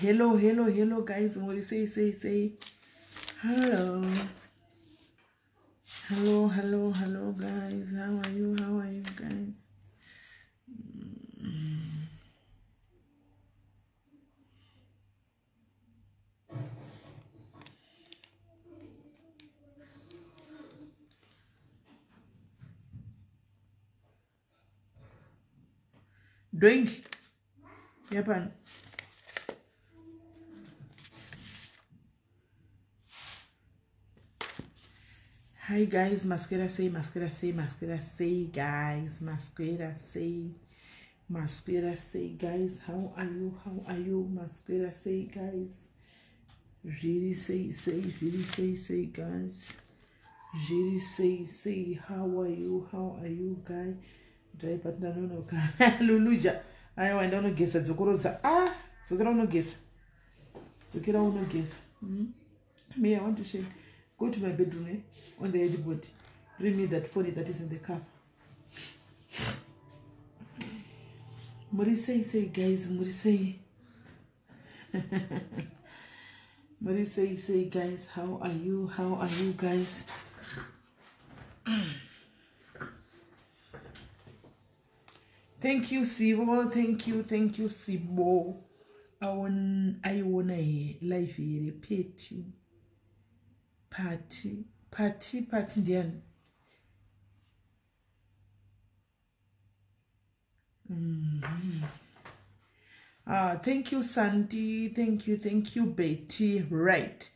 hello hello hello guys. Muri say, say, say. hello. Hello hello hello guys. How are you? How are you guys? Doing? Yapani hi guys masquera say masquera say masquera say guys masquera say masquera say guys how are you how are you masquera say guys. Really say say really say say guys. Really say say how are you how are you guy. Driver ndanonoka luluja aiwa ndanogesa dzokorodza ah dzokera unogesa dzokera unogesa me i want to shake go to my bedroom eh? on the headboard. Bring me that phone that is in the cover muri sei sei guys muri sei muri sei sei guys how are you? How are you guys? Thank you sibo. Thank you thank you sibo. Aiona he life here peti pati pati pati ndiani? Mm -hmm. ah, thank you santi. Thank you thank you betty. Right.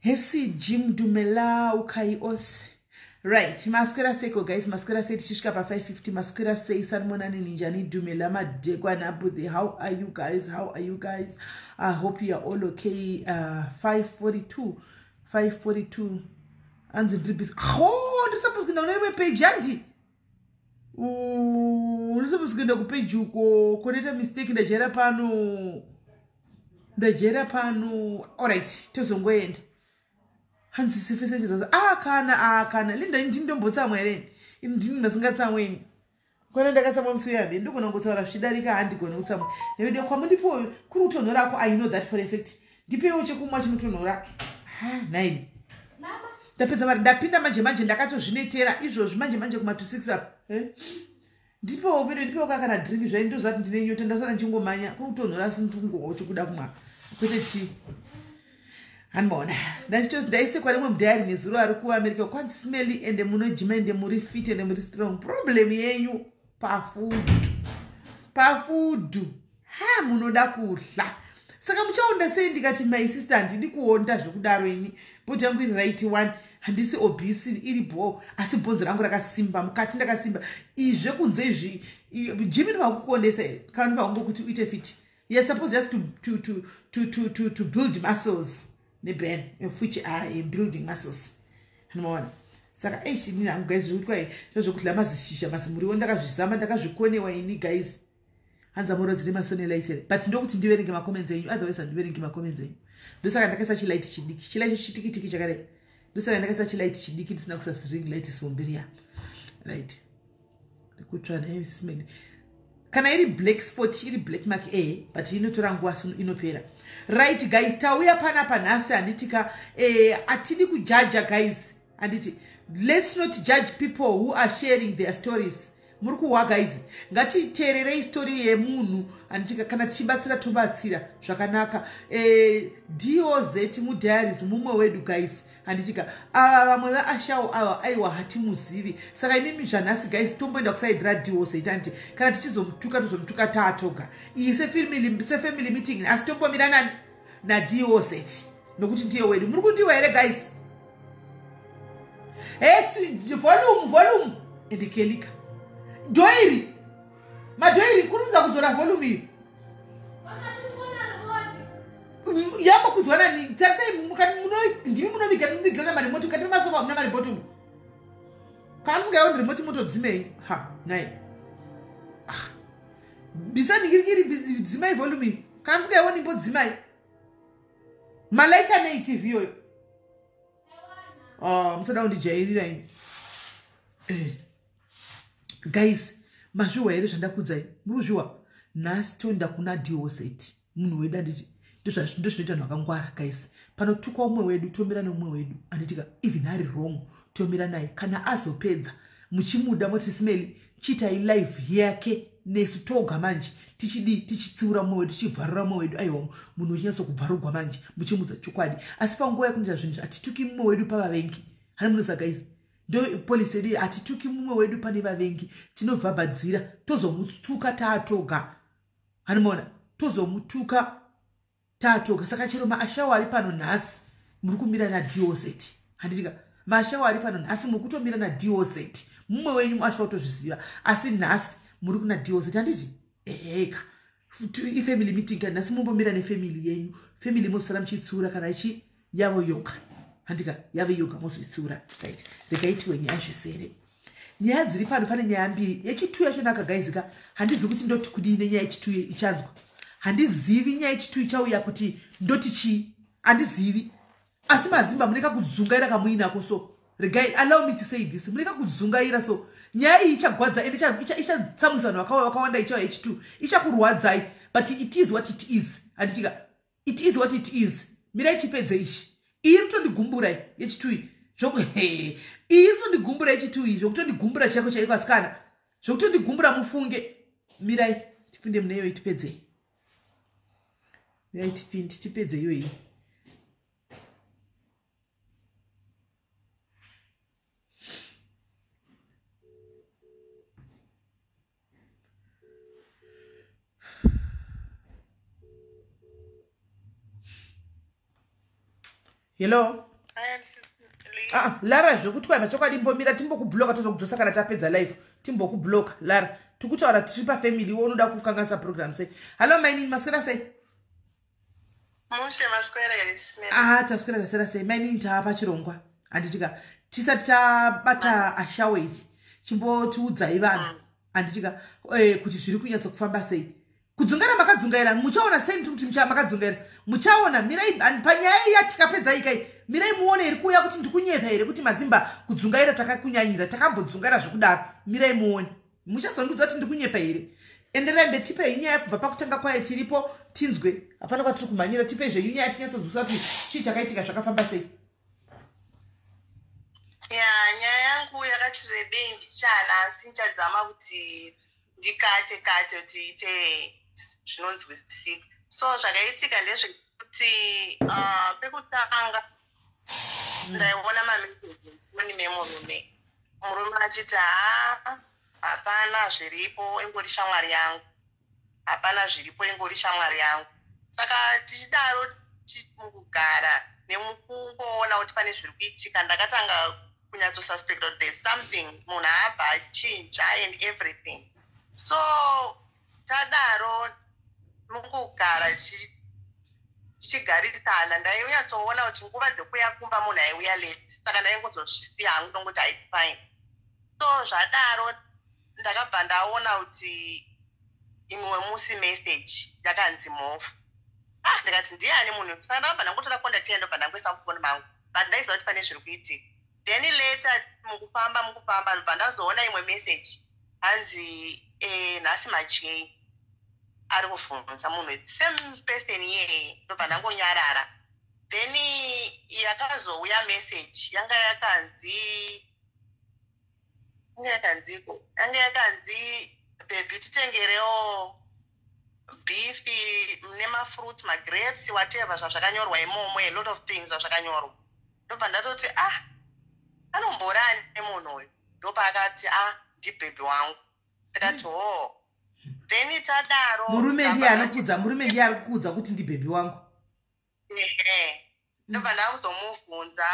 Hesi jim dumela ukai ose right. Maswera seko guys. Maswera sei tichisvika pa550 maswera sei sanimonani ninjani dumela madekwa nabuthe how are you guys? How are you guys? I hope you are all okay. Uh, 542 542 hanzi ndiri bisi ho ndisapose kuenda kune rimwe peji handi? Ndisapose kuenda kupeji uko konoita mistake ndajera pano. Ndajera pano. Allright tozongoenda. Hanzi sifesecheza a kana a kana. Linda ndindombotsamwa here? Ndini ndasingatsamweni kwana ndakatsamwa musi weyambe ndogona ngotaura zvichidarika handigone kutsamwa. Nevide kwamundipo kuri kutonhorako i know that for effect. Ndipewo chekumwa chinotonhora nine ndapedza mari ndapinda manje manje ndakatozvinetera. Izvozvi manje manje kuma26 apa eh? ndipewo vino ndipewo kakana drinki zvai ndozvati ndine nyota ndasara ndichingomanya. Kuri kutonhora sintungowo chokuda kumwa. Kwete tii hanimaona ndaisekwa rimwe mudhayari nezuro ari kuamerica kwanzi smely ende munojima ende muri fit ende muri strong. Problem yenyu pafudhu pafudhu ha munoda kudla saka muchaonda sei ndikati my sister handidi kuonda zvekudaro ini? Bhodi yangu iri right one? Handisi obisi iri bho asi bhonzo rangu rakasimba mukati ndakasimba. Izvekunze izvi jimi ndovakukondesa here? Kana ndovakungekuti uite fiti? Yes suppose just to, to, to, to, to, to, to build muscles. Neben which are building muscles. Anomaona saka eish ini hangu guys zvekuti kwai zvezvekudla mazishisha masi muriwo ndakazvizama ndakazvikonewa ini guys hanzi amurodzire masonelight here but ndokuti ndiverenge macomments enyu otherwise handiverengi macomments enyu. Ndosaka ndakaisa chilaiti chidiki. Chilaiti chitikitiki chakadai. Ndosaka ndakaisa chilaiti chidiki ndisina kuisa ring light svombiri ya. Right. Ndikutsvana esimeni kana iri black spot iri black mark a but inotora nguva inopera. Right guys tauya pana panhasi handitika eh, atidi kujaja guys. Handiti let's not judge people who are sharing their stories muri kuhwa guys. Ngatiteererei stori yemunhu handitika kana tichibatsira tobatsira zvakanaka. Eh, doz mudiaries mumwe wedu guys. Handitika ava vamwe vaashawo ava aiwa hatimuzivi saka imimi zvanhasi guys tomboenda kusaidira doz handiti kana tichizomutuka tozomutuka taatoga. Iyi sefamily meeting asi tombomirana nadoz nokuti ndiye wedu. Muri kundiwa here guys? Hesi volume volume. Endekelika dhoiri madhoiri kurudza kuzora volume iyo yamba kuzwana ni tarisai ndimi munoviga muvigira namari moto kati masofa muna mari bottom kana musingaoni rimoti moto dzimei? Ha nai. Bisaningirikiri dzimai volume iyo kana musingaioni imbo dzimai? Malaita nei tv iyoyo musada kundijairira ini guys mazviwa here zvandakudzai muri kuzviwa nhasi toenda kuna dioset munhu wedu anditi ndozvinoita vanhu vakangwara guys. Panotukwa umwe wedu tomira neumwe wedu anditika even ari wrong tomira naye. Kana azopedza muchimuda moti smeli chiitai life yake nesu toga manje tichidi tichitsiura mumwe wedu tichivharira mumwe wedu aiwa munhu uchinyatsokubvarugwa manje muchimudza chokwadi. Asi panguva yekunoita zvinhu izvi hatituki mumwe wedu pavavengi hani munoziva guys ndo polisi yedu hatituki mumwe wedu pane vavengi. Tinovhabhadzira tozomutuka taatoga hani maona tozomutuka taatoga saka chero maashawo ari pano nhasi muri kumira nadioset handitika maashawo ari pano nhasi muri kutomira nadioset mumwe wenyu mashawa kutozviziva asi nhasi muri kuna dioset handiti eheka. Ifamily meeting nhasi mumbomira nefamily yenyu. Family mozosara muchitsiura kana ichi yavo yoga handika yave yoga mozoitsiura rit regaitiwe nyaya zvisere. Nyaya dziri pano pane nyaya mbiri. Yechitu yachonaka gaizika handizivi kuti ndoti kudii nenyaya yechitu ichanzwa. Handizivi nyaya yechitu ichauya kuti ndoti chii? Handizivi. Asi mazimba muneka kudzungaira kamuinako so regai allow me to say this. Muneka kudzungaira so nyaya iyi ichagwadza ende ichatsamwisa vanhu vakawanda ichauya yechitu ichakurwadzai but it is what it is. Handitika it is what it is. Mirai tipedze ichi iyi. Ritondigumburai yechitui iyi ritondigumburai yechitui zvokutonigumbura chako chaiko asikana zvokutondigumbura mufunge. Mirai tipinde mune iyoyi tipedzei mirai tipinde tipedze iyoyi hello? Ah, lara zvekuti kwaiva chokwadi mbomira timbokubloka tozokudzosa kana tapedza life. Timbokubloka lara. Tikutaura tiri pafamily wo unoda kukanganisa program sei? Hallo mainini maswera sei? Aha taswera tasera sei. Mainini tava pachirongwa handitika tisati tabata ashaweri chimbotiudzai vanhu. Handitika mm. eh, kuti zviri kunyatsa kufamba sei kudzungaira makadzungaira muchaona sei kuti makadzungaira muchaona mirai panyaya yatikapedza ikai mirai muone iri kuuya kuti ndikunyepa here kuti mazimba kudzungaira takakunyanyira takambodzungaira zvekudaro. Mirai muone. Muchazondudza kuti ndikunyepa here enderai mbe tipei nyaya kubva pakutanga kwayo tiripo tinzwe. Hapana kwatiri kumhanyira tipei zvenyu nyaya tinyatsodzwisa kuti chii chakaitika zvakafamba sei. Ya nyaya yangu yakati rebei mbichana asi ndichadzama kuti ndikate kate kuti ite zvinonzwisisika so zvakaitika ndezvekuti uh, pekutanga ndaiona mameseji foni memurume. Murume achiti ha hapana zviripo ingori shamwari yangu. Hapana zviripo ingori shamwari yangu. Saka tichidaro mukugara nemukungoona kuti pane zviri kuitika ndakatanga kunyatsosuspecta kuti there's something munhu aabva achinja and everything. So tadaro mukugara tichigarisana ndainyatsoona kuti nguva dzekuya kumba munhu aiuya leti saka ndaingozozvisiya hangu nonguti haits fine so zvadaro ndakabva ndaona kuti imwe musi meseji yakanzi mofu ah ndikati ndiani munhu saka ndakabva ndangotora kondatei ndobva ndangoisa mufoni mangu but ndaiziva kuti pane zviri kuitika then later mukufamba mukufamba ndobva ndazoona imwe meseji hanzi eh, nhasi madyei ari kuvhunza munhu same person iyeye ndobva ndangonyarara. Then yakazouya message yanga yakanzi yanga yakanziko yanga yakanzi bebi titengerewo beefi nemafruit magrapes whatever zvazvakanyorwa imomo a lot of things zvazvakanyorwa ndobva ndatoti ah anomborani nemunhu uyu. Ndopaakati ah ndibhebhi wangu. Ndikati ho oh then tadaro murume ndiye anokudza murume ndiye ari kukudza kuti ndibhebhi wangu. Ehe. Ndobva ndakuzomubvunza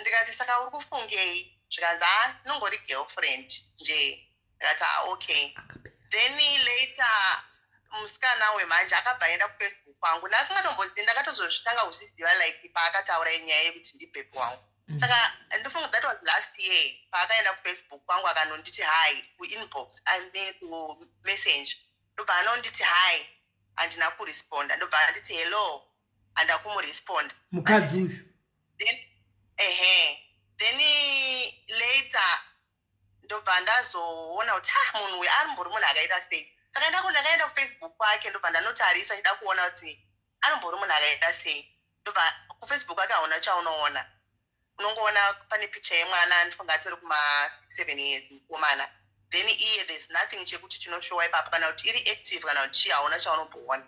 ndikati saka uri kufungei zvikanzi a nongori girlfriend nje. Ndikati a okay. Then later musikana wemanje akabva enda kufacebook kwangu ndasingatombozi ndakatozozvitanga kuziziva like paakataura nyaya yekuti ndibhebhi wangu mm. saka ndofunga that was last year. Paakaenda kufacebook kwangu akanonditi hi kuinbox kumessenger ndobva anonditi hai handina kuresponda. Ndobva anditi hello handa kumuresponda mukadzi uyu? Ehe. Then later ndobva ndazoona kuti ha munhu uyu ari mbori munhu akaita sei? Saka ndakaenda kufacebook kwake ndobva ndanotarisa ndida kuona kuti anombori munhu akaenda sei? Ndobva kufacebook akaona chaunoona unongoona pane picha yemwana ndifunga atori kuma6 7 years mukomana. Then iye there's nothing chekuti chinoshowa ipapo kana kuti iri active kana kuti chii hauna chaunomboona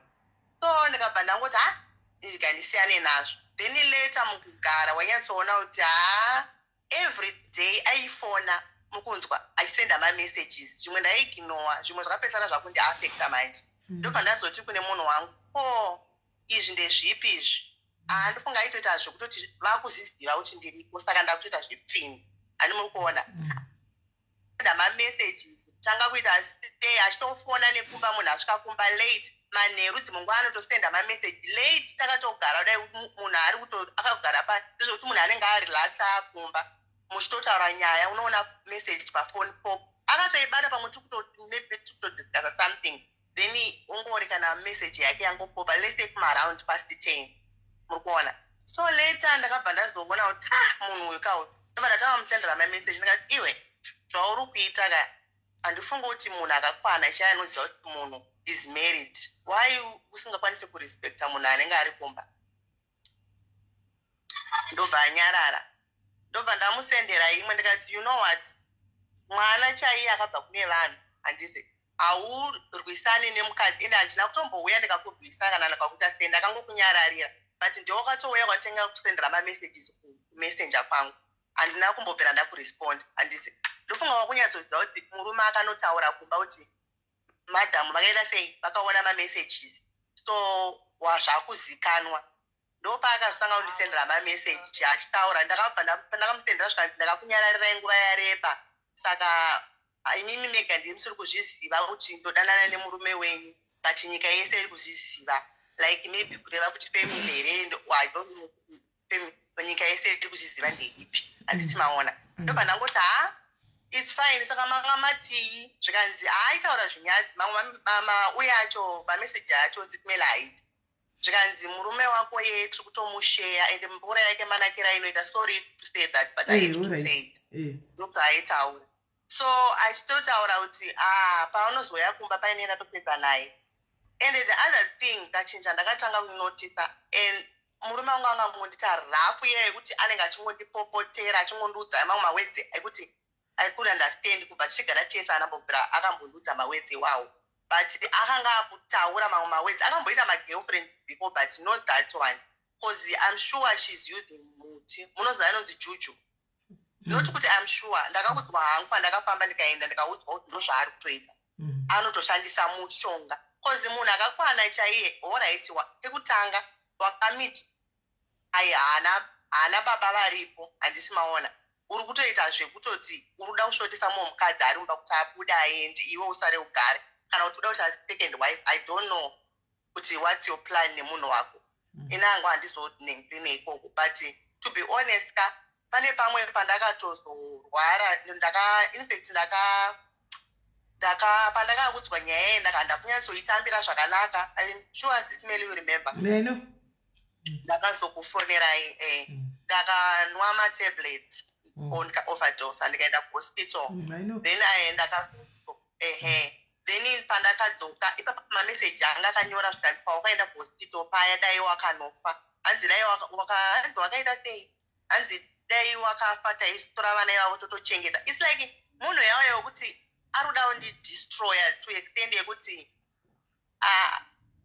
so ndikabva ndangoti ha ndikandisiyane nazvo. Then later mukugara wanyatsoona kuti ha every day aifona mukunzwa achisenda mamessages zvimwe ndaiignowa zvimwe zvakapesana zvakundiafecta manje Mm. ndobva ndazoti kune munhu wangu o izvi ndezvipi izvi handifunga aitoita zvekutoti vakuzviziva kuti ndiripo saka ndakutoita zvepfini hani muri kuona. Mm. ndamamessages tanga kuita stay achitofona nekumba munhu asvika kumba late. Manheru dzimwe nguva anotosenda mamessage. Late takatogara kudai mu- munhu ari akagara pa zvezvokuti munhu anenge arelaxa akumba. Muchitotaura nyaya unoona message pafoni pop. Akatoibata pamwe tikutodiscasa something. Then ungori kana message yake yangopopa lese kumaraund past ten muri kuona so later ndakabva ndazoona kuti ah munhu uyu kauyu ndobva ndatanga musendera mamessage ndikati iwe zvauri kuita ka handifungi kuti munhu akakwana chaya anoziva kuti munhu is married. Why usingakwanisi kurespecta munhu anenge ari kumba? Ndobva anyarara. Ndobva ndamusendera imwe ndikati you know what? Mwana chaiye akabva kune vanhu handisi haurwisani nemukadzi ende handina kutombouya ndikakurwisa kana ndikakuita sei ndakangokunyararira but ndewakatouya kwatenga kusendera mamessages kumessenger kwangu. Handina kumbopera ndakuresponda handisi ndofunga wakunyatsoziva kuti murume akanotaura kumba kuti madhamu vakaita sei vakaona mamessages so wazvakuzikanwa ndopaakazotanga kundisendera mamessaji achitaura ndakabva nda- ndakamusendera zvikanzi ndakakunyararirai nguva yareba. Saka imimi mega ndini siri kuzviziva kuti ndodanana nemurume wenyu? But nyika yese iri kuzviziva like maybe kureva kuti family here ndo- I don't know nyika yese iri kuzviziva ndeipi handiti maona. Ndobva ndangoti ha its fine. Saka manga matii zvikanzi haaitaura zvinyadzi mamwe ma- ma- mauye acho mameseji acho sitimela haiti zvikanzi murume wako ye tiri kutomusheya ende mvura yake manakira inoita sorry to say that but I Eh, have to alright. say it. Eh. ndobvaaitaura so achitotaura kuti ah paanozoya kumba paine ndatopedza naye and the other thing kachinja ndakatanga kunotisa and murume wangu angangondita rafu iya yekuti anenge achingondipopotera achingondiudza mamwe mawedzi ekuti i could understand kubva tichigara tese anambobvira akambondiudza mawedzi iwawo. But akanga akutaura mamwe mawedzi akamboita magirlfriend before but not that one bcause i'm sure she's using muti. Munoziva inonzi juju. Not kuti im sure ndakaudzwa hangu pandakafamba ndikaenda ndikaudzwa kuti ndo zvaari kutoita. Mm. anotoshandisa mushonga kozi munhu akakwana chaiye oright ekutanga wakamiti ai haana haana baba varipo handisi maona. Uri kutoita zvekutoti uri kuda kusvotesa mumwe mukadzi ari mumba kuti abude aende iwe usare ugare. Kana kuti uda kuti a second wife i don't know kuti whats your plan nemunhu wako. Mm. inangu handizonengwi neikoko but to be honest ka pane pamwe pandakatozorwara ndaka infact ndaka ndaka pandakaudzwa nyaya iyi ndaka ndakunyatsoitambira zvakanaka. Im sure sismail you remember. Know. ndakazokufonerai eh, Mm. ndakanwa matablets Mm. on overdose ndikaenda kuhospital. Mm, then aye ndaka ehe. Then pandakadzoka ipapo mameseji anga akanyora zvikanzi pawakaenda kuhospital paya dai wakanofa. Hanzi dai hanzi wakaita sei? Hanzi dai wakafa taitora vana ivavo totochengeta. Its like munhu yauya wekuti ari kuda kundidestroya to extend yekuti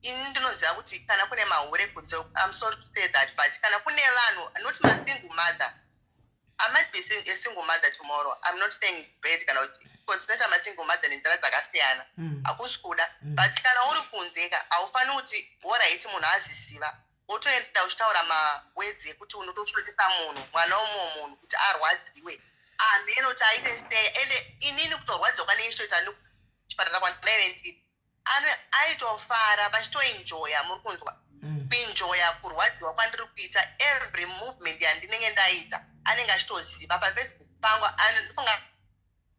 ini ndinoziva kuti kana kune mahure kunze im sorry to say that but kana kune vanhu not masingle mother I might be a single mother tomorrow. I'm not saying it's bad kana kuti because tinoita masingle mother nenzira dzakasiyana Mm. hakusi kuda Mm. but kana uri kunzeka haufaniri kuti woraiti munhu azisiva wotoenda uchitaura mawedzi ekuti unotosvotesa munhu mwana womumwe munhu kuti arwadziwe amheno kuti aite sei ende inini kutorwadziwa kwane ichitoita chipatara kwandinaine ndini Ane- aitofara vachitoenjoya muri kunzwa Mm. kuenjoya kurwadziwa kwandiri kuita every movement yandinenge ndaita anenge achitoziva pafacebook pangu ndifunga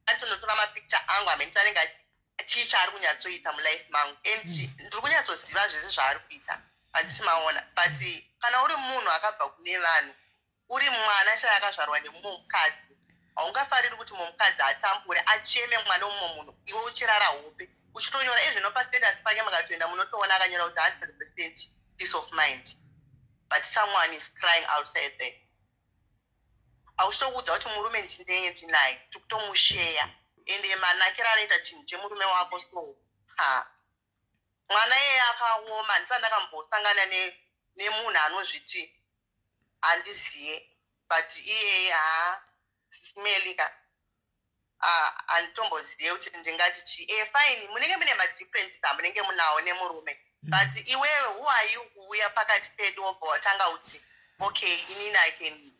atinotora mapicture angu amene anenge chii chaari kunyatsoita mulife mangu. And chi- ndiri kunyatsoziva zvese zvaari kuita handisi maona but kana uri munhu akabva kune vanhu uri mwana chai akazvarwa nemumwe mukadzi haungafariri kuti mumwe mukadzi atambure acheme mwana womumwe munhu iwe uchirara hope uchitonyora izvino pastatus pake mukatoenda munotoona akanyora kuti 100 percent peace of mind. But someone is crying outside there. Hauchitoudza kuti murume ndindenye ndinaye kuti kutomusheya ende manakiro anoita chinhu chemurume wako so ha. Mwana iyeye akaoma handisati ndakambosangana nemunhu anozviti handiziye. But iyeye ha smelika handitombozive kuti ndingati chii e fine munenge mune madifferences amunenge munawo nemurume. But iwewe who are you kuuya pakati pedu wobva watanga kuti okay inini ican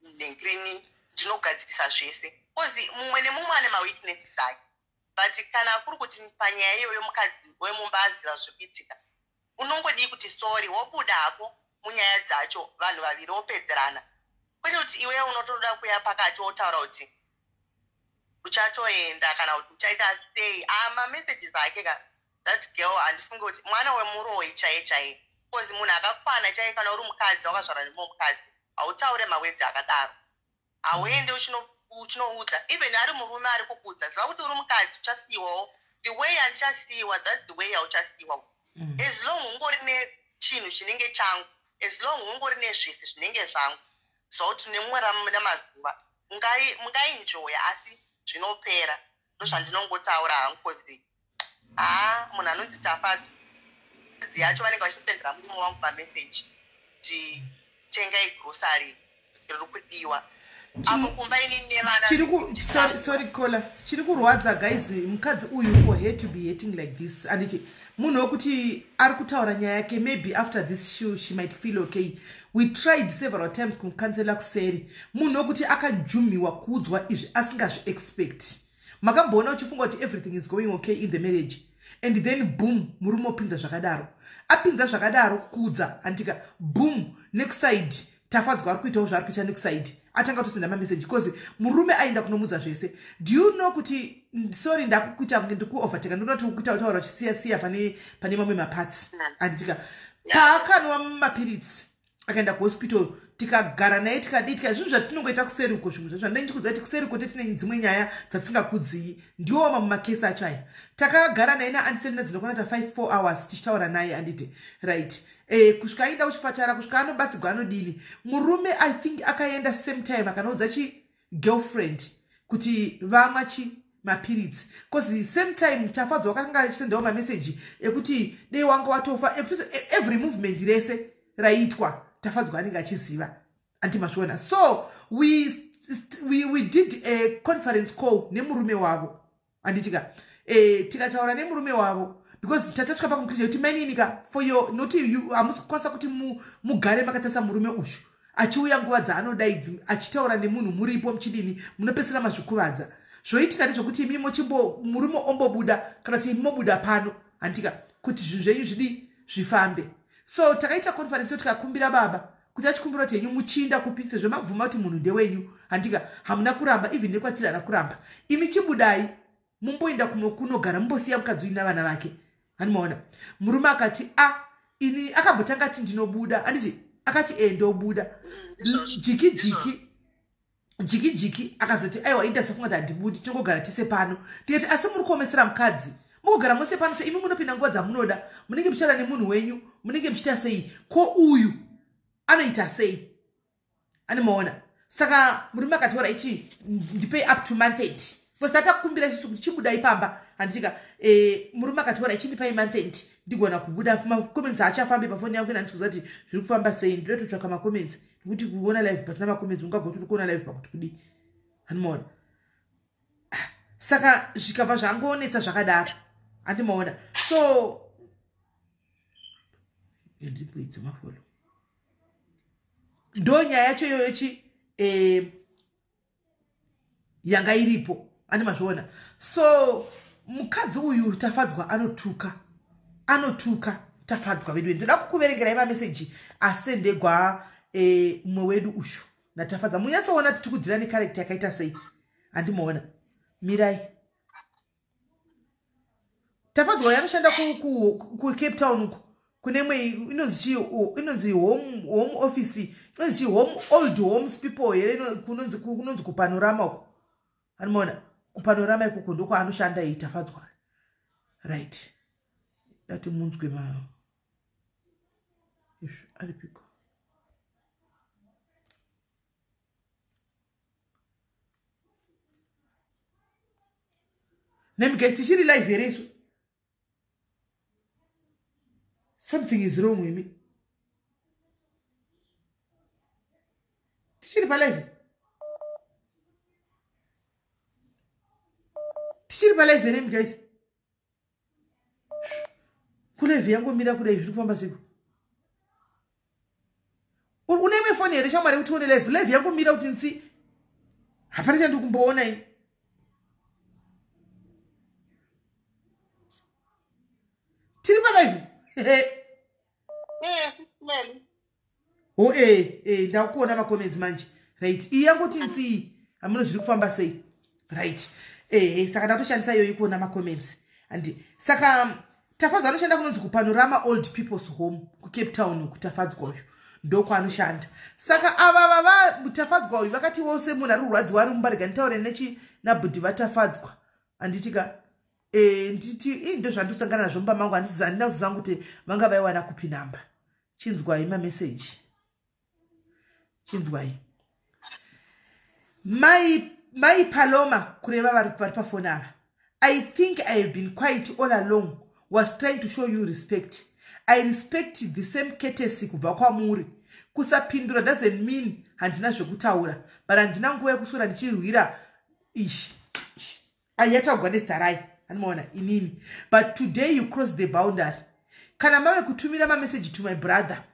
nhenkirini ndinogadzirisa zvese. Bcause mumwe nemumwe ane mawitnesses ake but kana kuri kuti panyaya iyoyo mukadzi wemumba aziva zvekuitika unongodii kuti sori wobuda hako munyaya dzacho vanhu vaviri vopedzerana kwete kuti iwewe unotoda kuya pakati wotaura kuti uchatoenda kana kuti uchaita sei? Amamessages ake ka that girl handifunge kuti mwana wemuroi chaiye chaiye bcause munhu akakwana chaiye kana uri mukadzi wakazvara nemumwe mukadzi hautaure mawedzi akadaro. Hauende uchinoudza. Even ari murume ari kukuudza ziva kuti uri mukadzi uchasiyiwawo. The way handichasiyiwa thats the way hauchasiyiwa. Mm. as long ungori nechinhu chinenge changu as long ungori nezvese zvinenge zvangu ziva kuti nemumwe ramazuva mungainjoya asi zvinopera. Ndozvandinongotaura hangu kozi haa munhu anonzi tafadzi yacho vanenge vachisendera murume wangu pameseji kuti tengai grosary riri kudiwa. Apo kumba inini nevanasorry cola chiri kurwadza guys. Mukadzi uyu for her to be hating like this. Anditi munhu wekuti ari kutaura nyaya yake maybe after this show she might feel okay we tried several times kumukansela kuseri. Munhu wekuti akajumiwa kuudzwa izvi asingazviexpect makamboona uchifunga kuti everything is going okay in the marriage. And then boom murume opinza zvakadaro. Apinza zvakadaro kuudza andika boom nekusaidi tafadzwa ari kuitawo zvaari kuita nekusaidi atanga kutosenda mameseji bcause murume aenda kunomudza zvese. Do you know kuti sorry ndakukuita kunge ndikuovertaka ndinoti kuita kutaura uchisiya siya pane pane mamwe mapatsi anditika paakanwa mumapiritsi akaenda kuhospital tikagara naye tikadii tika zvinhu zvatinongoita kuseri uko zvimwe zvacho andai ndikuziva kuti kuseri uko tetine dzimwe nyaya dzatingakudzii ndiwo mamwe makesi acho aya takagara naye naandiseni nadzinokwana ta 5 4 hours tichitaura naye anditi right e, kusvika aenda kuchipatara kusvika anobatsirwa anodini? Murume i think akaenda same time akanoudza chi girlfriend kuti vamwa chi mapiritsi bcause same time tafadzwa wakanga achisendawo mameseji ekuti dei wanga watofa. Ekuti every movement rese raiitwa tafadzwa anenge achiziva andimazviona so we, we, we did a conference call nemurume wavo. Anditika e, tikataura nemurume wavo because tatasvika pakonklusion kuti maininika for your noti hamusi kukwanisa kuti mugare makatarisa murume ushu. Achiuya nguva dzaanodaidzi achitaura nemunhu muripo muchidini munopesera mazvikuvadza. Zvoitika ndezvokuti imi mochimbo murume ombobuda kana kuti imi mobuda pano. Handitika kuti zvinhu zvenyu zvidi zvifambe so takaita konferensi yo tikakumbira baba kuti achikumbira kuti henyu muchinda kupi sezvo mabvuma kuti munhu ndewenyu handika hamuna kuramba even nekwatiri hana kuramba. Imi chibudai mumboenda kunogara mumbosiya mukadzi uina vana vake. Hanimaona murume akati a ini akambotanga ati ndinobuda. Handiti akati e ndobuda. Jiki jiki jiki jiki akazoti aiwa ida sofunga kuti handibudi tongogara tise pano. Tikati asi muri kuomesera mukadzi mugogara mose pano seimi munopinda nguva dzamunoda munenge muchitaura nemunhu wenyu munenge muchiita sei? Ko uyu anoita sei? Animaona saka murume akati ora ichi ndipei up to monthend bcause tatakukumbira isusu kuti chibuda ipamba handitika e, murume akati ora ichindipai monthend ndigona kubuda macomments achafambi pafoni yangu inandikuza kuti zviri kufamba sei. Ndinoda totsvaka macomments nekuti kuona live pasina macomments ungagoti uri kuona live pakuti kudi handimaona saka zvikabva zvangoonetsa zvakadaro handimaona so ndiripoidze mafolo. Ndo nyaya yacho iyoyo chi e, yanga iripo. Andimazviona so mukadzi uyu tafadzwa anotuka. Anotuka tafadzwa vedu vedu. Ndoda kukuverengerai mameseji asendegwa e, mumwe e, wedu ushu. Natafadza munyatsoona kuti tikudzira nekarekta yakaita sei. Handimaona mirai tafadzwa yanoshanda kucape town uku kune mwe inonzi home office inonzi home old homes people here kunonzi kupanorama uku animaona kupanorama ikuko ndoko anoshanda eitafadzwa right. Dati munzwe ma izvo aripiko? Nemguys tichiri live here isu something is wrong with me. Tichiri palive tichiri palive here mguys kulive yangomira kudai zviri kufamba seko une imwe foni here shamwari kuti une live live yangomira kuti nsi. Hapana chandi kumboona ini tiri palive o e e ndakuona macomments manje. Right. Iyi yangoti nsi hamuno zviri kufamba sei. Right. Ehe saka ndatoshandisa iyoyi kuona macomments andi saka tafadzwa anoshanda kunonzi kupanorama old peoples home kucape town kutafadzwa uyu ndokwaanoshanda saka ava vava mutafadzwa uyu vakati wose munhu ari kurwadziwa ari mumbarega nditaure nabhudhi vatafadzwa handitika nditi ii ndo zvandosangana nazvo mumba mangu handina kuzozanga kuti vanga vaiwana kupi namba. Chinzwai mameseji chinzwai. Mai mai paloma kureva vari pafoni ava. I think i have been quiet all along was trying to show you respect. I respect the same courtesy kubva kwamuri. Kusapindura doesn't mean handina zvekutaura but handina nguva yekuswera ndichirwira. Ishi aiyataugwa nezitarai anomaona inini. But today you cross the boundary. Kana mave kutumira mameseji to my brother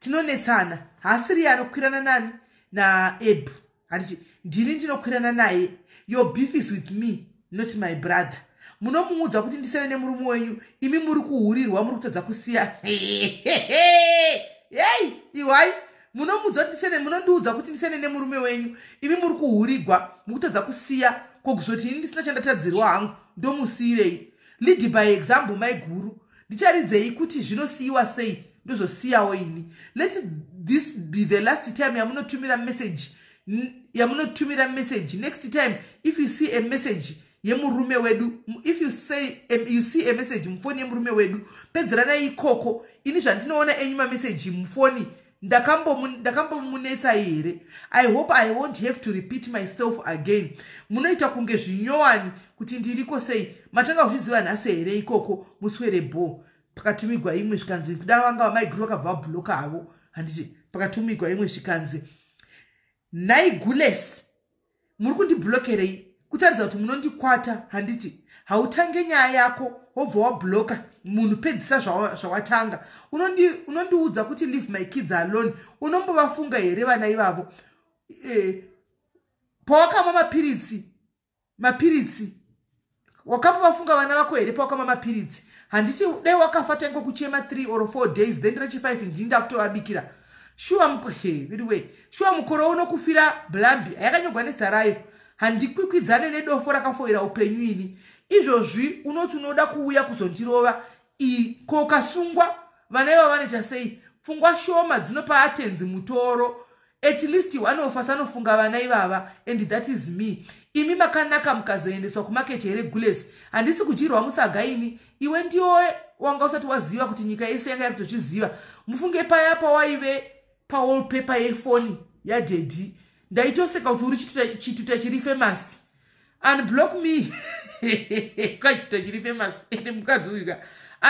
tinonetsana. Haasiri anokwirana nani? Naeb handiti ndini ndinokwirana naye? Your beef is with me not my brother. Munomuudza kuti ndisene nemurume wenyu imi muri kuhurirwa muri kutadza kusiya. Yei iwai. Munomuudza kuti ndisene munondiudza kuti ndisene nemurume wenyu imi muri kuhurigwa mukutadza kusiya. Kokuzoti ini ndisina chandatadzirwa hangu ndomusiyirei lead by example mai guru. Ndicharidzei kuti zvinosiyiwa sei ndozosiyawo ini. Let this be the last time yamunotumira message. Yamunotumira message. Next time if you see a message yemurume wedu if you say um, you see a message mufoni yemurume wedu pedzeranai ikoko. Ini zvandinoona enyu mameseji mufoni ndakambomunetsai here? I hope i won't have to repeat myself again. Munoita kunge zvinyowani kuti ndiriko sei? Matanga kuzviziva nhasi here ikoko? Muswere bo pakatumigwa imwe zvikanzi kuda vanga vamaiguru vakabva vabhuloka havo handiti pakatumigwa imwe zvikanzi. Nhai gules muri kundibhulokerei kutaridza kuti munondikwata. Handiti hautange nyaya yako wobva wabhuloka munhu pedzisa zvawatanga. Unondiudza kuti leave my kids alone. Unombovafunga here vana ivavo? E, pawakamwa mapiritsi mapiritsi. Wakambovafunga vana vako here pawakamwa mapiritsi? Handiti dai wakafa tange kuchema 3 or 4 days then rechi5 ndini ndakutovabikira shuwa anyway shuwa mukoro unokufira blambi hayakanyogwa nezita rayo handikwikwidzane nedofo rakafoira upenyu ini. Izvozvi unoti unoda kuuya kuzondirova ko kasungwa vana iva vanoita sei? Pfungwa shoma dzinopa atenzi mutoro. At least wanofa sanofunga vana ivava and that is me. Imi makanaka mukazoendeswa kumaketi here gules? Handisi kudyirwa musaga ini. Iwe ndiwo wanga usati waziva kuti nyika yese yanga yakutozviziva mufunge paya pawaive pawallpaper yefoni yadhedhi ndaitoseka kuti uri chituta chiri famous. Unblock me. Kachituta chiri famous. Ende mukadzi uyuka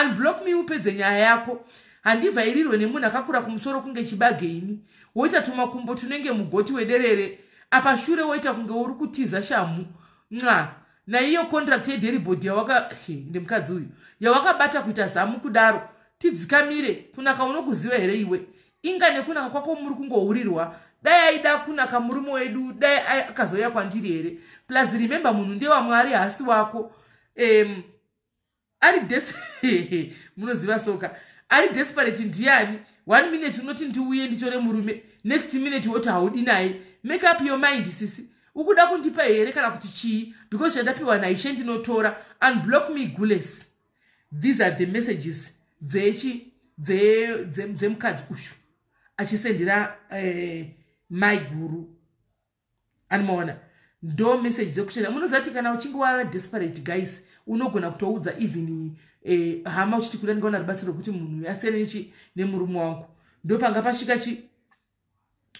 unblock me upedze nyaya yako. Handivhairirwe nemunhu akakura kumusoro kunge chibageini woita tumakumbo tunenge mugoti wederere. Apa shure woita kunge uri kutiza shamhu. Mwa naiyo contract yederibod yawaka ende mukadzi uyu yawakabata kuita zamu kudaro. Tidzikamire kunaka unokuziva here iwe? Inga nekunaka kwako muri kungohurirwa dai aida kunaka murume wedu dai akazouya kwandiri here? Plus remembe munhu ndewamwari hasi wako. Um, ari munoziva soka. Ari desperate ndiani? One minute unoti ndiuye nditore murume next minute woti haudi naye. Make up your mind sisi. Ukuda kundipa here kana kuti chii? Because chandapiwa naishe ndinotora. Unblock me gules. These are the messages dzechi dzemukadzi ushu. Achisendera eh, mai guru. Anomaona ndo meseji dzekushenda munozati kana uchinge wava desperate guys unogona kutoudza even eh, hama uchiti kuda ndingaona rubatsiro rwekuti munhu asiyane nechi nemurume wangu. Ndo panga pasvika chi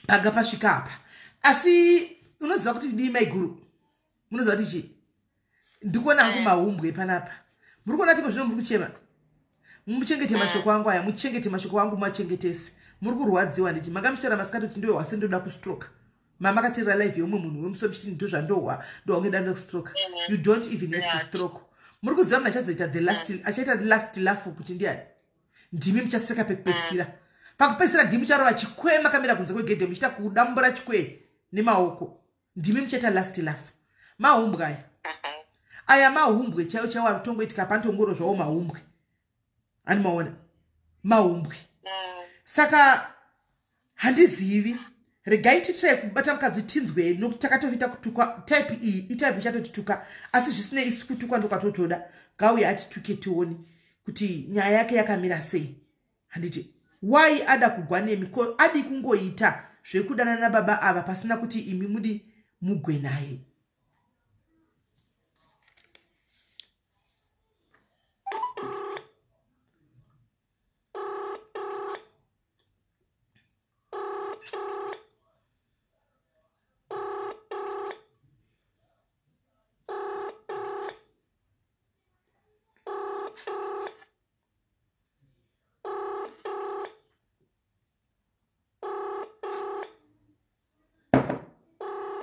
panga pasvika apa. Asi unoziva kuti dii maiguru munoziva kuti chii? Ndikuona hangu mahumbwe panapa muri kuona tiko zvino muri kuchema? Muchengete mashoko angu aya muchengete mashoko angu muachengetese muri kurwadziwa nditi makamushara masikati kuti ndiwe hwase ndoda kustroke mamakateerera live yeumwe munhu wemusoro chiti ndo zvandohwa ndohwange danda kustroke you don't even have to stroke muri kuziva munhu achazoita the last achaita the last lafu kuti ndiani? Ndimi muchaseka pekupesira pakupesira ndimi mucharova chikwema kamira kunze kwegedhe muchiita kudambura chikwee nemaoko. Ndimi muchaita last lafu mahumbwe aya? Aya mahumbwe chaiwo chaiwo ari kutongoitika panotongoro zvavo mahumbwe ani maona? Mahumbwe saka handizivi regai titirai kubata mukadzi tinzwei nokuti takatoita kutukwa. Type iyi itype ichatotituka asi zvisinei isi kutukwa ndokatotoda ngauye atituke tione kuti nyaya yake yakamira sei. Handiti wai ada kugwa nemi? Ko adi kungoita zvekudanana nababa ava pasina kuti imi mudi mugwe naye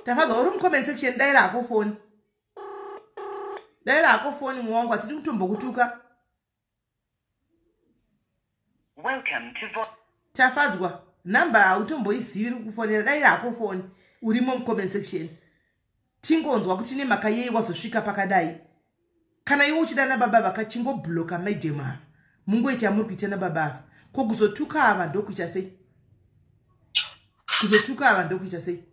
tafadza uri mucomment section dai rako foni. Dai rako foni muwangu hatidi kutombokutuka. Welcome to vo- tafadzwa nhamba hautomboizivi ri kufonera dai rako foni urimo mucomment section tingonzwa kuti nemhaka yei wazosvika pakadai. Kana iwe uchida nababa ava kachingobhuloka maidhemu ava mungoita muri kuita nababa ava. Ko kuzotuka ava ndokuita sei? Kuzotuka ava ndokuita sei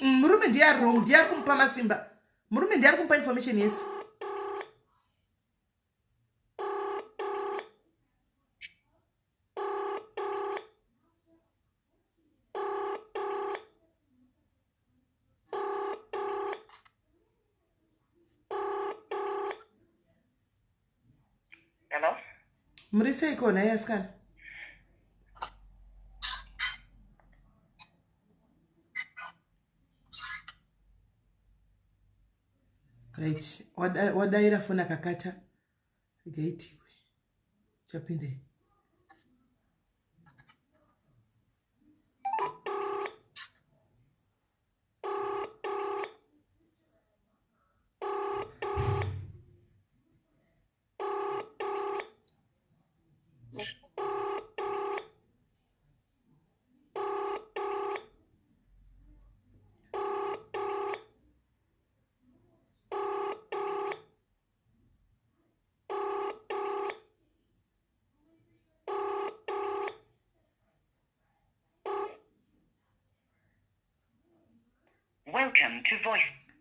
Mm, ndiari wrong ndiari kumupa masimba. Murume ndiari kumupa information yese muri sei kona yasikana right. Wada- wadaira foni akakata igaitiwe chapindei Welcome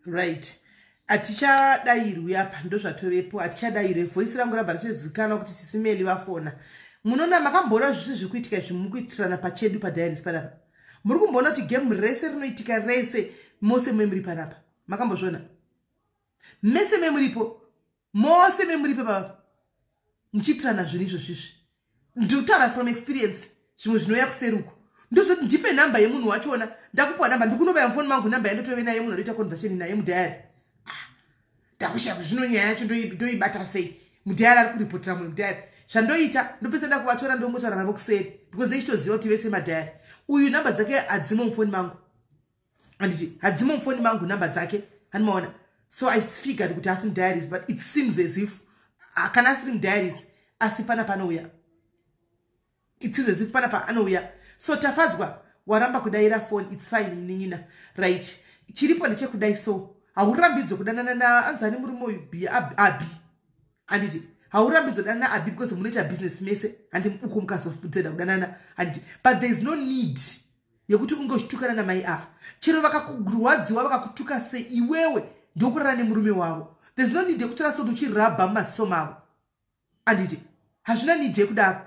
right. Hatichadayirwi apa ndozvatovepo. Hatichadayirwe vhoisi rangu rabva richizivikanwa kuti sisimeli vafona. Munoona makamboona zvisi zviri kuitika izvi muri kuitirana pachedu padiaris panapa. Muri kumboona kuti gemu rese rinoitika rese mose memuri panapa. Makambozviona? Mese memuripo mose memuripo papa. Muchiitirana zvinhu izvozvizvi ndikutaura from experience zvimwe zvinouya kuseruko ndozoti ndipe nhamba yemunhu wachona ndakupiwa nhamba ndikunovaya mufoni mangu nhamba yandotove naye munhu anoita conversation naye mudhayari. Ndakushaya kuti zvino nyaya yacho ndoi- ndoibata sei? Mudhayari ari kuripotera mumwe mudhayari. Zvandoita ndopesa ndakuvatora ndongotaura navo kuseri because ndechitoziva kuti vese madhayari. Uyu nhamba dzake hadzimo mufoni mangu. Handiti hadzimo mufoni mangu nhamba dzake. Handimaona so i figured kuti asi mudiaries but it seems as if ah, kana asiri mudiaries asi pana panouya. It seems as if panapa anouya so tafadzwa waramba kudayira phone its fine munin'ina right. Chiripo ndechekudai so haurambidzo kudanana naanzani murume uyu abi. Handiti haurambidzo kudanana abi because munoita business mese handi uko mukazodzeda kudanana handiti but there is no need yekuti unge uchitukana namai ava. Chero vakakurwadziwa vakakutuka sei iwewe ndokurara nemurume wavo. Thereis no need yekutora soti uchirabha mumaziso mavo handiti hazvina nidhi yekudaro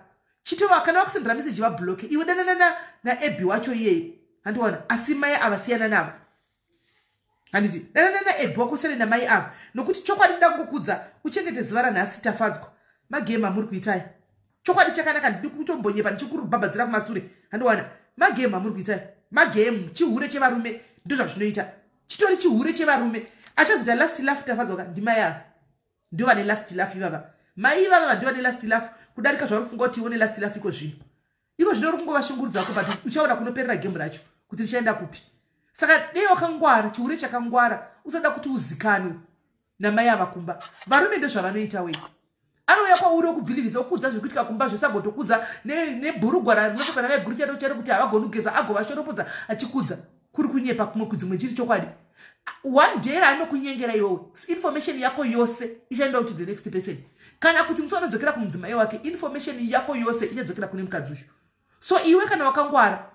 chitova kana vakusendera meseji vabhuloke iwe danana naebi wacho iyeye handiwana asi mai avasiyana navo handiti dananana ebho kusere namai ava? Nokuti chokwadi ndida kungokudza uchengete zuva ranhasi tafadzwa. Magemu amuri kuitai chokwadi chakanaka ndidi kutombonyepa ndichikurubhabhadzira kumasure. Handiwana magemu amuri kuitai magemu chihure chevarume ndo zvazvinoita. Chitori chihure chevarume. Achazita last laf tafadzwaka ndimai ava? Ndio vane last laf ivava mai ivava vandio vane last laf kudarika zvauri kungoti iwo nelast laf iko zvino. Iko zvino uri kungovashungurudzako but uchaona kunoperera gemu racho kuti richaenda kupi. Saka dei wakangwara chihure chakangwara usada kuti uzikanwe namai ava kumba varume ndo zvavanoita wei anouya kwauri okubhilivhisa okudza zvekuitika kumba zvesagotokudza nebhurugwa rinopfekwa navaiguru chato chato kuti havagoni kugeza agovashoropodza achikudza. Kuri kunyepa kudzimwe chiri chokwadi. One day raanokunyengera iwowe information yako yose ichaendawo to the next person kana kuti musi wanodzokera kumudzimai wake information yako yose ichadzokera kune mukadzi ucho so iwe kana wakangwara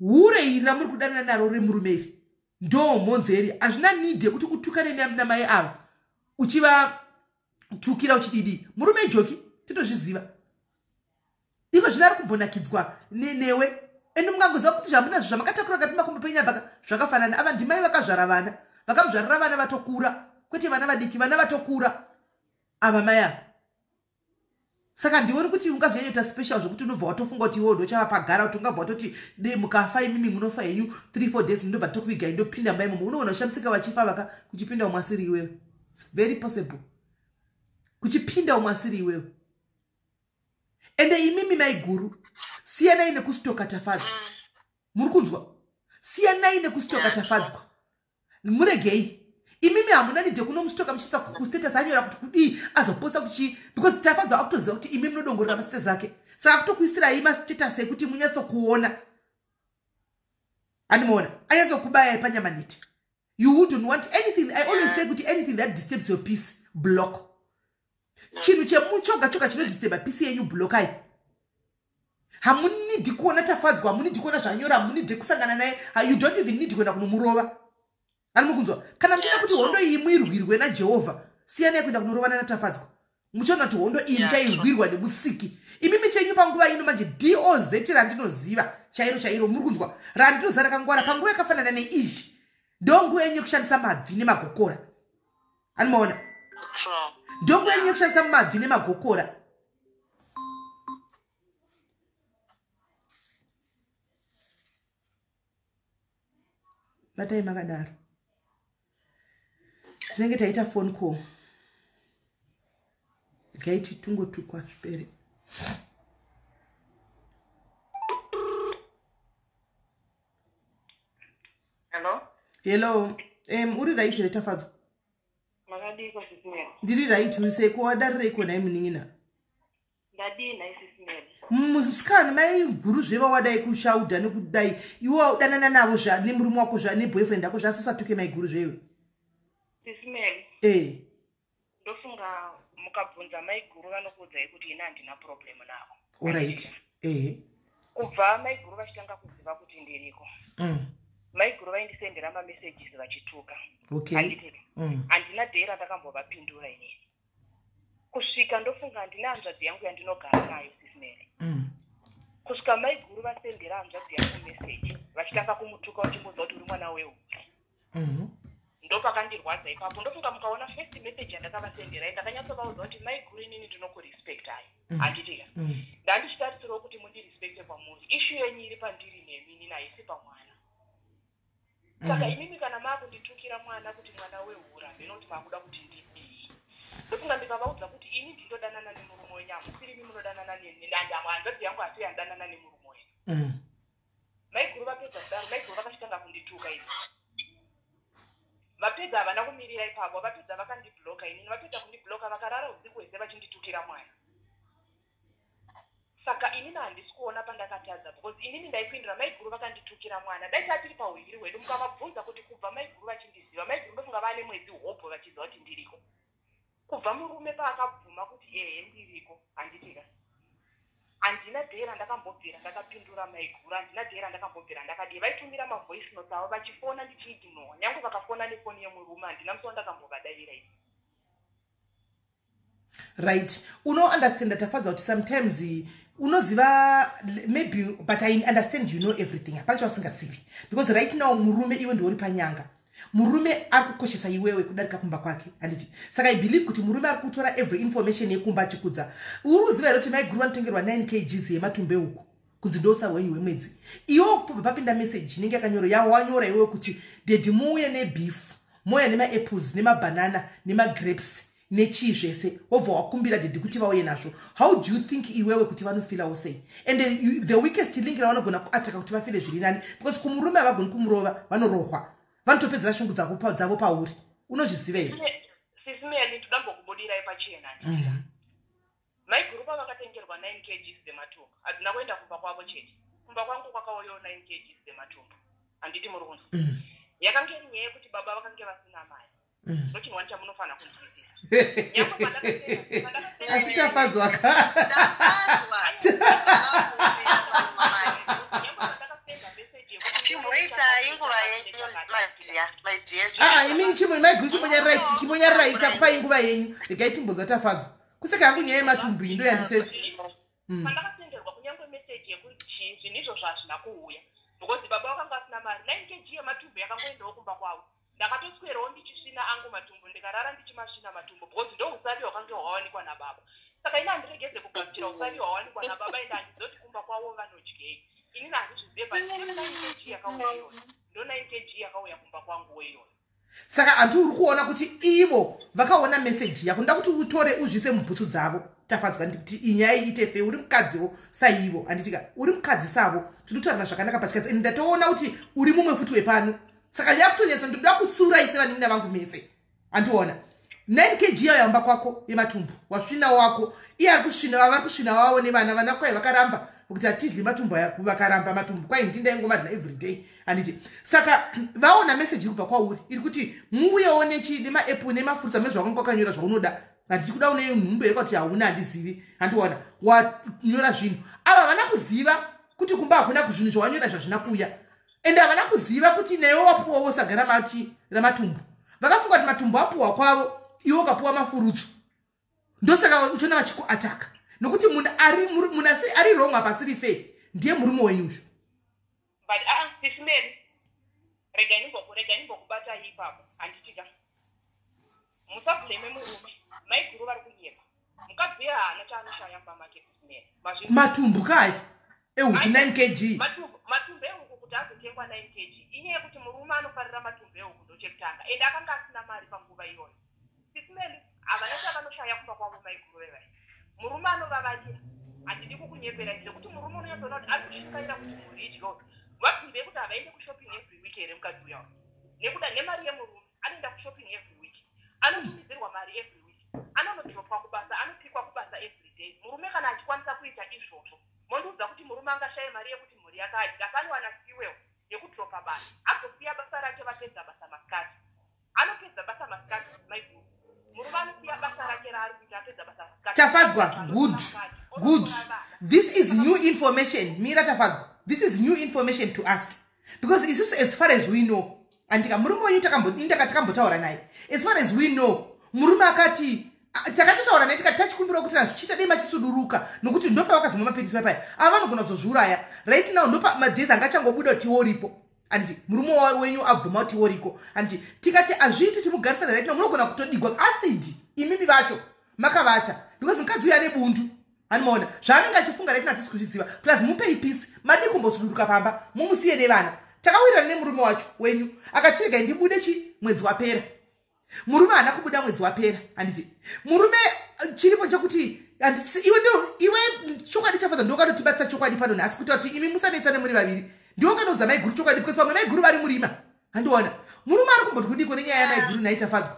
hure iri ramuri kudanana naro remurume iri. Ndo mhonzo eri hazvina nidhi yekuti utukane namai ava. Uchivatukira uchididi. Murume ijoki titozviziva. Iko zvino ari kumbonakidzwa newe. Ende mungangoziva kuti zvamunazvo zvamakatakura kati makombo penyabhaka zvakafanana. Ava ndimai vakazvara vana. Vakamuzvarira vana vatokura. Kwete vana vadiki vana vatokura ava mai ava. Saka ndioni kuti ungazonyanyoita special zvokuti unobva watofunga kuti iwo ndochava pagara kuti ungabva watoti de mukafa imimi munofa henyu 34 days ndobva tokuvigai ndopinda mba imomo unoona kushamisika vachifa vaka kuchipinda umwasiri iwewe. Its very possible. Kuchipinda umwasiri iwewe. Ende imimi maiguru siyanai nekustoka tafadzwa muri kunzwa? Siyanai nekustoka tafadzwa muregei imimi hamuna nidhe kuno mustoka muchiisa kustatus anyora kuti kudii azoposta kuti chii? Because tafadzwa akutoziva kuti imi munodongorera mastatus ake. Saka kutokuisirai mastatus ekuti munyatsokuona. Animaona anyatsokubayai panyamaneti you wouldn't want anything. I always say kuti anything that disturbs your peace block. Chinhu chemuchoga choga chinodisturba peace yenyu blokai hamunidhi kuona tafadzwa hamunidhi kuona zvanyora hamunidhi kusangana naye. You don't even need kuenda kunomurova anomukunzwa kana muchida kuti hondo iyi muirwirwe najehovha siyanai kuenda kunorovana natafadzwa. Muchiona kuti hondo iyi muchairwirwa nemusiki. Imimi chenyu panguva ino manje doz randinoziva. Chairo chairo muri kunzwa randinoziva rakangwara panguva yakafanana neizhi ndonguva yenyu yekushandisa mabvi nemagokora. Anomaona ndonguva yenyu yekushandisa mabvi nemagokora. Vatai makadaro tinenge taita phone call. Gaiti tungotukwa zvipere. Hello? Hello. Um uri raiti retafadzwa makadiko sisimeri ndiri raiti useko wadarireiko nai munin'ina ndadii nai sisimeri musikana mai guru zveva wadai kushaudha nekudai iwe waudanana navo zva nemurume wako zva neboyfriend ako zvasi usatuke mai guru zvewe sisimeri e ndofunga mukabvunza mai guru vanokuudzai kuti ina handina problemu navo. Oright ehe kubva mai guru vachitanga kuziva kuti ndiriko. Mm. mai guru vaindisendera mamessages vachituka. Okay. Handitiki Mm. handina dhei randakambovapindura inini kusvika ndofunga handina hanzvadzi yangu yandinogara nayo sisimeri Mm. kusvika mai guru vasendera hanzvadzi yangu meseji vachitanga kumutuka vachimudza kuti uri mwana weuri. Ndopakandirwadza ipapo ndofunga mukaona first message yandakavasendera ndakanyatsovaudza kuti mai guru inini ndinokurespectai Mm. handitika Mm. ndandichitarisirawo kuti mundirespecte pamuri ishu yenyu iri pandiri nemini naisi pamwana saka Mhm. imimi kana maakunditukira mwana kuti mwana wehura ndinoti maakuda kuti ndidii ndofunga ndikavaudza kuti ini ndinodanana nemurume wenyu hamusiri imi munodanana hanzvadzi yangu asi yandanana nemurume wenyu Mm. maiguru vapedza kudaro maiguru vakachitanga kundituka ini vapedza havana kumirira ipapo vapedza vakandibloka inini vapedza kundibloka vakarara usiku hwese vachinditukira mwana. Saka inini handisi kuona pandakatadza because inini ndaipindura maiguru vakanditukira mwana. Dai tatiri pahuviri hwedu mukavabvunza kuti kubva maiguru vachindiziva maiguru ndofunga vane mwedzi hobho vachiziva kuti ndiriko. Kubva murume paakabvuma kuti ehe ndiriko. Handitika handina dhei randakambobvira ndakapindura maiguru handina dhei randakambobvira ndakadii. Vaitumira mavoice notes avo vachifona ndichiignoa nyange vakafona nefoni yemurume handina musi wandakambovadavira ini right. Unounderstanda tafadza kuti sometimes unoziva maybe but i understand you know everything. Hapana chausingazivi because right now murume iwe ndiuri panyanga murume ari kukoshesa iwewe kudarika kumba kwake. Handiti saka ibelieve kuti murume ari kutora every information yekumba achikudza. Uri kuziva here kuti maiguru vanotengerwa 9 kgs yematumbe uku? Kunzi ndosa wenyu wemwedzi. Iwo pobva papinda meseji inenge yakanyora yawo wanyora iwewe kuti dedi muuye nebeef mouya nemaapples nemabhanana nemagrapes nechii zvese wobva wakumbira dedi kuti vauye nazvo. How do you think iwewe kuti vanofilawo sei? And the weakest link ravanogona kuataka kuti vafile zviri nani because kumurume havagoni kumurova vanorohwa vanotopedzera shungu dzavo pa- dzavo pauri. Unozviziva here sisimeni todambokubudirai pachena Mhm. maiguru pavakatengerwa 9 kgs dzematumbu. Hadzina kuenda kumba kwavo chete. Kumba kwangu kwakauyawo 9 kgs dzematumbu. Handiti muri kunzwa Mhm. yakanga iri nyaya yekuti baba vakange vasina mari. Mhm. ndochinwani chamunofanira kunzwisisa asi tafadzwa ka Ndakazwa. nyangwe pandakatenga message yekuti- chimboitai nguva yenyu madziya madziyesu aa imi maiguru chimbonyarirai takupai nguva yenyu regai timbonzwa tafadzwa kuseka yangu nyaya yematumbu iyi ndo yandisetsi Mm. pandakatenderwa kunyange meseji yekuti zvinizvo zvazvina kuuya. Because baba vakanga vasina mari 9 kg yematumbu yakangoendawo kumba kwavo ndakatoswerawo ndichisvina angu matumbu ndikarara ndichimasvina matumbu because ndo usavi hwakange hwawanikwa nababa saka ini handiregeze kugamuchira usavi hwawanikwa nababa ende handizoti kumba kwavo vanodyei inini handizvizive but 9 kg yakauya iyoyo ndo 9 kg yakauya kumba kwanguwo iyoyo saka handi uri kuona kuti ivo vakaona meseji yako. Nda kuti utore uzvise mubhutsu dzavo. Tafadzwa ndikuti inyaya iite fe uri mukadziwo saivo. Handitika uri mukadzi savo. Tinotaurana zvakanaka pachikadzi ende ndatoona kuti uri mumwe futi wepano. Saka yakutonyatsa ndinoda kutsurai sevanin'ina vangu mese. Handiona 9 kg yayo yamba kwako yematumbu wasvina wako. Iye ari kusvina vari kusvina wavo nevana vana kwai vakaramba. Kuti hatidli matumbu vakaramba matumbu kwai ndindaingomadla everyday handiti. Saka vaona meseji iri kubva kwauri iri kuti muuyewo nechi nemaapple nemafruits amene zvakanga wakanyora zvaunoda. Handiti kuda une nhumbu yereka kuti hauna handizivi. Handiona. Wanyora zvinhu. Ava havana kuziva kuti kumba hakuna kuzvinhu zvawanyora zvazvina kuuya. Ende havana kuziva kuti newe wapuwawo saga ramatumbu vakafunga kuti matumbu apuwa kwavo iwe ukapuwa mafurutsu. Ndosaka uchiona vachikuataka nokuti munhu ari munhu asi ari wrong hapasiri fe ndiye murume wenyuzvo but aa sisimeri regai nimbokubatai ipapo. Handitika musabhuleme murume. Maiguru vari kunyepa mukadzi uya haana chaanoshaya pamake sisimeri Mazvi- matumbu kaya ehuku 9 kg. Matumbu- euku kuti azotengwa 9 kg. Inyaya yekuti murume anofarira matumbu euku ndochekutanga. Ende akanga asina mari panguva iyoyo sisimeri havana chavanoshaya kumba kwavo maiguru vevai murume anovavarira handidi kukunyepera ndire kuti murume unonyatsoona kuti ari kushingaira kuti mhuri idyoke vabvire kuti havaende kushopping every week here mukadzi uya. Uyu nekuda nemari yemurume anoenda kushopping every week. Anotumidzirwa mari every week. Anonodropwa kubasa anopikwa kubasa every day. Murume kana achikwanisa kuita izvozvo mondiudza kuti murume angashaye mari yekuti mhuri yake adya sanowana siwewo yekudropa basa azosiya basa rake vapedza basa masikati. Anopedza basa masikati maiguru tafadzwa. Good. Good. This is new information. Mira tafadzwa. This is new information to us. Because isusu as far as we know andika murume wenyu indaka takambotaura naye. As far as we know murume akati takatotaura naye tikati tachikumbira kuti zvichiita dei machisuduruka nokuti ndopa vakazima mapirisi papaya ava vanogona kuzozviuraya. Right now ndopa madhezi anga achangobuda kuti woripo anditi murume wenyu abvuma kuti woriko? Anditi tikati hazviiti timugarisana now munogona kutodigwa asidi imimi vacho makavata. Because mukadzi uyu ane bundu. Animaona zvaanenge achifunga now hatisi kuzviziva plus mupei pisi madi kumbosuduruka pamba mumusiye nevana. Takawirirana nemurume wacho wenyu akatirega ndibude chi? Mwedzi wapera. Murume haana kubuda mwedzi wapera. Handiti murume chiripo chekuti handisi iwe chokwadi tafadza ndokanotibatisa chokwadi pano nhasi kuita kuti imi musanetsane muri vaviri ndiokanoudza maiguru chokwadi because pamwe maiguru vari murima. Handiona murume ari kumboti kudiko nenyaya yamaiguru naitafadzwa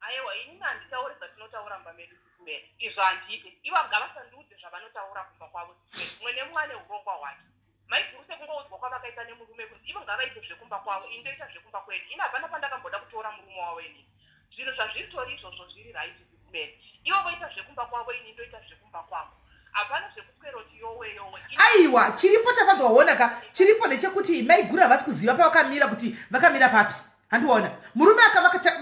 aiwa inini handitauri zvatinotaura mumba medu sikumere izvo handite ivo ngavasandiudze zvavanotaura kumba kwavo mumwe nemumwe ane urongwa hwake. Maiguru sekungoudzwa kwavakaita nemurume kuti ivo ngavaite zvekumba kwavo ini ndoita zvekumba kwedu. Ini hapana pandakamboda kutora murume wavo inini. Zvinhu zvazviritori izvozvo zviri raiti sikumere ivo voita zvekumba kwavo ini ndoita zvekumba kwavo aiwa chiripo tafadzwa waonaka chiripo ndechekuti maiguru havasi kuziva pavakamira kuti vakamira papi. Handiona. Murume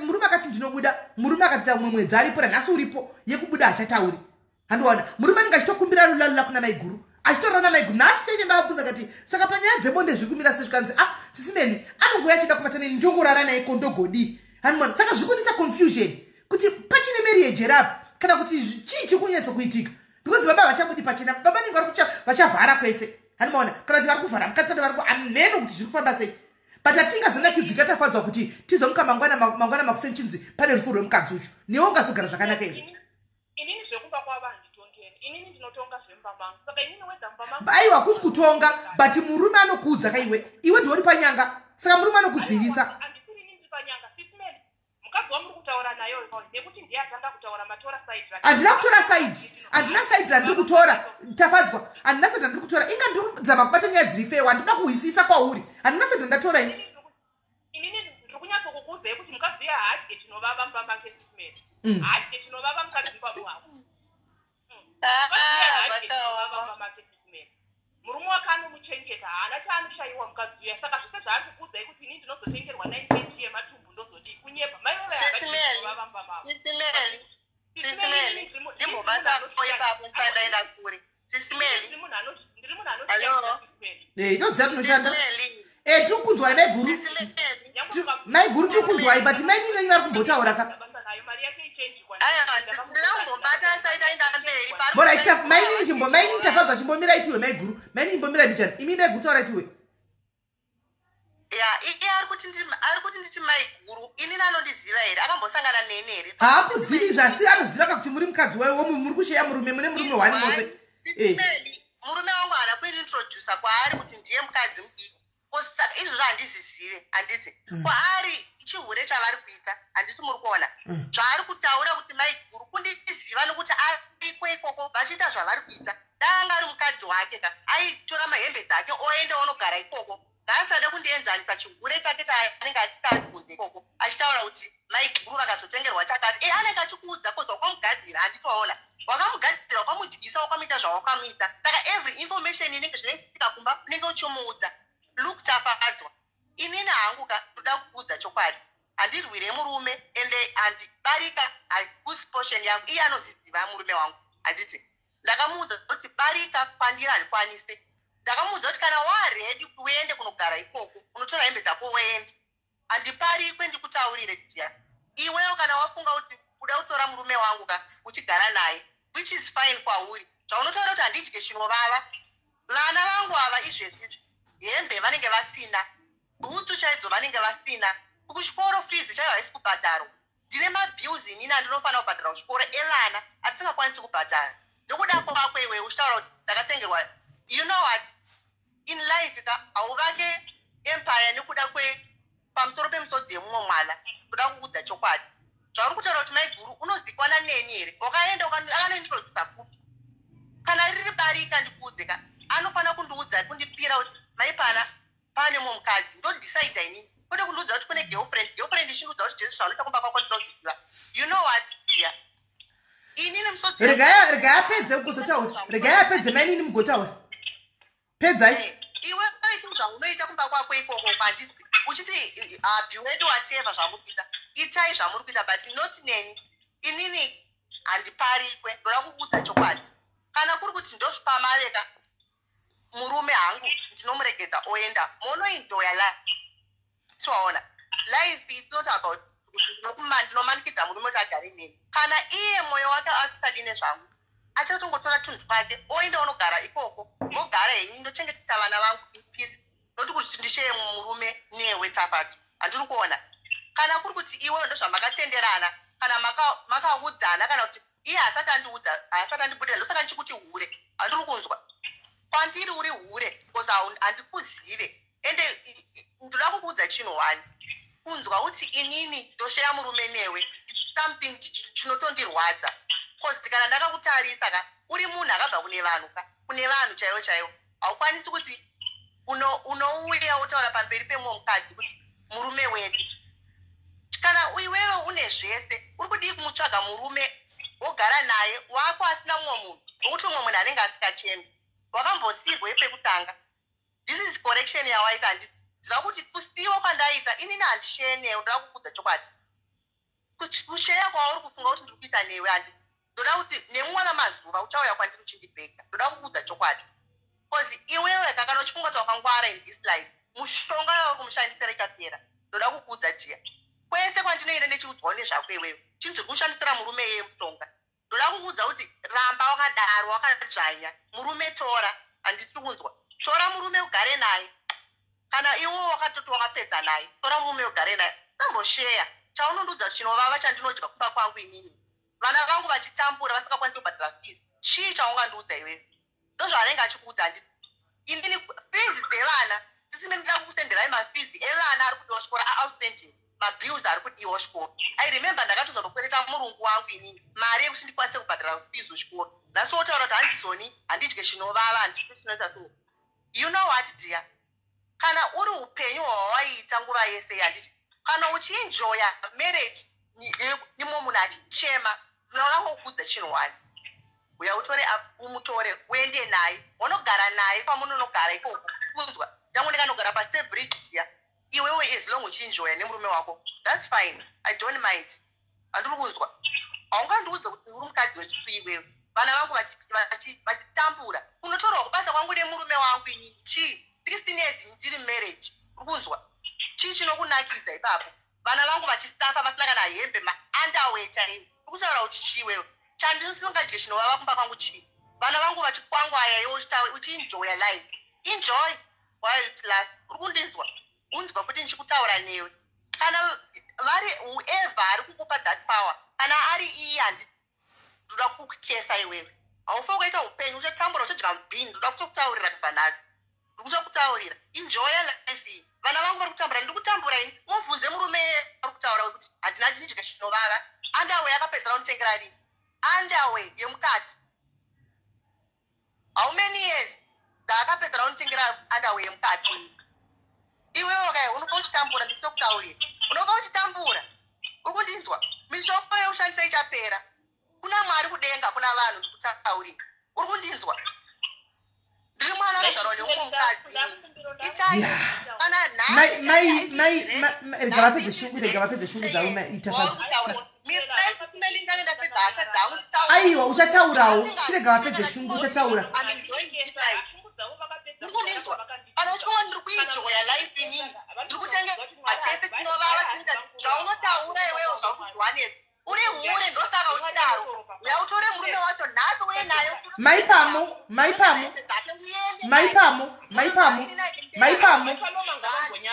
murume akati ndinobuda. Murume akati ta mumwe mwedzi aripo ranhasi uripo. Yekubuda hachatauri handiona. Murume anenge achitokumbira lula lula kuna maiguru achitorana namaiguru nhasi chaite ndavabvunza kati saka panyaya dzebonde zviri kumira sezvikanzi ah sisimeni. Anongouya achida kubata neni ndongorara naye kondogodi. Hanimona saka zvikunisa confusion kuti pachine marriage rapo kana kuti chii chiri kunyatsa kuitika because baba vachabudi pachena. Baba kucha- vachavhara kwese. Hanimaona kana kuti vari kuvhara mukati kati vari kuamheno kuti zviri kufamba sei. But hatingazonakidzwika tafadzwa kuti tizomuka mangwana ma- mangwana makusenchinzi pane rufu rwemukadzi uchu newe ungazogara zvakanaka here? Ini- inini zvekumba kwava handitongeni. Inini ndinotonga zvemumba mangu saka inini wedza mumba mangu aiwa kusi kutonga but murume anokuudza kaiwe iwe. Ndiwori panyanga. Saka murume anokuzivisa. Handisiri inini ndiri panyanga. Sisimeni mukadzi wamuri kutaura nayo nekuti ndiye atanga kutaura matora saidi handina kutora saidi handina saidi randiri kutora. tafadzwa. Handina saidi randiri kutora. Inga ndiri kuzama kubata nyaya dziri fewa handina kuhwisisa kwauri. Handina saidi randatora ini inini ndiri kunyatso kukuudzai kuti mukadzi iya haadye chinovava mumba make sisimeni Mm. haadye chinovava mukadzi mumba wako murume wake anomuchengeta haana chaanoshayiwa mukadzi uya. Saka zvese zvaari kukuudzai kuti inini ndinozotengerwa naineti yematumbu kunyepa sisimeli ipapo ndisandaenda sisimeli ndiri munhu Eh, toziva tinoshanda Eh, tiri tiri kunzwai but maini inonyi vari kumbotaura ka chimbomira bichana imi itiwe ya iye ari kuti ari kuti nditi maiguru inini anondiziva here? Akambosangana neni here? Haakuzivi zvasi anoziva kakuti muri mukadzi waiwo muri kusheya murume mune murume wani mose murume wangu haana kuintrodusa kwaari kuti ndiye mukadzi mudiki. Saka izvozvo handizizive handisi kwaari chihure chavari kuita handiti muri kuona. Mm. zvaari kutaura kuti maiguru kundiziva nokuti ariko ikoko vachiita zvavari kuita. Danga ari mukadzi wake ka aitora mahembe dzake oenda onogara ikoko. Ngaasada kundienzanisa chihure chake chaanenge achitari kunze ikoko achitaura kuti maiguru vakazotengerwa chakati. E anenge achikuudza koza wakamugadzira handitoona. Wakamugadzira wakamudyisa wakamuita zvawakamuita saka every information inenge zvinenge zviitika kumba unenge uchimuudza. Look tafadzwa inini hangu ka ndoda kuudza chokwadi. Handirwire murume ende handibarika hakusi posheni yangu iye anoziziva murume wangu. Handiti ndakamuudza kuti barika kwandiri handikwanisi ndakamuudza kuti kana waredi kuti uende kunogara ikoko unotora hembe dzako uende handiparikwe ndikutaurire tiya. Iwewo kana wafunga kuti uda kutora murume wangu ka uchigara naye which is fine kwauri. Zvaunotaura kuti handidye chinovava. Vana vangu ava izvezvizvi hembe vanenge vasina bhutsu chaidzo vanenge vasina. Kuchikoro fizi chaivo haisi kubhadharwa. Ndine mabhiuzi inini andinofanira kubhadhara kuchikoro evana atisingakwanisi kubhadhara. Nekuda kwako iwe uchitaura kuti ndakatengerwa you know what? In life ka hauvake empire nekuda kwe pamusoro pemusodzi yemumwe mwana kuda kuudza chokwadi. Zvauri kutaura kuti maiguru unozikwana neni here? Wakaenda akanointrodusa kupi kana riri barika ndikuudze ka anofanira kundiudza kundipira kuti maipana pane mumwe mukadzi ndodhisaidha inini. Kwete kundiudza kuti kune girlfriend. Girlfriend ichindiudza kuti jesu zvaunoita kumba kwako ndinoziva you know what dear? Inini musodzi regai apedze kuzotaura. Regai apedze mainini mugotaura. Pedzai. Iwe ichi zvaunoita kumba kwako ikoko kwandisi uchiti abhi wedu whatever zvamuri kuita itai zvamuri kuita but not neni. Inini handiparikwe ndoda kuudza chokwadi. Kana kuri kuti ndozvipamaveka murume hangu ndinomuregedza oenda. Monoindoya la tiwaona life is not about ndinomanikidza murume kuti agare neni. Kana iye mwoyo wake asisadi nezvangu achatongotora tunhu twake oenda unogara ikoko mogara henyu ndochengetedza vana vangu in peace. Noti kuti ndisheye murume newe tapato handiri kuona. Kana kuri kuti iwe ndozvamakatenderana kana maka- makaudzana kana kuti iye haasati andiudza haasati andibudira ndosaka ndichikuti hure handiri kunzwa kwandiri uri hure bcause hau- handikuzive ende ndoda kukuudza chinhu wani kunzwa kuti inini ndosheya murume newe something chi- chinotondirwadza. Cause kana ndakakutarisa ka uri munhu akabva kune vanhu ka kune vanhu chaivo chaivo haukwanisi kuti uno- unouya wotaura pamberi pemumwe mukadzi kuti murume wedu. Kana iwewe une zvese uri kudii kumutsvaga murume wogara naye wako asina mumwe munhu wokuti umwe munhu anenge asikachemi wakambosirwe pekutanga. This is correction yawaita. Handiti ziva kuti kusiyiwa kwandaita inini handisheya newe ndoda kukudza chokwadi. Kusheya kwauri kufunga kuti ndiri kuita newe handiti ndoda kuti nemumwe wamazuva uchauya kwandiri uchindibheka. Ndoda kukudza chokwadi. Bcause iwewe ka kana uchifungwa kuti wakangwara in this life mushonga yauri kumushandisira ikapera ndoda kukuudza tiya kwese kwandinoenda nechiudzwawo nezvako iwewe chinzi uri kushandisira murume yeye mushonga ndoda kukuudza kuti ramba wakadaro wakadzvanya. Murume tora handisi kunzwa. Tora murume ugare naye. Kana iwo wakatoti wakapedza naye tora murume ugare naye. Tambosheya chaunondiudza chinovava chandinodya kumba kwangu inini. Vana vangu vachitambura vasingakwanisi kubhadhira fees. Chii chaungandiudza iwewe? Ndozvaanenge achikuudza handiti inini fees dzevana tisime ndida kukusenderai mafees evana ari kudiwa chikoro aautstanding mabills ari kudiwa chikoro i remember ndakatozondokwereta murungu wangu inini mari yekuti ndikwanise kubhadhira fees wechikoro nhasi wotaura kuti handizoni handidye chinovava handisinoita so. You know what dear? Kana uri upenyu hwawaita nguva yese yanditi kana uchienjoya marriage nimo munhu achichema ndinokangokudza chinhu wani? Uya utore umutore uende naye unogara naye kwamunonogara ikoko kunzwa. Ndangu ndikanogara pasebridge dia iwewe as long uchienjoya nemurume wako. Thats fine. I don't mind. Handiri kunzwa haungandiudze kuti uri mukadzi wechipii iwewe. Vana vangu vachitambura unotorawo kubasa kwangu nemurume wangu ini chii sixteen years ndiri marriage. Uri kunzwa chii chinokunakidza ipapo? Vana vangu vachistafa vasina kana hembe maunderwe chaivo ukutaura kuti chii wewe chandisingadye chinovava kumba kwangu chii? Vana vangu vachikwangwaya iwo uchienjoya life. Enjoy. It last? Uri kundinzwa unzwa kuti ndichikutaura newe. Kana vari whoever ari kukupa that power kana ari iye handi ndoda kukukesa iwewe. Haufa ukaita upenyu uchatambura uchadya mubhini ndoda kutokutaurira kubva nhasi. Ndikutokutaurira enjoya life iyi. Vana vangu vari kutambura ndiri kutambura ini. Mubvunze murume ari kutaura kuti handina ndidya chinovava andawe yakapedzera unotengera rini andawe yemukati how many years? Ndaakapedzera unotengera andawe yemukati iwewe kai unoba uchitambura nditokutaurira unoba uchitambura uri kundinzwa mishongo yeushandisa ichapera. Kuna mwari kudenga kuna vanhu ndikutaurira uri kundinzwa ndiri mwana akazvarwa neumwe mukadzi itai kana rega vapedze shungu rega vapedze shungu dzavo maitafadza aiwa uchataurawo chirega vapedze shungu uchataura. kana uchinga ndiri kuenjoya life inini ndiri kutenge matese chinovava zvaunotaura iwewe zvakuzwanezvo uri hure ndosaka uchidaro yautore murume wacho nhasi uye naye maipamo maipamo maipamo maipamo maipamo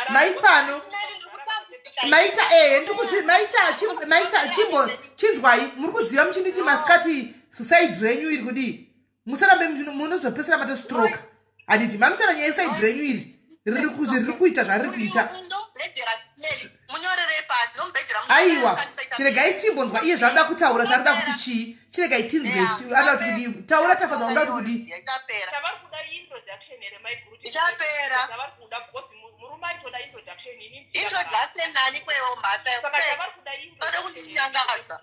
maipano maita ehe ndikuzvi maita chi- maita chimbo chinzwai. Muri kuziva muchinditi masikati suicide renyu iri kudii? Musarambe munozopesera mate stroke handiti mamuchara nyaya yesaidi renyu iri riri kuzvi riri kuita zvariri kuita. aiwa. chiregai timbonzwa. Iye zvaanoda kutaura zvaanoda kuti chii? Chiregai tinzwe. Anoda kuti kudii? taura tafadza unoda kuti kudii? Ichapera introduction nani kuda Tode kundinyangadza.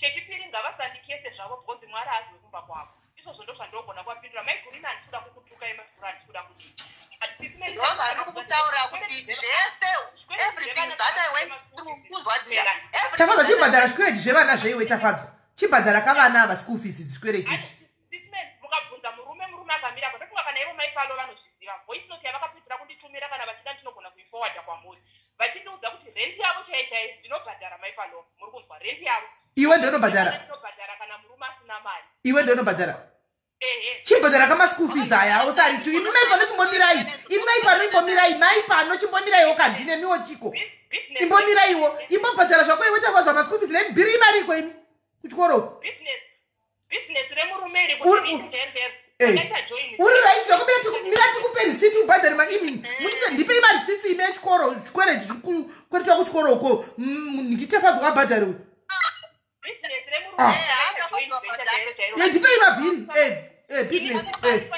chechipiri ngavasandikese zvavo because mwari hazi wekumba kwavo izvozvo ndo zvandogona kuapindura. Maiguru ina handikuda kukutuka emazuru handikuda kuti ndonga ndiri kukutaura kuti zvese everything that i went through kunzwa dia tafadza chibhadhara zvikwereti zvevana zveiwe tafadzwa chibhadhara kavana vaschool fees zvikwereti izvi mukabvunza murume murume akamira papefunga kana ivo maipalo vanozviziva. Voice note yavakapedzera kunditumira kana vachida ndinogona kuiforwarda kwamuri. Vachindiudza kuti rendi yavo chaichai ndinobhadhara maipalo. Muri kunzwa rendi yavo. Iwe ndonobhadhara ndinobhadhara kana murume asina mari. Iwe ndonobhadhara chibhadhara kamaschool fees aya usari tu imi maipano chimbomirai? Imi maipano imbomirai? Maipano chimbomiraiwo kandinemiwo chiko? Imbomiraiwo imbobhadhara zvako iwe tafadzwa maschool fees nemibhiri imariko imi? Kuchikoro? Uri- kuti uri- ndendere Eh. akaita join uri right zvakobira mira tikupe risiti ubhadhare maimi mutise ndipei marisiti ime echikoro chikwereti zviri kweretwa kuchikoro uko. Ndikitafadzwa kabhadhariwe business remurume Ah. akaita joint venture chairo chairo ye ndipei mabhiri Eh, eh, eh.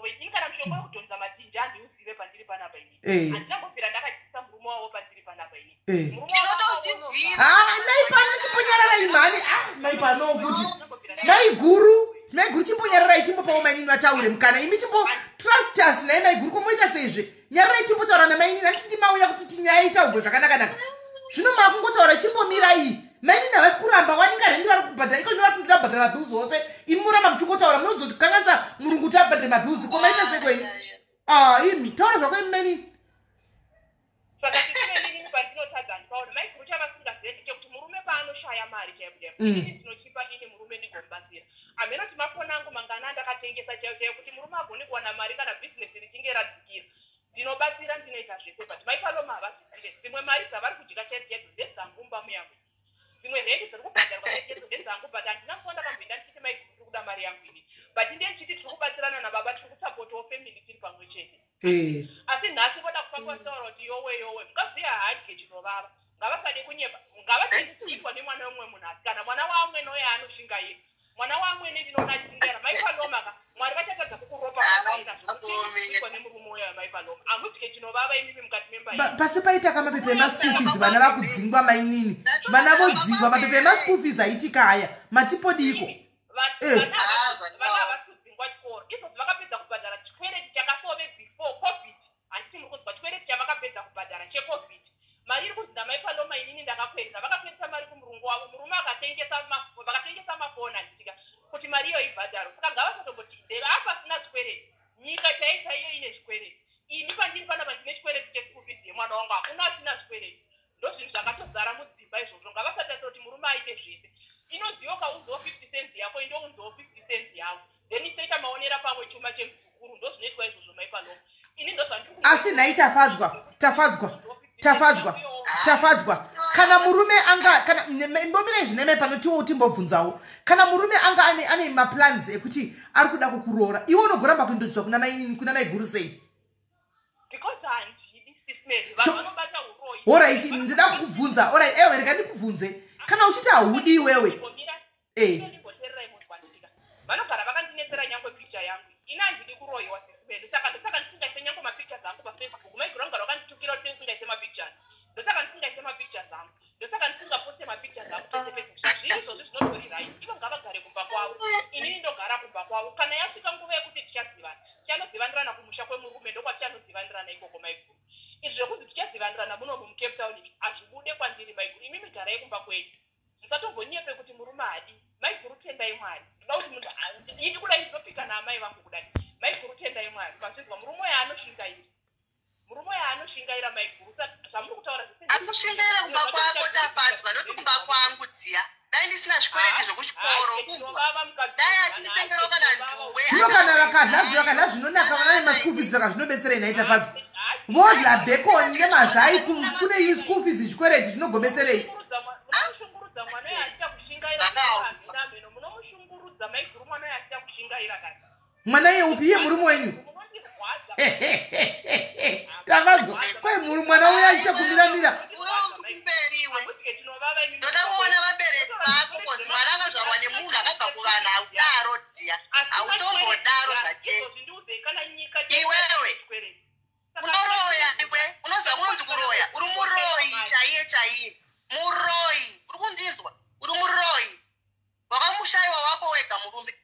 wavo ini kana mushonga wekudhonza machinja handiuzive pandiri panapa ini. Eh. handinambobvira ndakadyisa murume wavo pandiri panapa ini. Eh. Ah, maipano chimbonyararai mhani Ah, maipano kuti maiguru maiguru chimbonyararai chimbopawo mainini vataure mukana. Imi chimbo trust us nai maiguru komoita seizve nyararai chimbotaura namainini handiti ndimauya kuti tinyaya itaurwe zvakanakanaka. Zvino makungotaura chimbomirai mainini havasi kuramba waningarendi vari kubhadhara iko vari kundoda kubhadhara mabhills ose. Ini muramba muchingotaura munozokanganisa murungu kuti abhadhare mabhills komaita sekweni ah imi taura zvako imenini saka tisimenini pandinotadza ndipaona maiguru chavasingazivi chekuti murume paanoshaya mari chaipo chaipo Mm. ini ndinochipa ini murume ndigomubatsira hamena kuti mafoni angu mangana ndakatengesa chaipo chaipo kuti murume agone kuwana mari kana bhizinesi richinge radzikira ndinobatsira ndinoita zvese but maipaloma havazvizire dzimwe mari dzavari kudya chaipo chaipo ndedzangu mbamu yangu dzimwe renti dziri kubhadharwa chaipo ndedzangu but handina kufa ndakamboenda ndichiti maiguru tiri kuda mari yangu ini. But ndiye ndichiti tiri kubatsirana nababa tiri kusapotawo family tiri pamwe chete. Eh, asi nhasi voda kufangotaura kuti yowe yowe mukaziya hadye chinovava. Ngavasade kunyepa ngavasaiitwa nemwana wemumwe munhu asi kana mwana waamwene oyo anoshingaira mwana waamwene ndinoona achingaira maipalomaka mwari vachatadza kukuropa kwakaita zvokuitwa nemurume oyo maipaloma hamudye chinovava imimi mukati memba pa- pasi paita kamapepe emaschool fees vana vakudzingwa mainini vana vodzingwa mapepe emaschool fees aitika aya. Matipodiko Eh. vana havasikudzingwa chikoro. Izvozvi vakapedza kubhadhara chikwereti chakasove before covid. Handiti muri kunzwa chikwereti chavakapedza kubhadhara checovid mari iri kunzi namaipaloma inini ndakakweresa vakapedzisa mari kumurungu wavo. Murume vakatengesa mafoni handitika kuti mari iyo ibhadharo saka ngavasatomboti ndeve apasina chikwereti nyika chaichaiyo ine chikwereti ini pandiri panapa ndine chikwereti chesikufizi yemwana wangu hakuna asina chikwereti ndo zvinhu zvakatozara mudzimba izvozvo. Ngavasatata kuti murume aite zvese. Inoziyoka unzewo 50 cents yako inde unzewo 50 cents yavo then isoita maonera pamwe chuma chemuzukuru ndo zvinoitwa izvozvo maipaloma ini ndo zvandiri asi nhai tafadzwa tafadzwa tafadzwa. Tafadzwa. Kana murume anga kana mbomira zvineme panotiwo timbobvunzawo kana murume anga ane, ane maplans ekuti ari kuda kukuroora iwe unogoramba kuindodzwa kuna mai- kuna maiguru sei? Orit ndida kukubvunza. Orit ewe rega ndikubvunze. Kana uchiti haudi iwewe. Eh. vanogara vakandinetsera nyangwe picha yangu. Ini handidi kuroyiwa sismeni saka ndosaka ndisingaise nyangwe mapictures angu pafacebook maiguru angara vakanditukira kuti ndisingaise mapictures ndosaka ndisingaise mapictures angu ndisingaposte mapictures angu pese pese zvazviri izvozvi zvinotori right. Ivo ngavagare kumba kwavo. Inini ndogara kumba kwavo. Kana yasvika nguva yekuti tichazivana tichanozivanirana kumusha kwemurume ndokwatichanozivanirana ikoko maiguru izvi zvekuti tichazivanirana munomu mucape town ichi hazvibude kwandiri maiguru imimi garai kumba kwenyu musatombonyepe kuti murume hadi maiguru tendai mwari ndoda kuti munhu ini kudai ndinopika naamai vangu kudai maiguru tendai mwari mazvinzwa murume uyo anoshingaira murume uyo anoshingaira maiguru Sa- zvamuri kutaura zvese ndizvo. akushingaira kumba kwako tafadzwa noti kumba kwangu dziya. Dai ndisina zvikwereti Ah, chinovava mukadzi dai ah, kana nduwe zvino kana vakadla zvakadla zvinonaka vanane maschool fees saka zvinobetserei nhai tafadzwa vodla bhekoni nemazai ku- kune school fees chikwereti zvinogobetserei. mwana uyo achita kushingaira Vakaoma. hazvina mheno munomushungurudza maiguru mwana uyo achita kushingaira kati mwana iye upi iye murume wenyu munondirwadza tafadzwa kwai muri mwana uya achiita kumiramira umberiwe Hamudye chinovava imimi ndoda kuona vabereki vako kozi mwana akazvarwa nemunhu akabva kuvanhu haudaro dhiya hautombodaro zvachena izvozvi ndiudzei kana nyika Iwewe. unoroya iwe unoziva kunonzi kuroya uri muroyi chaiye chaiye muroyi uri kundinzwa uri muroyi wakamushayiwa wako wega murume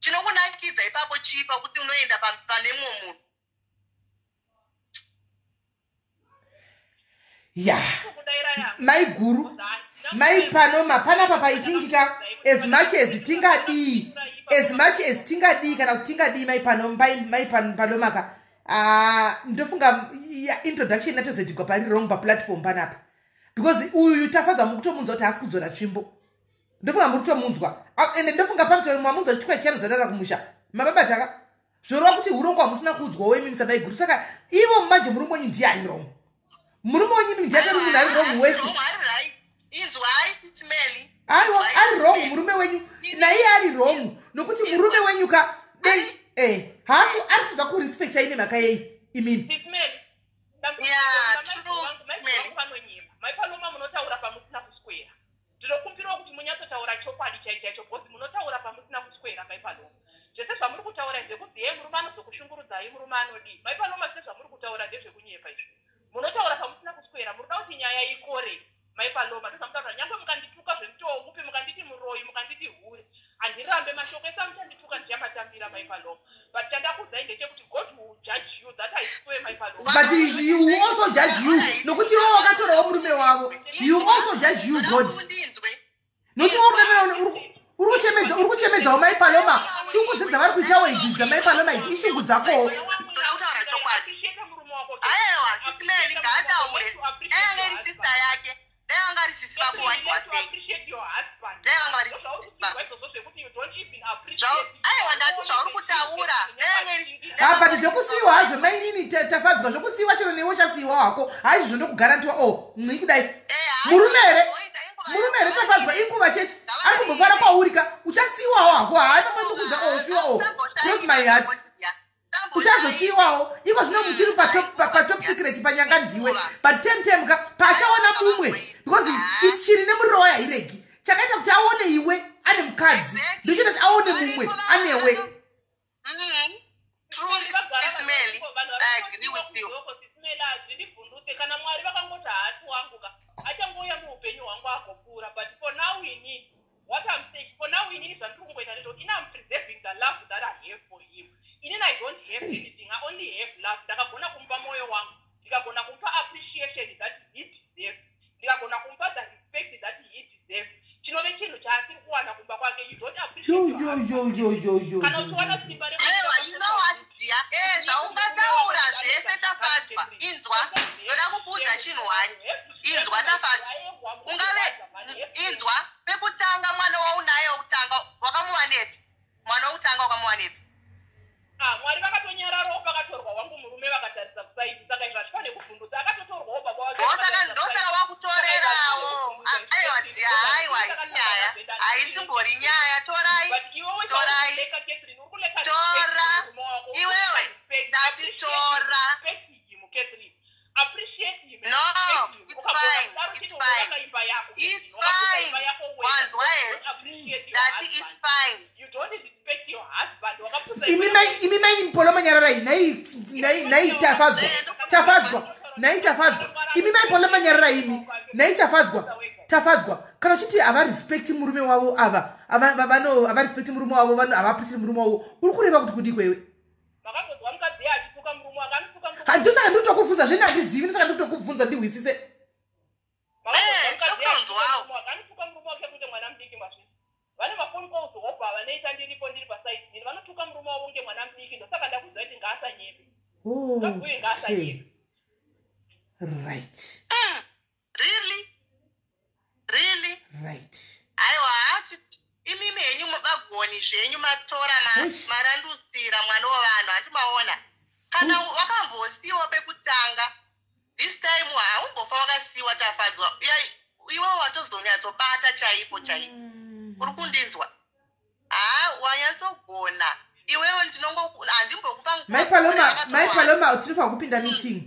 chinokunakidza ipapo chipa kuti unoenda pa- pane mumwe munhu ya kudaira yangu maiguru maipanoma panapa paithinkika as much as tingadii as much as tingadii kana kuti tingadii maipanomaka ndofunga ya- introduction yatozoitigwa pari wrong paplatform panapa because uyu tafadza mukutomunzwa kuti haasi kudzora tsvimbo. Ndofunga muri kutomunzwa. Ah, ende ndofunga panomamunzwa chitwa chichanozodara kumusha. Mababataka zvorova kuti urongwa hamusina kuudzwa wemimisa maiguru. Saka ivo mumanje murume wenyu ndiye ari wrong. Murume wenyu mimi ndiyatori munhu ari wrong wese inzwai smeli aiwa ari wrong murume wenyu. naiye ari wrong nokuti murume wenyu ka dei eh hafu ari kutiza kurespecta ine mhaka yei vanonyima maipaloma munotaura pamusina kuswera. Ndinokumbirawo kuti munyatsotaura chokwadi chai chaicho bhozi munotaura pamusina kuswera maipaloma zvese zvamuri kutaura zvekuziye murume anozokushungurudzai murume anodii maipaloma se zvamuri kutaura ndezvekunyepa izvi. Munotaura pamusina kuswera muruda kuti nyaya ikore maipaloma ndozvamutaura nyangwe mukandituka zvemutoo mupi mukanditi muroyi mukanditi huri. Handirambe mashoko ese amuchandituka ndichamatambira maipaloma but chandakudzai ndechekuti god will judge you that i swear maipaloma but you also judge you? Nokuti iwo wakatorawo murume wavo you also judge you god. Nokuti waunamira uri kuchemedza uri kuchemedzawo maipaloma shungu dze dzavari kuitawo idzi dzamaipaloma idzi ishungu dzakowo murume aiwa murume wako. ngaataure husband. sista yake dai anga ari sisi vako Let to waiwasei appreciate your husband. Dai anga vari Ndozvauri sisi kutirwa vako. izvozvo zvekuti you don't even Zvau- appreciate aiwa ndati zvauri kutaura but zvokusiyiwa hazvo mainini ta- tafadzwa zvokusiyiwa chero newe chasiyiwa hako. Hai izvo ndokugarantiwa o mwi kudai murume here murume here tafadzwa inguva chete. ari kumbofara kwaurika uchasiyiwawo hako hai pamwendikudza o shuwa o cross my heart. uchazosiyiwawo iko zvino muchiri patop pa- patop secret panyanga ndiwe. But tem tem ka paachaona mumwe because ichiri nemuriro hairegi chakaita kuti aone iwe ane mukadzi. Ndochoita kuti aone mumwe anewe. Kana mwari vakangoti haasi wanguka achangouya muupenyu hwangu agopfuura but for now we need what i'm saying for now we need zvandiri kungoita ndezvekuti ini am preserving the love that i have for him inini i don't have anything i only have love. Ndakagona kumupa mwoyo wangu. Ndikagona kumupa appreciation that he deserves ndikagona kumupa the respect that he deserves. Chinove chinhu chaasiri kuwana kumba kwake you don't appreciate your husband. yoyoyoyoyoyo kana uchiwana simba aiwa inowaziya e zvaungataura zvese tafadzwa. inzwa. Ndoda kubudza chinhu wani inzwa tafadzwa. Ungave inzwa. Pekutanga mwana waunaye wekutanga wakamuwanepi? Mwana wekutanga wakamuwanepi? Ah, mwari vakatonyararawo pakatorwa wangu murume vakatarisa kusaiti saka izvo hazvifane kuvhundutsa akatotorwawo baba wake ndosaka vakatarisa ndosaka kusaiti. vakutorerawo A- aiwa dziya haiwa haisi nyaya haisimbori nyaya torai Torai. Tora. Iwewe, Respect, ndati appreciate him, No, it's fine, it's fine. It's fine. Wanzwa here. husband. its fine. You don't respect your husband. Imi imba mai yako. imi mai nimpolo manyararai nhai nhai- nhai tafadzwa. Tafadzwa nhai tafadzwa. Imi mai polo manyararai imi. Nhai tafadzwa. Tafadzwa. Kana uchiti havarespekti murume wavo ava. Havarespekti murume wavo vano havapriti murume wavo. Uri kureva kuti kudi kwewe makatozwa mukadzi iye achituka murume wake anotuka murume Ha, ndosaka ndiri kutokubvunza zveni handizivi ndosaka ndiri kutokubvunza ndihwisise Eh, vane mafoni calls hope vanoita ndiripo ndiri pasaiti nini vanotuka murume wavo nge mwana mudiki ndosaka ndakuziva kuti ngaasanyebe Oh, ndabhuye okay. ngaasanyebe right. Mm, really? Really? Right. Aiwa hati imimi henyu mubagoni zvenyu matora marandusira mwana wevanhu handimaona kana wakambosiyiwa pekutanga this time haumbofa wakasiyiwa tafadzwa iwewo watozonyatsobata chaipo chaipo. Uri kundinzwa? Ha wanyatsogona iwewo ndinongo handimbokupa nguva mai paloma yekuti mai wakatowana. paloma tinofanira kupinda meeting.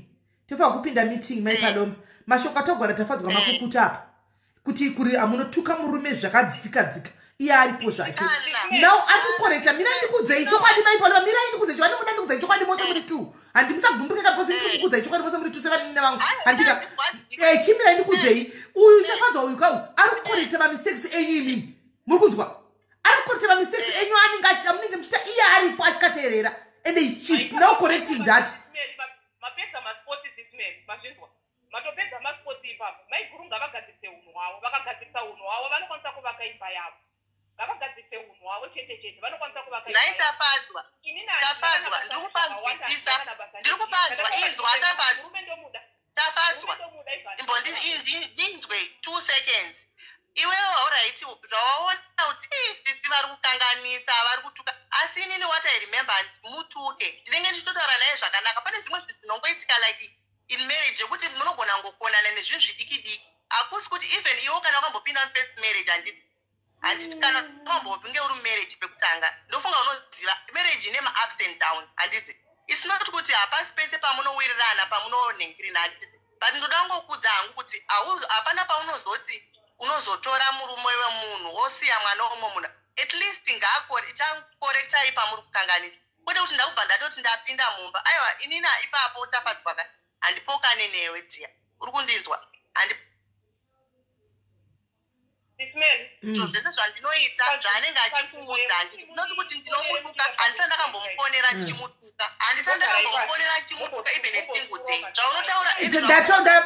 Tinofanira kupinda meeting mai Eh. mashoko atogara tafadzwa Eh. makukuta apa. Kuti kuri hamunotuka murume zvakadzika dzika iye aripo zvake now ari kukorekta mirai ndikudzei chokwadi mai paloma mirai ndikudzei chokwadi muda ndikudzei chokwadi mose muri two. Handi musagumbuke kakosi ndiri kukudzai chokwadi mose muri two sevanini vangu handika Eh, chimirai ndikudzei. Uyu tafadzwa uyu kau. Ari kukorekta mamistakes enyu imimi muri kunzwa? Ari kukorekta mamistakes enyu anenge amunenge muchiita iye aripo akateerera and shes now correcting that. mapedza maspoti this man mazvinzwa matopedza maspoti ipapo. Maiguru ngavagadzirise unhu hwavo vakagadzirisa unhu hwavo vanokwanisa kuvaka imba yavo ngavagadzirise unhu hwavo chete chete. Vanokwanisa kuvaka imba nhai yavo. tafadzwa Tafadzwa, ndiri kupanzwisisa. Ndiri kupanzwa, inzwa, Tafadzwa. tafadzwa murume ndomuda izvo imbo handina basa. ndinzwe two seconds. Iwewo alright zvawaona kuti "Eh, sisi vari kukanganisa vari kutuka. Asi inini what i remember mutuke. Ndinenge ndichitotaura naye zvakanaka. Pane zvimwe zvinongoitika like in marriage yekuti munogona ngokonana nezvinhu zvidiki diki hakusi kuti even iwo kana wakambopinda mufirst marriage handiti handiti kana wakambopinge uri mumarriage pekutanga ndofunga unoziva marriage ine maups and down handiti its not kuti hapasi pese pamunowirirana pamunonhengirina handiti but ndoda ngokudza hangu kuti hapana paunozoti unozotora murume wemunhu wosiya mwana womwe munhu at least ngaakorektai pamuri kukanganisa. Kwete kuti ndakubva ndatoti ndapinda mumba aiwa inina ipapo tafadzwaka handipokane newe dhiya uri kundinzwa. Handi zvese zvandinoita zvaanenge achikuudza handinoti kuti ndinomutuka handisati ndakambomufonera ndichimutuka handisati ndakambomufonera ndichimutuka even a single day. Zvaunotaura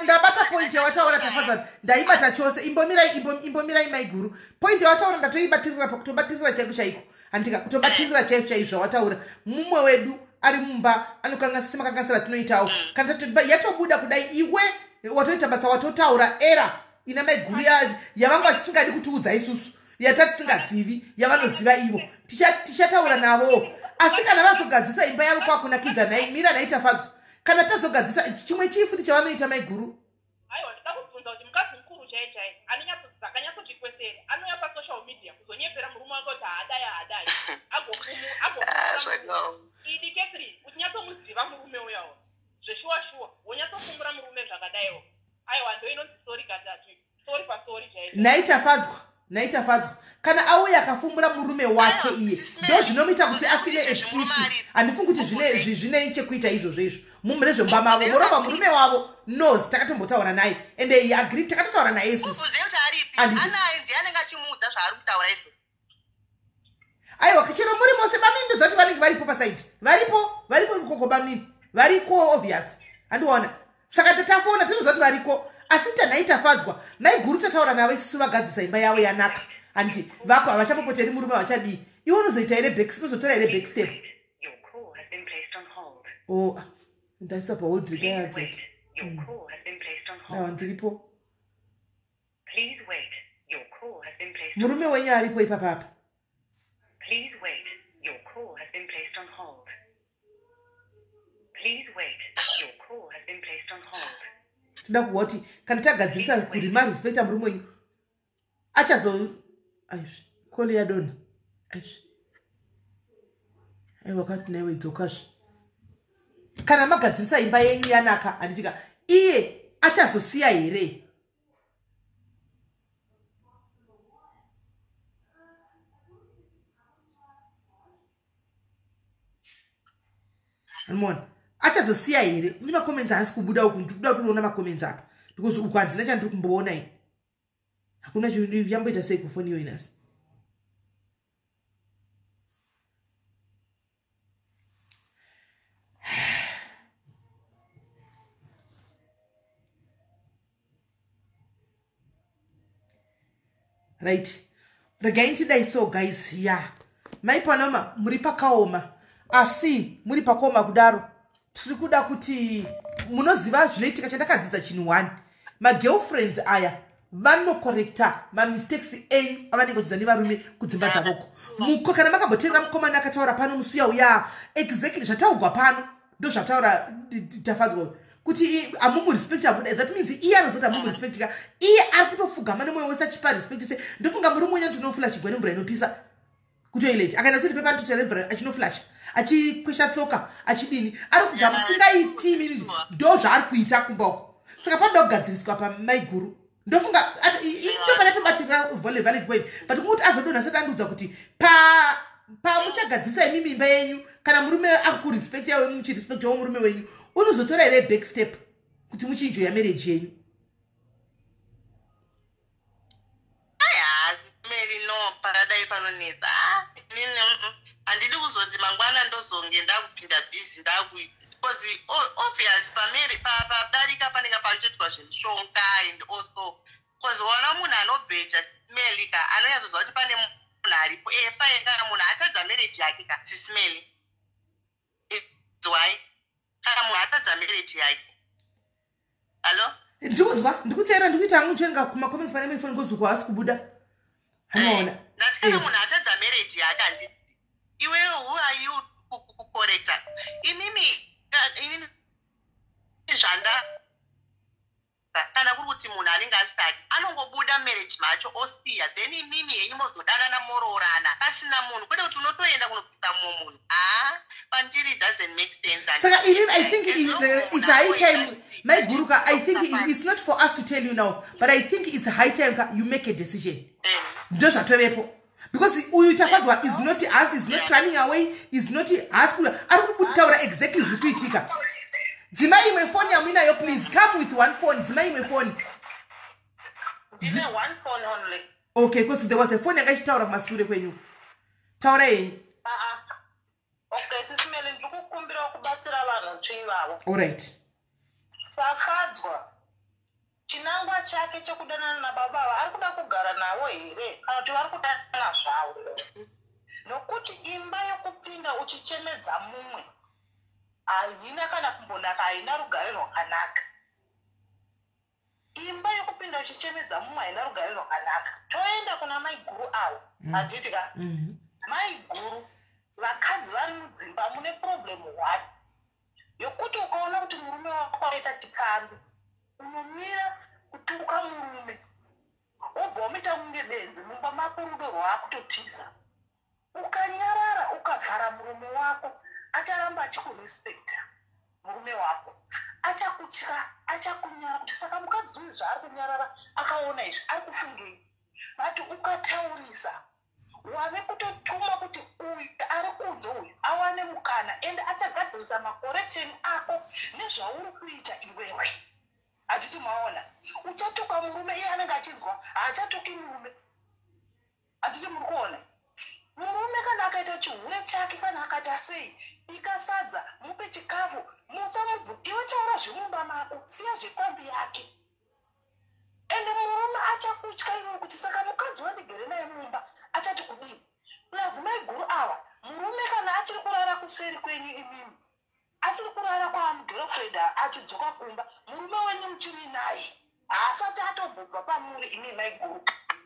ndabata point yawataura tafadzana ndaibata chose. Imbomirai imbo- imbomirai maiguru point yawataura ndatoibatirira pakutobatirira chaiko chaiko? Handika kutobatirira chaizvo chaizvo zvawataura mumwe wedu ari mumba anokanganisa semakanganisira atinoitawo kana tati- yatobuda kudai iwe watoita basa watotaura. Era ina maiguru ya- yavanga vachisingadi kutiudza isusu. Yatatisingazivi yavanoziva ivo. Ticha- tichataura navowo asi kana vazogadzisa imba yavo kwakunakidza nai mira naitafadzwa kana tazogadzisa chimwe chii futi chavanoita maiguru aiwa ndida kubvunza kuti mukadzi mukuru chai chai anonyatsodzisa akanyatsotikwesera. Anouya pasocial media kuzonyepera murume wake kuti haadai haadai. Agofumu Ah, catherine uchinyatsomuziva murume uyawo. Zveshuwa shuwa wonyatsofumbura murume zvakadaiwo aiwa ndo inonzi sori katatu sori pasori chai naitafadzwa naitafadzwa. Kana auya akafumbura murume wake iye ndo zvinomuita kuti afile exclusive handifungi kuti zvine zvi- zvine chekuita izvozvo izvo. Mumurezvemba mavo morova murume wavo nos takatombotaura naye. Ende he agree takatotaura naye isusu aiwa chero muri mose bamini ndozati vanenge varipo pasaiti varipo varipo ikoko bamini. Variko obvious. Handiona saka tatafona tinozati variko asi tanhaitafadzwa maiguru tataura navo isusu vagadzisa imba yavo yanaka. Handiti vako havachapopoteri murume havachadii iwe unozoita here unozotora here backstep? O ndaisa paholdrika Please yadzo wait. Your call has been placed on awa hold. ndiripo. Murume wenyu aripo ipapapa Please wait. Your call has been placed on hold. Toda kuwa kuti kana tagadzirisa kurima respecta murume wenyu achazo aizvi koli yadonha aizvi aiwa kati naiwe dzokazve kana magadzirisa imba yenyu yanaka handitika iye achazosiya here animona achazosiya here? Ine makomenzi haasi kubuda uku ndikuda kuti unoona makomenzi apa. Because uku handina chandiri kumboona ini hakuna yamboita sei kufoni iyo inasi? Right. Regai tidai so guys. Ya. Yeah. maipanoma muri pakaoma. Asi muri pakaoma kudaro tiri kuda kuti munoziva zvinoitika chandakadzidza chinhu one. Magirlfriends aya vanokorekta mamistakes enyu avanenge vachidzwa nevarume kudzimba dzavoko. Muko kana makamboteerera mukomana akataura pano musi uya exactly zvataurwa pano ndo zvataura tafadzwa. Kuti amumurespect abuda that means iye anozoti amumurespectika iye ari kutopfugama nemwoyo wese achipa respect se ndofunga murume wenyu ndinofula chigwa nemvura inopisa kutoileti akaenda kuti pepa ndotere mvura achinoflasha achikwesha tsoka achidini? Ari kubva musingaiti mini ndo zvaari kuita kumba uko saka panoda kugadziriswa pamaiguru ndofunga ndopana tobatirira vole valid point but kunguti azodonha asati andiudza kuti pa pamuchagadzisa imi mimba yenyu kana murume akukurespect yawe muchirespectawo murume wenyu unozotora here back step kuti muchinjoya marriage yenyu? Ai haasi meri no pakadai panonetsa Handidi kuzoti mangwana ndozonge ndakupinda bhizi ndakuita. Because obvious padarika panenge pachiitwa zvemishonga and also because wana munhu anobheja smeli ka anonyatsoziva kuti pane munhu aripo. E fine kana munhu atadza mereji yake ka sismeli why? Kana munhu atadza mereji yake. Hallo ndikuzwa ndikuteera ndikuita hangu ndoenga kumacomments pane maifoni ngozuku haasi kubuda. Hanoona ndati kana Eh. munhu atadza mereji yake handiti iwe who are you ku- ku- kukorekta inini ka- inini zvanda kana kuri kuti munhu anenge asitadi anongobuda mereji macho osiya then imimi henyu mozodanana moroorana pasina munhu kwete kuti unotoenda kunopisa mumwe munhu? Ha kwandiri doesn't make sense. Saka inini i think it's high time. Kuti- maiguruka i think it- it's not for us to tell you now but i think it's high time ka you make a decision. Eh. ndo zvatovepo because uyu tafadzwa is not us is not running away is not kula ari kutaura exactly zviri kuitika. Dzimai imwe foni yamuinayo please. Come with one phone. Dzimai imwe foni. Ndine one phone only. Okay because there was a phone yanga ichitaura kumasure kwenyu. Taura yenyu aa okay sisimeli ndiri kukumbira kubatsira vanhu tsvi vavo allright vafadzwa chinangwa chake chekudanana nababa avo ari kuda kugara navo here? Kana kuti vari kudanana zvavo? Nokuti imba yokupinda uchichemedza mumwe haina kana kumbonaka haina rugare rwakanaka. Imba yokupinda uchichemedza mumwe haina rugare rwakanaka. Toenda kuna maiguru avo. Handiti ka Mhm. maiguru vakadzi vari mudzimba mune problem one. Yokuti ukaona kuti murume wako aita chipfambi unomira kutuka murume. Wobva wamuita kunge benzi mumba mako rudo rwaakutotiza. Ukanyarara ukavhara murume wako acharamba achikurespekta murume wako. Achakutya achakunyara kuti saka mukadzi uyu zvaari kunyarara akaona izvi ari kufungei vati ukataurisa wave kutotuma kuti uyu ari kunze uyu awane mukana ende achagadzirisa makoreksheni ako nezvauri kuita iwewe hatiti maona uchatuka murume iye anenge achinzwa haachatuki murume. Hatiti muri kuona? Murume kana akaita chihure chake kana akaita sei ikasadza mupe chikafu musamubvu iwe taura zvemumba mako siya zvekwambi yake. Ende murume achakutya iwewe kuti saka mukadzi wandigere naye mumba achati kudii plus maiguru ava murume kana achiri kurara kuseri kwenyu imimi asiri kurara kwamugirlfriend achidzoka kumba murume wenyu muchiri naye haasati atobvubva pamuri imi maiguru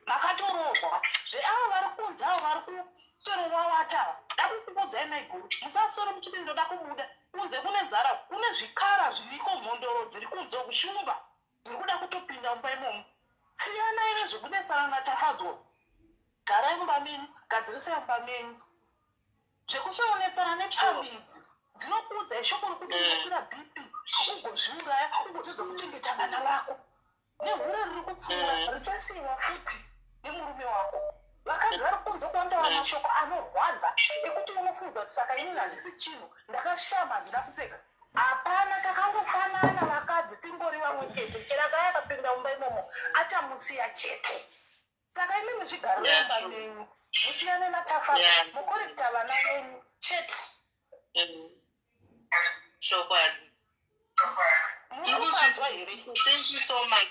makatorohwa zveavo vari kunze avo vari kusoro wawatava da kukuudzai maiguru musasoro muchiti ndoda kubuda kunze kune nzara kune zvikara zviriko mhondoro dziri kunze kushumba dziri kuda kutopinda mumba imomo. Siyanai nezvekunetsana natafadzwa? Garai mumba menyu gadzirisai mumba menyu. Zvekusoonetsana nepfambidzi dzinokuudzai shoko rokuti unokwira bp ugozviuraya ugotedza kuchengeta vana vako. Nehure riri kupfuura richasiyiwa futi nemurume wako. Vakadzi vari kunze kuwandaura mashoko anorwadza ekuti unofunga kuti saka inini handisi chinhu ndakashama handina kupfeka hapana takangofanana vakadzi tingori vamwe chete. Cherakai akapinda mumba imomo achamusiya chete. Saka imi muchigarira Yeah, mumba menyu musiyane natafadza Yeah. mukorekta vana venyu chete chokwadi thank you. So much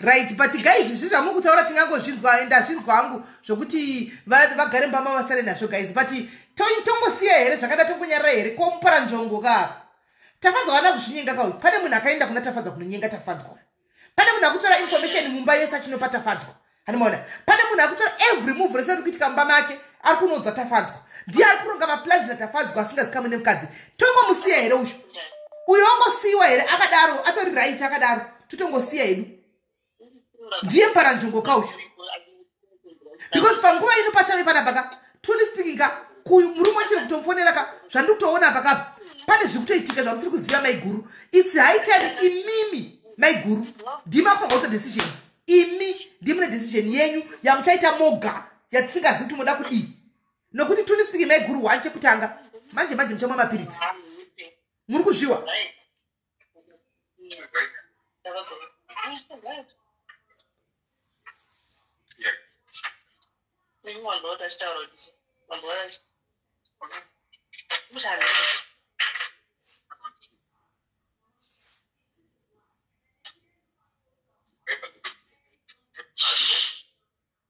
right but guys izvi zvamuri kutaura tingangozvinzwa ende hazvinzwa hangu zvokuti va- vagare mbama vasare nazvo guys. But to- tongosiya here? Zvakada tongonyarara here? Komupara njongo ka? Tafadzwa vana kuzvinyenga kauyu pane munhu akaenda kuna tafadzwa kunonyenga tafadzwa pane munhu akutora information mumba yese achinopa tafadzwa hanimaona pane munhu akutora every move rese riri kuitika mumba make ari kunoudza tafadzwa ndiye ari kuronga maplans natafadzwa asingazikamwe nemukadzi? Tongomusiya here ushu? Uyo wangosiyiwa here? Akadaro atori right akadaro. Totongosiya hedu? Ndiye mparanzvongo kaushu because panguva ino pachave panapa ka truly speaking ka murume wachiri kutomufonera ka zvandiri kutoona apa kapa. Pane zviri kutoitika zvamusiri kuziva maiguru its high time imimi maiguru ndimakonga kuta decision. Imi ndimune decision yenyu yamuchaita moga yatisingazivi kuti munoda kudii nokuti truly speaking maiguru one chekutanga manje manje muchamwa mapiritsi muri kuzviwa Right. Right.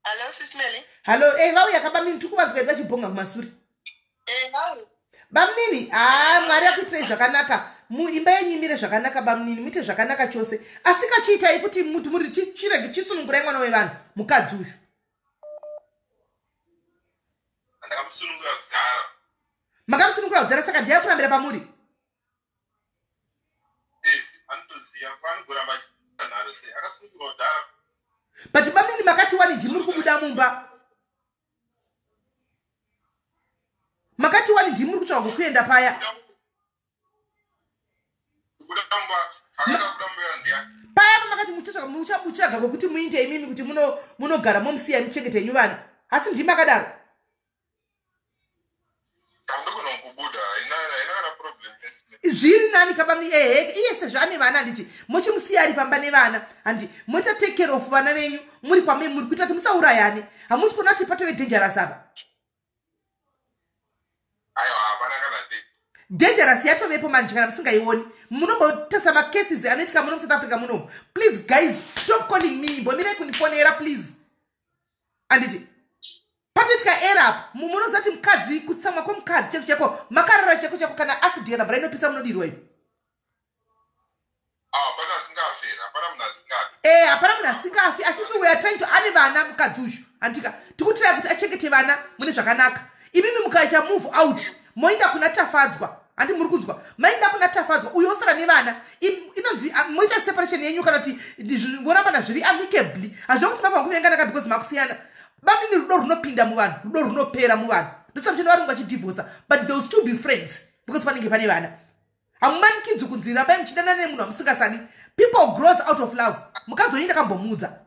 Hello sisimele halo e vauya kabamini tiri kuvanzwa edu vachibhonga kumasuri. Eh bamunini haa mwari akuitirai zvakanaka. Muimba yenyu imire zvakanaka bamunini muite zvakanaka chose. Asi kachiitai kuti muti muri chi- chirege chisunungurai mwana wevanhu mukadzi ushu. Handakamusunungura kudhara makamusunungura kudhara saka ndiya kurambira pamuri Eh, anotoziva paanogoramba achiita nharo sei akasunungura kudhara but bamunini makati wani ndi muri kubuda mumba. Makati wani ndi muri kutsvaga kukuenda paya paya pamakati muchitsvaga kwekuti muinde imimi kuti muno- munogara momusiya muchengete henyu vanhu asi ndimi akadaro handogona kubuda zviri nani kabamuni ehe iye sezvo ane vana handiti muchimusiya ari pamba nevana. Handi moita take care of vana venyu. Muri kwamai muri kuita kuti musaurayane. Hamusi kuona kuti patove dangerous apa. Dangerous yatovepo manje kana musingaioni. Munombotasa macases anoitika muno musouth africa munomu. Please guys stop calling me. Mbomirai kundifonera please. Handiti patoitika erapo mu- munozati mukadzi kutsamwa kwemukadzi cheko cheko makarara cheko cheko kana asidhi kana mvura inopisa munodirwa Ah, hapana asingafi hapana munhu asingafi. E hapana munhu asingafi. Asisi we are trying to ane vana mukadzi ushu. Andika tikutirai kuti achengete vana mune zvakanaka. Imimi mukaita move out. Moenda kuna tafadzwa. Handi muri kunzwa. Maenda kuna tafadzwa. Uyo osara nevana. Inonzi ah, moita separation yenyu kana kuti vorambana zviri amicably. Hazvina kuti mava kuvenganaka because makusiyana bamini rudo runopinda muvanhu rudo runopera muvanhu. Ndosaka muchenda vari ngachidivhosa but those two be friends because panenge pane vana. Hamumanikidzi kunzi rabai muchidana nemunhu wamusingasani people grows out of love. Mukadzi wenyu ndakambomuudza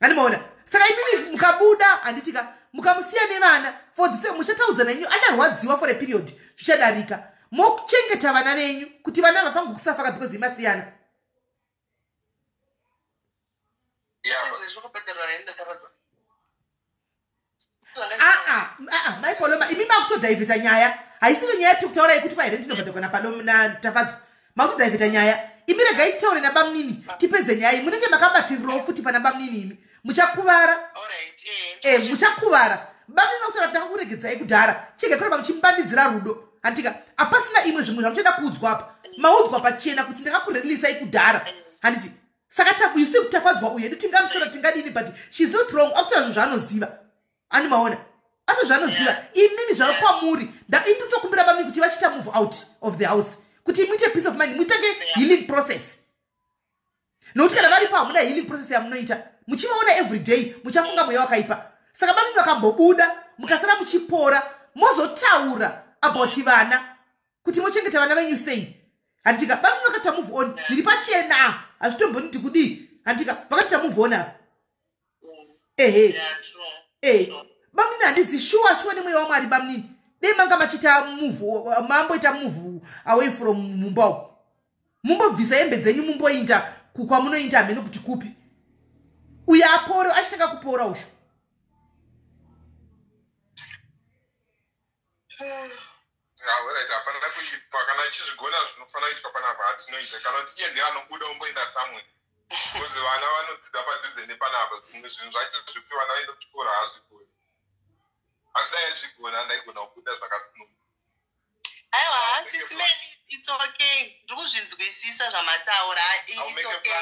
handimaona saka imimi mukabuda handitika mukamusiya nevana for the same muchataudzana nenyu acharwadziwa for a period zvichadarika mochengeta vana venyu kuti vana vafange kusafaka because imasiyana nendakaradza aa aa maipoloma imi makutodhaivheta nyaya. Haisivo nyaya yati kutaurai kuti kwahere ndinobhadhakwa napalo natafadzwa makutodhaivheta nyaya. Imi regai titaure nabamunini tipedze nyaya iyi. Munenge makabatirirawo futi pana bamunini imi. Muchakuvara. E muchakuvara. Bamunini vakusara kuti ndakakuregedzai kudhara. Chege kuramba muchimbandidzira rudo. Handika hapasina imwe zvimwe zvamuchada kuudzwa apa. Maudzwa pachena kuti ndakakurerilisai kudhara. Handiti saka see kutafadzwa uye tingamushora tingadini but shes not wrong. Akutora zvinhu zvaanoziva ani maona? Ati zvaanoziva imimi zvava kwamuri. Inditokumbira bamini kuti vachiita move out of the house. Kuti muite peace of mind muitange healing process. Nokuti kana varipo hamuna healing process yamunoita muchivaona every day muchafunga mweya wakaipa. Saka bamini vakambobuda mukasara muchipora mozotaura about vana kuti mochengeta vana venyu sei. Handitika bamini vakatiita move on zviri pachena. Hazvitomboniti kudii. Handitika vakatiita move on apa? Ehe Eh, bamunini handizi shuwa shuwa nemweya wamwari bamunini dei manga machiita muvhu mamboita muvhu away from mumba mumbobvisa hembe dzenyu mumboinda kwamunoinda hamene kuti kupi. Uyo aporo achitanga kupora usho alright hapana kuipa. Kana ichizvigona zvinofanira kuitwa panapa hatinoita kana kuti iye ndiye anobuda umboenda samwe kuzi vana vanodzidza padhuze nepanapa zvimwe zvinhu zvacho zvekuti vana vaende kuchikoro hazvigoni asi dai zvigona ndaigona kubuda zvakasununga aiwa hasi simeni its okay. Ndiri kuzvinzwisisa zvamataura its okay.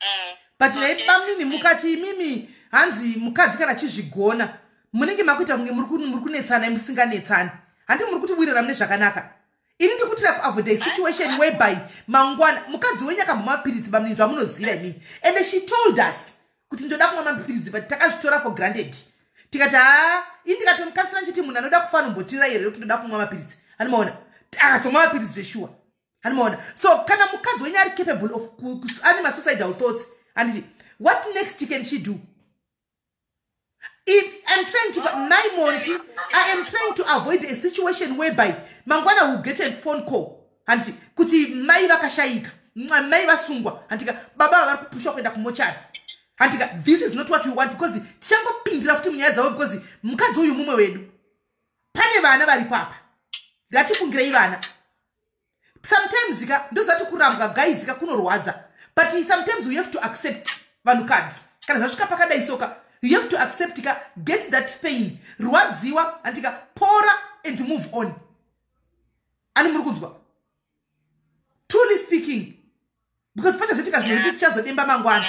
Mm. but Okay. nai bamunini mukati imimi hanzi mukadzi kana achizvigona munenge makuita kunge muri ku- muri kunetsana musinganetsani. Handi muri kutiwirira mune zvakanaka ini ndikutira kuavoida isituation whereby mangwana mukadzi wenyu akambwa mapiritsi bamunini zvamunoziva imimi and she told us kuti ndoda kumwa mapiritsi but takazvitora for granted. Tikati haa ini ndikatomukansira nchiti munhu anoda kufa anombotirira here kuti ndoda kumwa mapiritsi hanimaona akatomwa mapiritsi zveshuwa. Hanimaona so kana mukadzi wenyu ari capable of ane masuicidal thoughts anditi what next can she do if i'm trying to my monty i am trying to avoid a situation whereby mangwana will get a phone call handiti kuti mai vakashayika mwa- mai vasungwa handika baba vari kupushwa kuenda kumochari. Handika this is not what we want because tichangopindira futi munyaya dzavo because mukadzi uyu mumwe wedu pane vana vari papa. Ngatifungirei vana. Sometimes ka ndozati kurambwa guys ka kunorwadza but sometimes we have to accept vanhukadzi. Kana zvasvika pakadai soka you have to accept ka get that pain. Rwadziwa handika pora and move on. Ani muri kunzwa? Truly speaking because pachazoitika zvimwe kuti tichazodemba mangwana.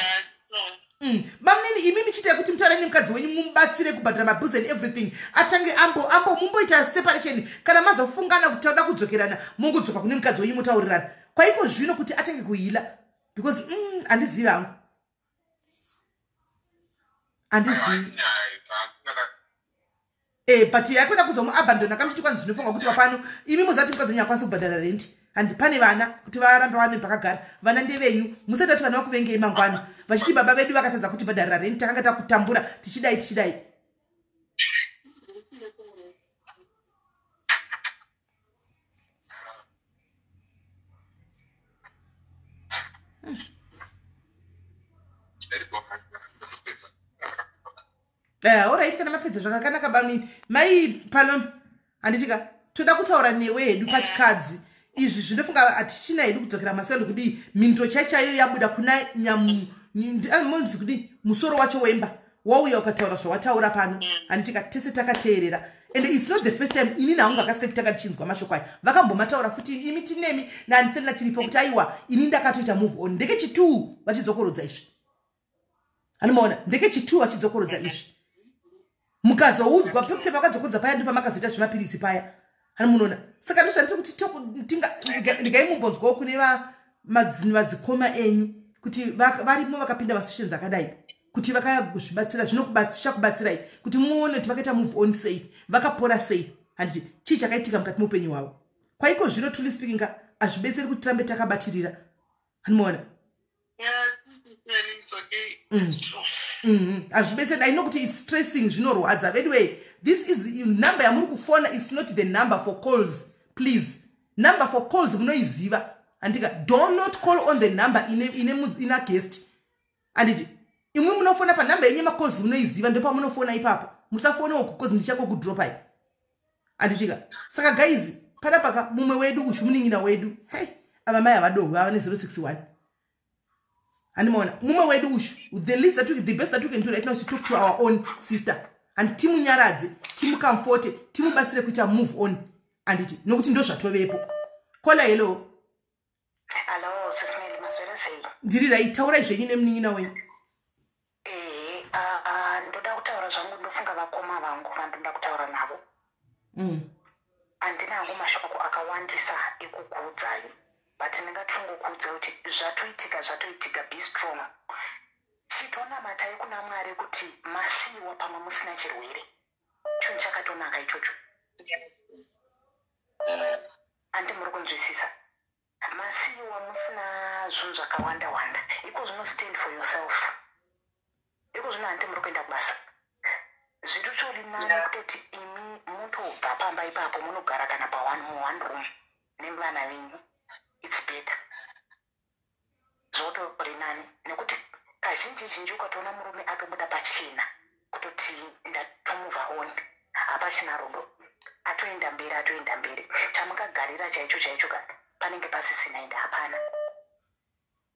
Mm. bamunini imi michiita kuti mutaure nemukadzi wenyu mumubatsire kubhadhara mabhills and everything. Atange ambo ambo mumboita separation. Kana mazofungana kuti tauda kudzokerana mongodzoka kune mukadzi wenyu mutaurirana. Kwaiko zvino kuti atange kuhila? Because mm, handizivi hangu handizivi haisi nyaya ita Eh, but yakwenda kuzomuabandona kamuchiti kwanzi zvinofunga kuti wapano imi muzati mukadzi wenyu akwanisi kubhadhara rendi handi pane vana kuti varambe vane pakagara. Vana ndevenyu musati kuti vana vakuvengei mangwana. Vachiti baba vedu vakatadza kuti bhadharira rendi takanga takutambura. Tichidai tichidai orit kana mapedza zvakanaka bamini mai pano handitika toda kutaura newe hedu pachikadzi izvi zvinofunga hatichina hedu kudzokera masendo kudii mhinduro chaichaiyo yabuda kuna nyamu monzi kudii musoro wacho wemba wauya ukataura zvawataura pano. Handitika tese takateerera. And its not the first time ini nahangu vakasika kutanga tichinzwa mashoko aya. Vakambomataura futi imi tinemi nahandisendina tiripo kuti aiwa ini ndakatoita move on. Ndeke chituu vachidzokorodza izvi. Hanimaona ndeke chituu vachidzokorodza izvi mukazoudzwa pekuti pakadzokorodza paya ndo pamakazoita zvemapirisi paya. Hani munoona saka ndozvandiri kuti ndikaimumbonzwawo kune va- madzi- madzikoma enyu kuti varimo vakapinda masocians akadai kuti vakazvibatsira zvinokubatsirai kuti muone kuti vakaita move on sei vakapora sei. Handiti chii chakaitika mukati meupenyu hwavo? Kwaiko zvino truly speaking ka hazvibetseri kuti tirambe takabatirira? Hanimaona True. Mhm. hazvibetseri i know kuti its stressing zvinorwadza. Anyway this is number yamuri kufona is not the number for calls. Please number for calls munoiziva. Andika do not call on the number ina guest. Anditi imwe munofona panhamba yenye macalls munoiziva ndopamunofona ipapo. Musafonewo because ndichako kudropai anditika saka guys panapaka mumwe wedu ushu munin'ina wedu hei ava mai havadohwe ava ne061 handimaona mumwe wedu ushu the least that we, the best that we can do right now is to talk to our own sister. And timunyaradze timukamfote timubatsire kuita move on. Anditi nokuti ndo zvatovepo kola hello. Alo sisimeli maswera sei. Ndiri rai taurai zvenyu nemunin'ina wenyu. Ee ndoda kutaura zvangu ndofunga vakoma vangu vandoda kutaura navo. Mm. handina hangu mashoko akawandisa ekukuudzai but ndingatongokuudza kuti zvatoitika zvatoitika be strong. Chitonamatai kuna mwari kuti masiyiwa pamwe musina chirwere. Chinhu chakatonaka ichocho? Handi muri kunzwisisa masiyiwa musina zvinhu zvakawanda wanda. Iko zvino stand for yourself. Iko zvino handi muri kuenda kubasa. Zviri tori nani kutoti imi mutobva pamba ipapo munogara kana paone muone room nevana venyu its better. Zvotori nani? Nekuti kazhinji zhinji ukatoona murume atobuda pachena kutoti ndatomuvha on. Hapachina rudo atoenda mberi atoenda mberi. Chamukagarira chaicho chaicho ka panenge pasisina ende hapana.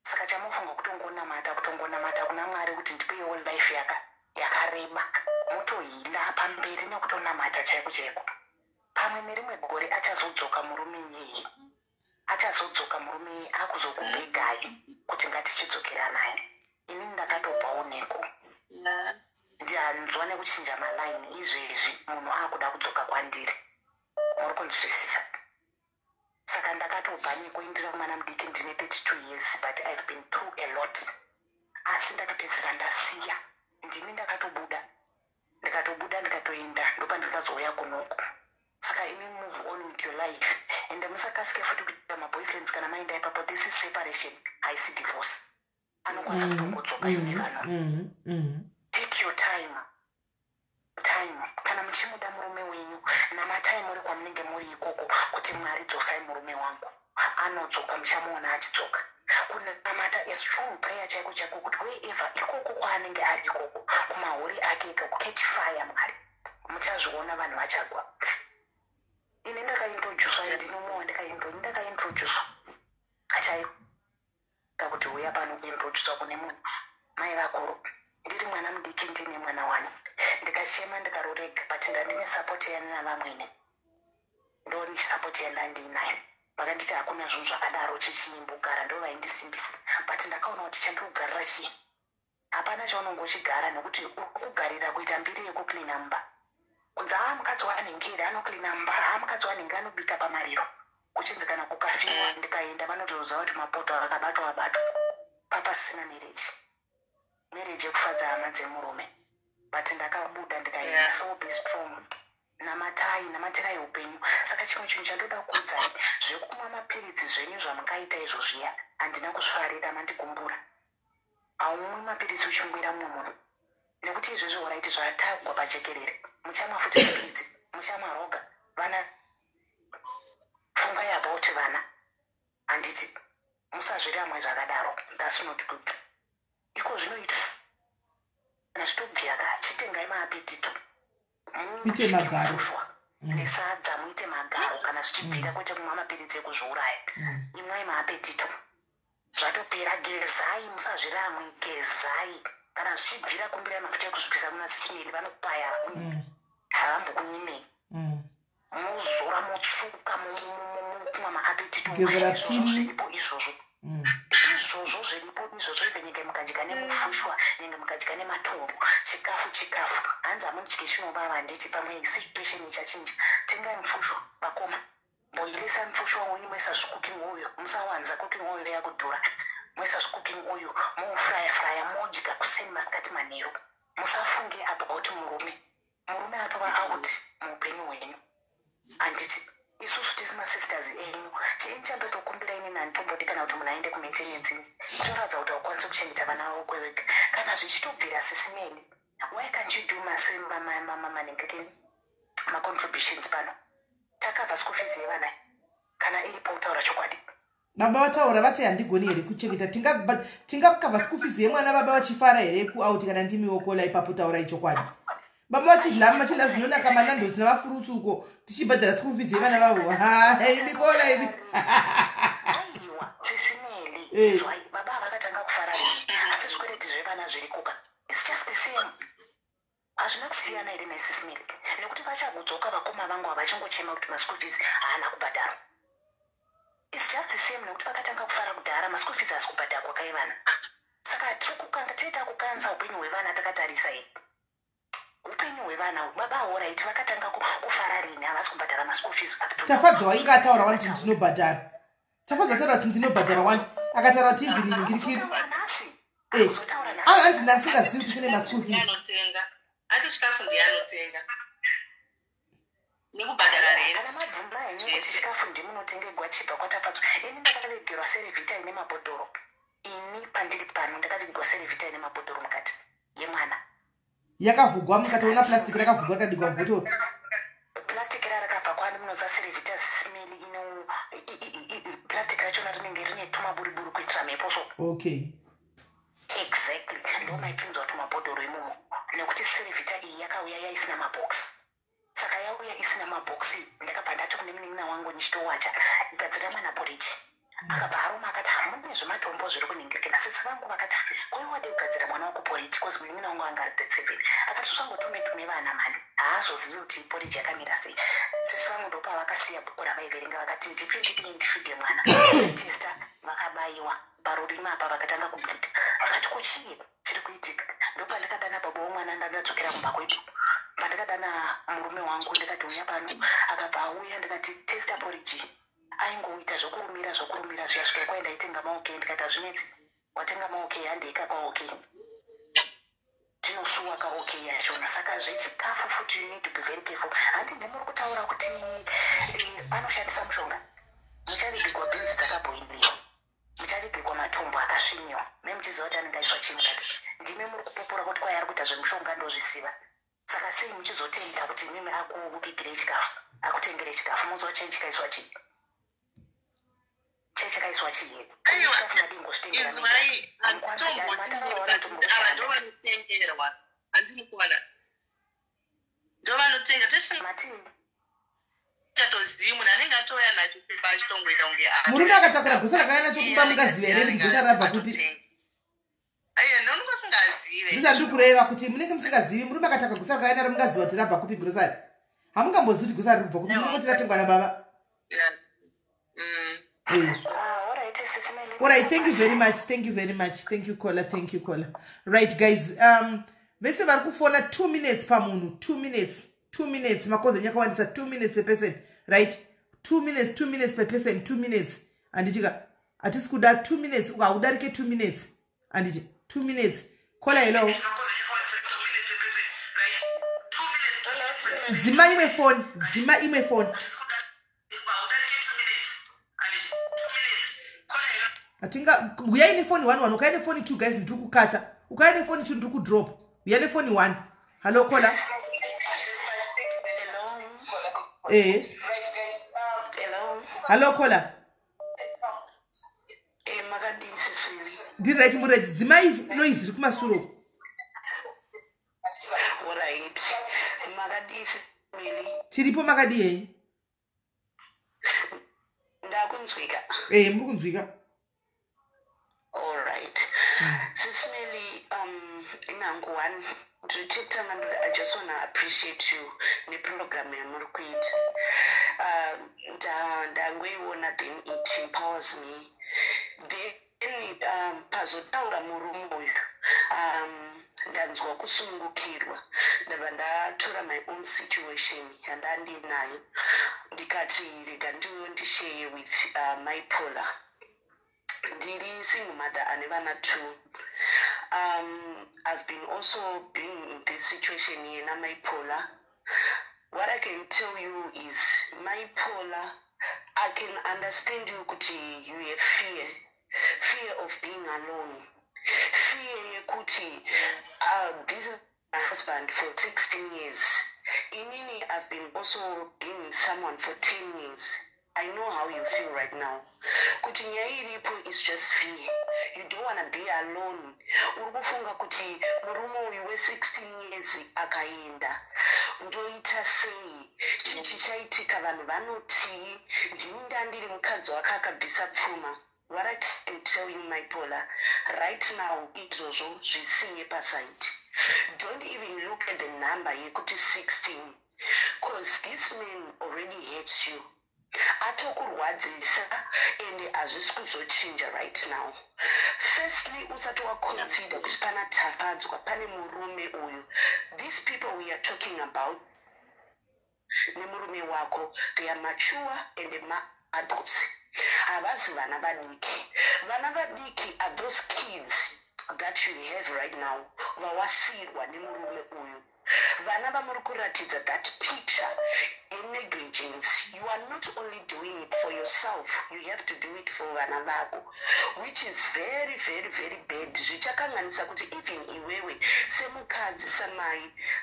Saka chamufunga kutongonamata kutongonamata kuna mwari kuti ndipewo life yaka yakareba. Mutohinda pamberi nekutonamata chaiko chaiko pamwe nerimwe gore achazodzoka murume iyeye achazodzoka murume akuzokubhegai kuti ngatichidzokera naye. Ini ndakatobvawo neko Yeah. ndihanzwa nekuchinja malaini izvezvi munhu akuda kudzoka kwandiri. Muri kunzwisisa. Saka ndakatobva neko indiri mwana mudiki ndine 32 years but i've been through a lot. Asi ndakapedzisira ndasiya. Ndini ndakatobuda. Ndikatobuda ndikatoenda ndopandikazouya kunoko saka imi move on with your life. Ende musakasike futi kuita maboyfriends kana maenda ipapo this is separation. Haisi divorce. Anokwanisa kutongodzoka yunivano Mhm, mhm. take your time. Time. Kana muchimuda murume wenyu namatai muri kwamunenge muri ikoko kuti mwari dzosai murume wangu. Anodzoka muchamuona achidzoka. Kunamata a strong prayer chaiko chaiko kuti wherever ikoko kwaanenge ari ikoko kumahori ake ika kuketch fire mwari. Muchazviona vanhu vachagwa ndakaintroducwa ndinomuwa ndakaintro ndakaintroducwa chaivo ndakuti uya pano kuintroducwa kune munhu mai vakuru ndiri mwana mudiki ndine mwana wani? Ndikachema ndikarorega but ndandine sapoti yani navamwene. Ndoni sapoti yandandiinayo vakanditi hakuna zvinhu zvakadaro chichimbogara ndo vaindisimbisa. But ndakaona kuti chandirogarira chii hapana chaunonge uchigara nekuti uri kugarira kuita mbiri yekuklina mba kunzi aa mukadzi wanengeri anoklina mba. Aa mukadzi wanenge anobika pamariro kuchinzi kana kukafiwa ndikaenda vanotoziva kuti mapoto akabatwa abatwa. Papasisina mereji mereji yekufadza hama dzemurume. But ndakabuda ndikaenda. So be strong. Namatai namatirai upenyu saka chimwe chinhu chandoda kuudzai zvekumwa mapiritsi zvenyu zvamukaita izvo zviya handina kuzvifarira mandigumbura haumwi mapiritsi uchimwira mumwe munhu. Nekuti izvezvi oraiti zvatagwa pajekerere muchamwa futi mapiritsi muchamwa roga. Vana fungai about vana. Handiti musazviramwe zvakadaro. Thats not good. Iko zvinoitwa? Kana zvitobvira ka chitengai maapetito. Muite magaro. nesadza muite magaro. Kana zvichibvira kwete kumwa mapiritsi ekuzviuraya. Mm. imwai maapetito. Zvatopera gezai musazviramwe gezai kana zvichibvira kumbira mafuta ekusvukisa muna sitimeli vanokupaya Mm, havambokunyimei mm. muzora motsuka mukumwa maapetiti Gezera izvozvo pini. zviripo izvozvo. Mm. izvozvo zviripo izvozvo ive nyenge mukadya nemufushwa nyenge mukadya nematumbu chikafu chikafu. Hanzi hamunidyi chinovava handiti pamwe situation ichachinja tengai mufushwa vakoma. Mboilisa mufushwa wenyu moisa zvikuking oil musawanza cooking oil yakudhura moisa zvikuking oil moufraya fraya modya kuseni masikati manheru. Musafunge about murume. Murume atova out muupenyu hwenyu. Handiti isusu tisi masisters enyu. Chii chandotokumbira ini nani tomboti kana kuti munhu aende kumaintenensi toratidza kuti haukwanisi kuchengeta vana vavo kwewega kana zvichitobvira sisimeni why can't you do mamanengekeni macontributions pano. Takabva school fees yevana kana iripo utaura chokwadi baba vataura vati handigoni here kuchengeta. Tinga- tingakabva sikufisi yemwana baba vachifara here kuauti kana ndimiwokola ipapo taurai chokwadi baba vachidlama chila zvinonaka manandosi navafurutsi uko. Tichibhadhara sikufisi yevana vavo. Aiwa sisimeli Eh. zvai baba vakatanga kufara asi zvikwereti zvevana zviri kuka its just the same. Hazvina kusiyana here naisisimeli nekuti vachagudzoka vakoma vangu havachingochema kuti maschool fees haana kubhadharwa its just the same nekuti vakatanga kufara kudhara maschool fees hasi kubhadharwa kai vana saka tiri kukanga tiita kukanza upenyu hwevana takatarisa iyi upenyu hwevana baba oraiti vakatanga ku- kufara rini havasi kubhadhara maschool fees tafadzwa wainge ataura wani kuti ndinobhadhara. Tafadzwa ataura kuti ndinobhadhara wani akataura kuti Eh. akuzotaura nhasi Ah, hanzi ndasingazivi kuti kune maschool fees anotenga ati chikafu ndianotenga nekubhadhara kana rent mabvuma henyu kuti chikafu ndimunotengerwa chibva kwatapatswa ini ndakaregerwa serevhita ine mabhodhoro. Ini pandiri pano ndakaregerwa serevhita ine mabhodhoro mukati yemwana. Yakavhugwa mukataona purastic rakavhugwa rikadigwa mubhotoro. Purastic rarakabva kwandi munoza serevhita simeli ino purastic rachona rinenge rine tumaburiburi kuitira mhepo so. Okay exactly. Ndo maipinzwa tumabhodhoro imomo. Nekuti serevhita iyi yakauya yaisina mabhokisi saka yauya isina mabhokisi ndakabva ndati kune munin'ina wangu ndichitowacha. Igadzira mwana borichi akabva aruma akati hamune zvematombo zviri kuningirika. Nasisi vangu vakati koiwade kugadzira mwana wako poriji kozi munin'ina wangu anga ari seven akati tsangotume tume vana mani. Haazozivi kuti poriji yakamira sei. Sisi vangu ndopa vakasiya bhuku ravaiverenga vakati ndipi ndipini ndifidhe mwana? Testa vakabayiwa parurima apa vakatanga kubhidha. Vakati kochii chiri kuitika. Ndopandakadana baba womwana ndandadzokera kumba kwedu pandakadana murume wangu ndikati uya pano. Akabva auya ndikati testa poriji aingoita zvokurumira zvokurumira zviya kwai ndaitenga maokei ndikati hazvinetsi. Watenga maokei handeika kwaokei tinosuwa kaokei yachona. Saka zvechikafu futi you need to be very careful. Handi ndimuri kutaura kuti eh, anoshandisa mushonga. Mucharegegwa bhinzi dzakabhoiliwa mucharegegwa matombo akasviniwa memuchiziva kuti anenge aiswa chii mukati ndime muri kupupura kuti kwai ari kuita zvemushonga ndozvisiva saka sei muchizotenda kuti mimi akubikire chikafu akutengere chikafu muziva chei chikaiswa chii? Chei chakaiswa chii? Here Aiwa, chikafu madingozvitengera inzwai Hamukwanisi- matavara handitomboti ava ndo vanotengerwa handinikuona ndo vanotenga tesi matii tatozivi munhu anenge atouya nacho kumba achitongoita kunge murume akatakura gusa rakauya nacho kumba mukaziva here? kuti gusa rabva kupi aiye ndonongo singazive ndizva ndiri kureva kuti munenge musingazivi murume akataka gusa rakauya naro mungaziva kuti rabva kupi gurosari hamungambozivi kuti gusa riri kubva kupi munongoti ratengwa nababa alright, right, thank you very much. Thank you very much. Thank you, caller. Thank you, caller. Right, guys. Um, vese vari kufona two minutes pamunhu two minutes two minutes makozi nyakawandisa two minutes per person right two minutes two minutes per person two minutes anditika hatisi kuda two minutes haudarike two minutes anditi two minutes. Kola hello. Dzima imwe phone dzima imwe phone. Hatinga uyai nefoni one one ukaya nefoni two guys ndiri kukata. Ukaya nefoni two ndiri kudrop. Uya nefoni one. Hallo kola Hello. eh. Hello. hallo kola Eh, makadini sisiri. ndiri right muredi dzimai noise riri kumasuro tiripo makadiyei Ndakunzwika. eh muri kunzwika Alright. Sisimeli um nangu one ndirichekutanga ndoti i just wanna appreciate you neprogramu yamuri kuita Um, nda- ndangoiona then it empowers me. Then um, pazotaura murume uyu. Um, ndanzwa kusungukirwa ndabva ndatora my own situation yandandinayo. Ndikati rega ndiwewo ndishare with uh, my polar. Ndiri single mother ane vana two. Um, i've been also being in this situation yena my polar. What i can tell you is my polar i can understand you kuti you have fear fear of being alone. Fear yekuti uh, this is my husband for 16 years. Inini i've been also being someone for 10 years. I know how you feel right now. Kuti nyaya iripo is just fear. You don't want to be alone. Uri kufunga kuti murume uyu we16 years akaenda ndoita sei? Chii chichaitika vanhu vanotii ndini ndandiri mukadzi wake akabvisa pfuma what i can tell you my polar right now izvozvo zvisinye pasaidi don't even look at the number yekuti 16 because this man already hates you. Atokurwadzisa ende hazvisi kuzochinja right now. Firstly usati waconsider kuti pana tafadzwa pane murume uyu. These people we are talking about nemurume wako they are mature and ma-adults havazi vana vadiki vana vadiki are those kids that you have right now. Vawasiyirwa nemurume uyu vana vamuri kuratidza that picture yenegligence you are not only doing it for yourself you have to do it for vana vako which is very very very bad. Zvichakanganisa kuti even iwewe semukadzi samai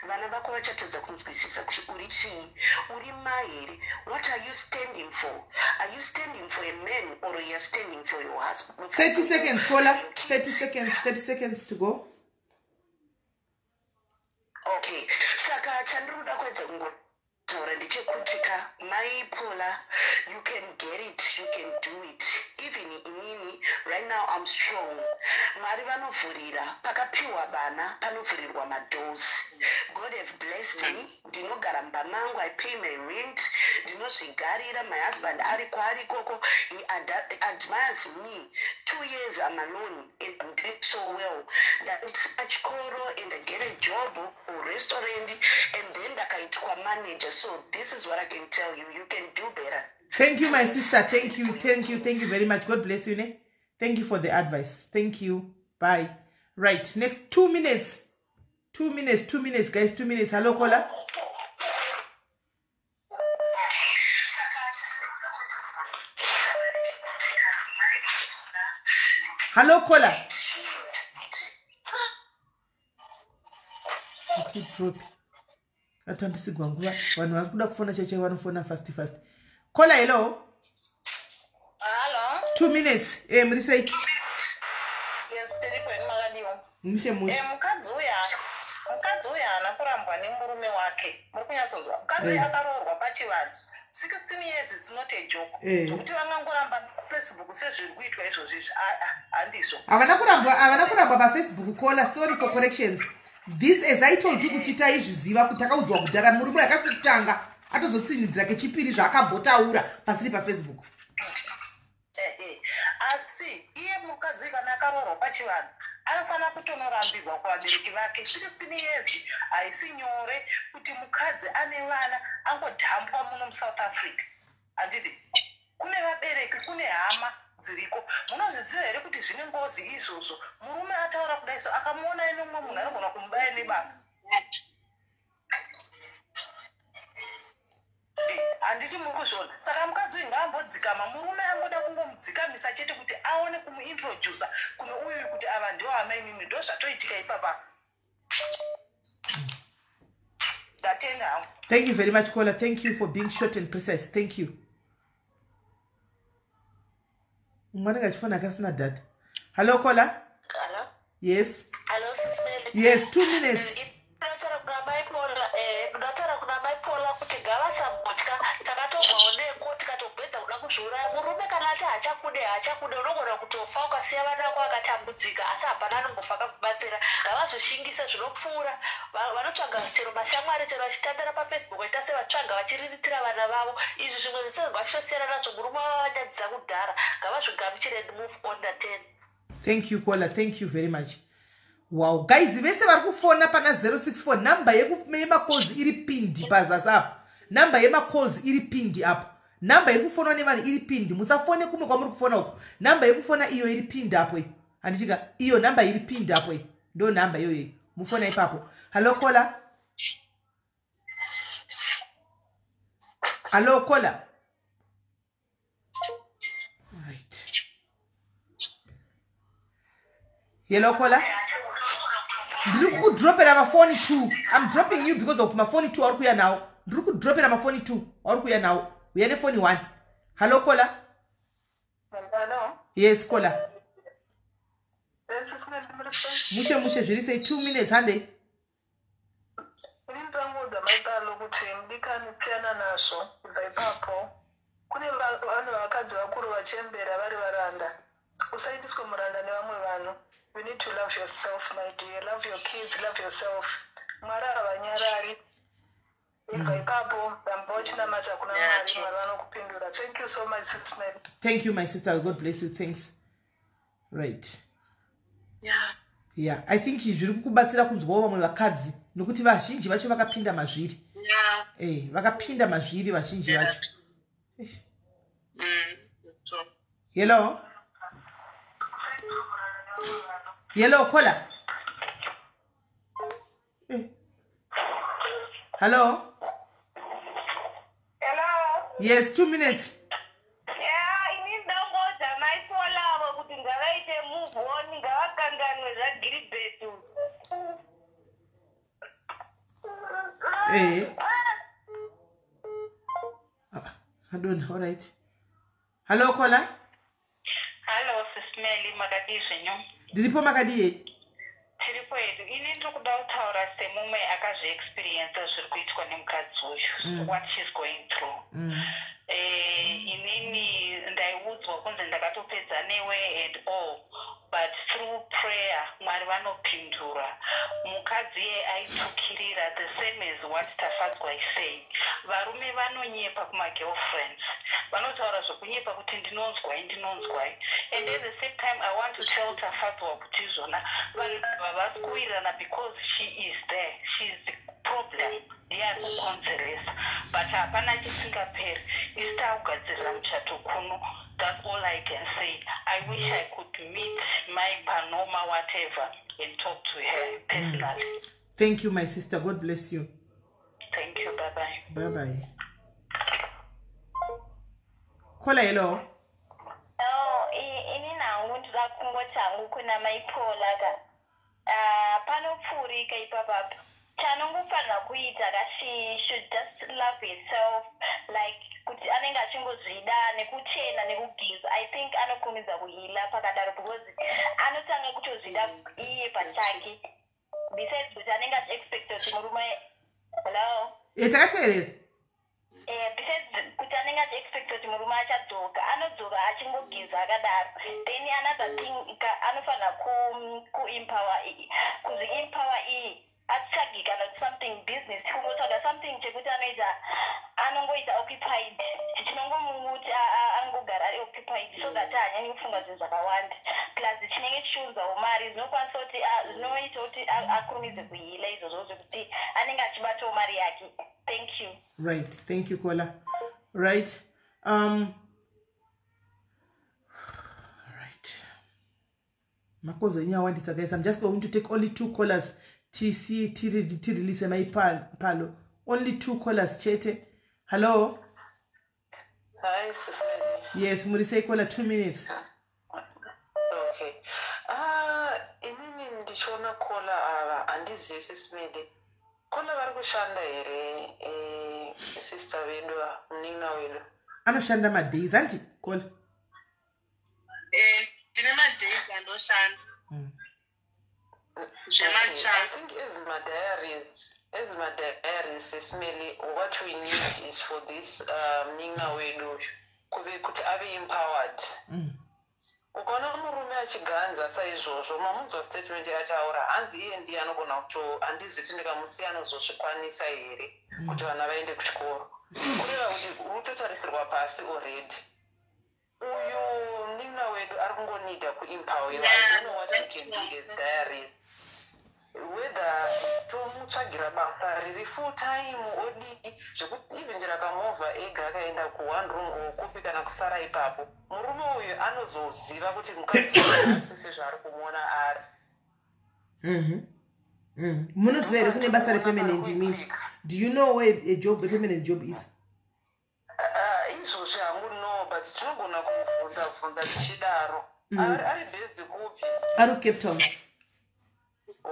vana vako vachatadza kunzwisisa kuti uri chii? Uri mai here? What are you standing for? Are you standing for a man or you are standing for your husband? 30 seconds caller. 30 seconds 30 seconds to go okay. Saka chandinoda kuedza kungotaura ndechekuti ka maipola you can get it you can do it. Even inini right now i'm strong. Mwari vanovhurira pakapiwa vana panovhurirwa madoors god have blessed me ndinogara mumba mangu i pay my rent ndinozvigarira my husband ari kwaari ikoko he ad- admires me. Two years i'm alone and i'm doing so well. Ndaisa chikoro and i get a job or restaurant and then ndakaitwa manager. So this is what i can tell you. You can do better. Thank you my sister. Thank you. Thank you. Thank you very much. God bless you ne? Thank you for the advice. Thank you. Bye. Right. Next two minutes. Two minutes. Two minutes guys. Two minutes. Hello caller. Hello caller. Kuti drop atambisigwa nguva vanhu vari kuda kufona cheche vanofona fast fast. Caller hello? Two minutes. E muri sei? Mushe mushe. Eh, mukadzi haana- mukadzi uyu haana kurambwa nemurume wake. Muri kunyatsonzwa mukadzi uyu Eh. akaroorwa pachivanhu. 16 years is not a joke. Zvokuti vangangoramba facebook sezviri kuitwa izvozvo izvi Ah, ah, handizvo havana kurambwa havana kurambwa pafacebook caller. Sorry for corrections this as i told you kuti taizviziva kuti takaudzwa kudhara murume yakasi kutanga atozotsinidzira kechipiri zvaakambotauura pasiri pafacebook. Ehe. asi iye mukadzi kana akaroorwa pachivanhu anofanira kutonorambirwa kuvabereki vake. 16 years haisi nyore kuti mukadzi ane vana angodhambwa muno musouth africa. Handiti kune vabereki kune hama dziriko? Munozviziva here kuti zvine ngozi izvozvo? Murume ataura kudai so akamuona inomwe munhu anogona kumubaya nebanga handiti muri kuzviona saka mukadzi uyu ngaambodzikama. Murume angoda kungomudzikamisa chete kuti aone kumuintrodusa kune uyu kuti ava ndiwo hamainini ndo zvatoitika ipapa. Ndatenda hangu. Thank you very much caller. Thank you for being short and precise. Thank you umwe anenge achifona akasina data. Hello caller? Hello? yes. Hello, yes two minutes hachakude hachakude unogona kutofa ukasiya vana vako akatambudzika asi hapana anombofa akakubatsira. Ngavazoshingisa zvinopfuura. Va- vanotsvaga chero mashamwari chero vachitandara pafacebook vaita sevatsvaga vachiriritira vana vavo. Izvi zvimwe zvisezvo vachitosiyana nazvo. Murume wavo vanyadzisa kudhara. Ngavazvigamuchire move on ten. Thank you caller. Thank you very much. Wow. Guys vese vari kufona pana 064 namba yemakalls iri pindi pazasi apo. Namba yemakalls iri pindi apo namba yekufonwa nevanhu iri pindi musafone kumwe kwamuri kufona uko namba yekufona iyo iri pindi apo iyi handichika iyo namba iri pindi apo iyi ndo namba iyoyo mufona ipapo. Hallo kola hallo kola right. Yellow kola ndiri kukudropera mafoni two. Im dropping you because of mafoni two auri kuya nawo ndiri kudropera mafoni two auri kuya nawo uya nefoni one? Hallo kola Hello. yes kola mushe mushe zviri sei two minutes handei ini ndirangodza maitalo kuti mudikani siyana nazvo kubva ipapo kune va- vanhu vakadzi vakuru vachembera vari varanda usaitiswe muranda nevamwe vanhu you need to love yourself my dear. Love your kids love yourself. Mwari havanyarari ibva ipapo ramba uchinamata kuna mwari mwari vanokupindura thank you so much sisman thank you my sister god bless you thanks right Yeah. yeah i think zviri kukubatsira kunzwawo vamwe vakadzi nokuti vazhinji vacho vakapinda mazviri Yeah. eh vakapinda mazviri vazhinji Yeah. vacho. Mm. So, hello hello kola eh. hello hello yes two minutes. Ya ini ndongodza maifolavo kuti ngavaite move on ngavakanganwe zvagiribetu eh. Ah, i don't know all right. Hello kola hallo sismeli makadii zvenyu ndiripo makadii tiri kwedu ini ndiri kuda kutaura semumwe akazviexperiensa zviri kuitwa nemukadzi uyu what she's going through. Mm. Eh, inini ndaiudzwa kunzi ndakatopedza newe and all but through prayer mwari vanopindura. Mukadzi iye aitukirira the same as what tafadzwa isei varume vanonyepa kumagirlfriends. Vanotaura zvokunyepa kuti ndinonzwai ndinonzwai. And at the same time i want to tell tafadzwa kuti izvona vanhu havasi kuwirirana because she is there. She is the problem. Ndiye ari kukonzeresa but hapana chisingaperi isi taakugadzirira muchato kuno that's all i can say. I wish i could meet my panoma whatever and talk to her personally. Thank you my sister. God bless you. Thank you. Bye bye bye bye kola hello. Oh, i- ini nangu ndida kungoti hangu kuna ka. Ah, panopfurika ipapapa chanongofanira kuita ka she should just love herself like kuti anenge achingozvida nekuchena nekugeza i think anokumidza kuhila pakadaro because anotanga kutozvida iye pachake. Besides kuti anenge achiexpecta kuti murume hello? E takateerera. Eh, besides kuti anenge achiexpecta kuti murume achadzoka anodzoka achingogeza akadaro. Then another thing anofanira ku- kuempower i- kuzviempower iyi atsvagi kana kuti something business kungotsvaga something chekuti anoita anongoita occupied. Chinongomuti angogara ari occupied so that haanyanyi kufunga zvinhu zvakawanda plus chinenge chichiudzawo mari zvinokwanisa kuti zvinoita kuti akurumidze kuhila izvozvo zvekuti anenge achibatawo mari yake. Thank you. Right. Thank you kola. Right. Um makozo inyawandisa guys i'm just going to take only two callers tc tirelease maipalo only two callers chete. Hello? Sisman yes muri sei kola two minutes. Okay. Ah inini ndichiona kola ava handizivi sismede kola vari kushanda here eh, sister vedu munina wedu anoshanda madays anti? Kola Eh, ndine madays andoshanda Mm. I think as madiaries as madiaries esmely what we need is for this um, nina wedu kuve kuti ave empowered. Mm. ukaona murume achiganza saizvozvo mamunzwa statement yataura hanzi iye ndiye anogona kuto handiziti ndikamusiya anozozvikwanisa here kuti vana vaende kuchikoro? Kureva kuti uri kutotarisirwa pasi already uyu nina wedu ari kungonida kuempowewa i don't know what we can do as diaries whether tomutsvagira basa riri full time odii zvekuti even chera kamovha ega akaenda kuone room or kupi kana kusara ipapo murume uyu anozoziva kuti mukadzi asi sezvaari kumuona ari. Mhm. Mm. munoziva here kune basa repermanent imini do you know where a job a permanent job is? Ah, izvozvi hangu no but tinogona kumubvunza bvunza tichidaro ari ari based kupi? Ari kucape town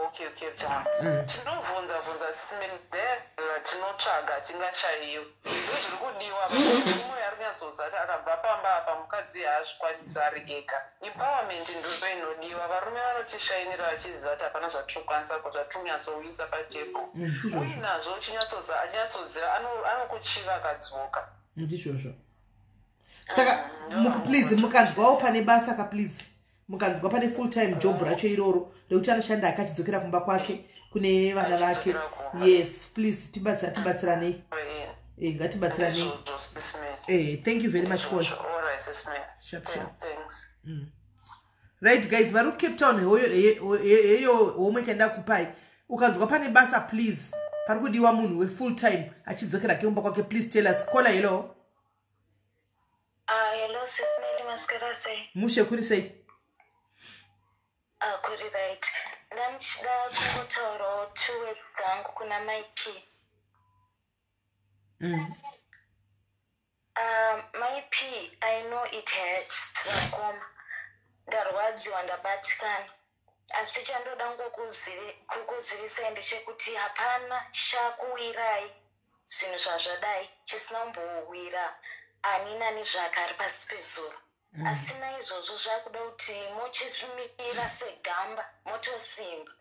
okay cape town tinobvunza bvunza simedela tinotsvaga tingashayiwi ndo zviri kudiwa murume ari kunyazozati akabva pamba apa mukadzi uyu haazvikwanisa ari ega empowerment ndo inodiwa. Varume vanotishayinira vachiziva kuti hapana zvatirikwanisa ko zvatirikunyatsouisa patebho Mm, uinazvo uchinyatsoza achinyatsoziva ano- anokuchiva akadzoka. Ndizvozvo saka muka- please mukanzwawo pane basa ka please mukanzwa pane full time job racho iroro rekuti anoshanda akachidzokera kumba kwake kune vana vake. Achidzokera kumba. yes please tibatsira tibatsiranei Eh, Eh, ngatibatsiranei sisman Eh, thank you very much sisman Sharp, sharp. thanks. Right guys vari kucape town heyo he- he- heyo homework yandida kupai. Ukanzwa pane basa please. Pari kudiwa munhu wefull time achidzokera keumba kwake. Please tell us. Kola hello. Ah, mushe kuri sei kuri right ndanichida kungotaurawo two words dzangu kuna maip Mm. um, maip i know it hurts. Vakoma ndarwadziwa ndabatikana. Asi chandoda kukuzivisai ndechekuti hapana chakuwirai zvinhu zvazvadai. Chisina kumbowira ani nani zvakari pasi pezuro asi naizvozvo zvakuda kuti mochizvimira segamba motosimba.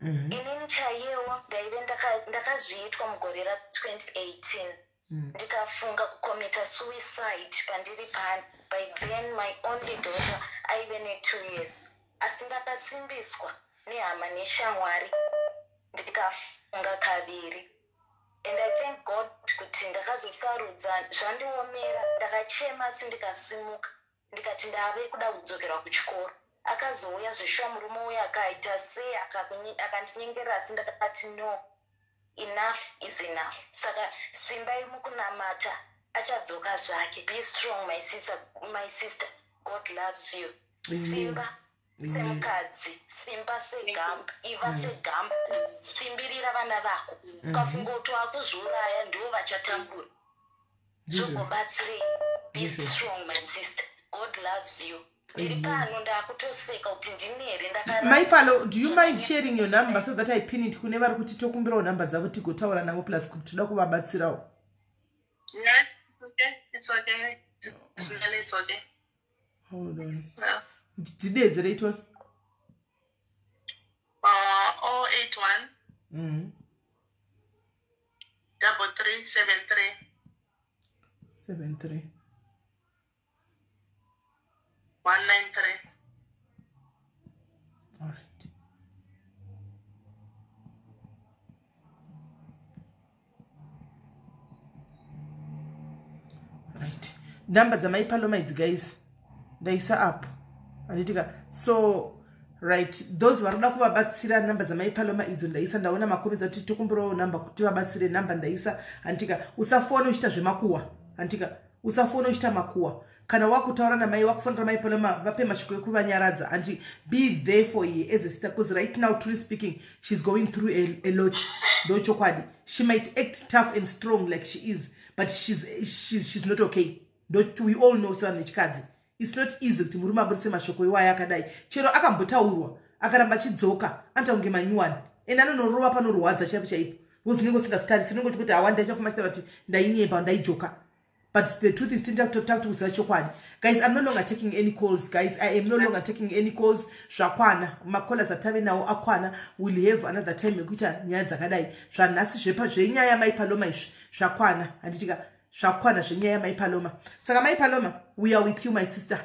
Mhm. inini chaiyewo ndaive ndaka- ndakazviitwa mugore ra2018 ndikafunga kukomita suicide pandiri pani by then my only daughter aive ne2 years. Asi ndakasimbiswa nehama neshamwari. Ndikafunga kaviri and i thank god kuti ndakazosarudza zvandiomera ndakachema asi ndikasimuka ndikati ndave kuda kudzokera kuchikoro. Akazouya zveshuwa murume uyu akaita sei akandinyengerera asi ndakati no enough is enough. Saka simbai mukunamata achadzoka zvake. Be strong my sister, my sister. god loves you. Simba semukadzi simba segamba iva segamba simbirira vana vako. Ukafunga kuti wakuzviuraya ndivo vachatambura zvogobatsirei be strong my sister. God loves you. Ndiri pano ndaakutoseka kuti ndini here maipalo do you mind sharing your number so that i pin it kune vari kuti tokumbirawo nhamba dzavo tigotaura navo plus kuti toda kuvabatsirawo? Yeah, it's okay. It's okay. Really, it's okay. hold on. Yeah. Dzidedzerei toni Uh, 081 Mhm. double three seven three. 73 one nine three. right. Nhamba dzamaipaloma idzi guys. Ndaisa up handitika so right those vari kuda kuvabatsira nhamba dzamaipaloma idzo ndaisa ndaona makomedza kuti tokumbirawo nhamba kuti vabatsire nhamba ndaisa handitika usafona uchiita zvemakuhwa handitika usafona uchiita makuhwa kana wakutaura namai wakufanira maipaloma vape mashoko ekuvanyaradza handi be there for ye as a sister because right now truly speaking she's going through a, a lot. Ndo chokwadi. She might act tough and strong like she is but she's, she's, she's not okay. We all know sevanhu vechikadzi its not easy kuti murume abudise mashoko iwayo akadai chero akambotaurwa akaramba achidzoka anoita kunge manyuwani. Ende anonorova panorwadza chaipo chaipo. Because ndinenge usingazvitarisiri nenge uchikuti hawa ndaichafuma chitaura kuti ndainyemba ndaijoka. But the truth is tinda kutota kuti kuziva chokwadi. Guys i'm no longer taking any calls. Guys i am no longer taking any calls. Zvakwana. Macollers atave nawo akwana. Will have another time yekuita nyaya dzakadai. Zvanhasi zvepa zvenyaya yamaipaloma izvi. Zvakwana. Handitika zvakwana zvenyaya yamaipaloma. Saka maipaloma we are with you my sister.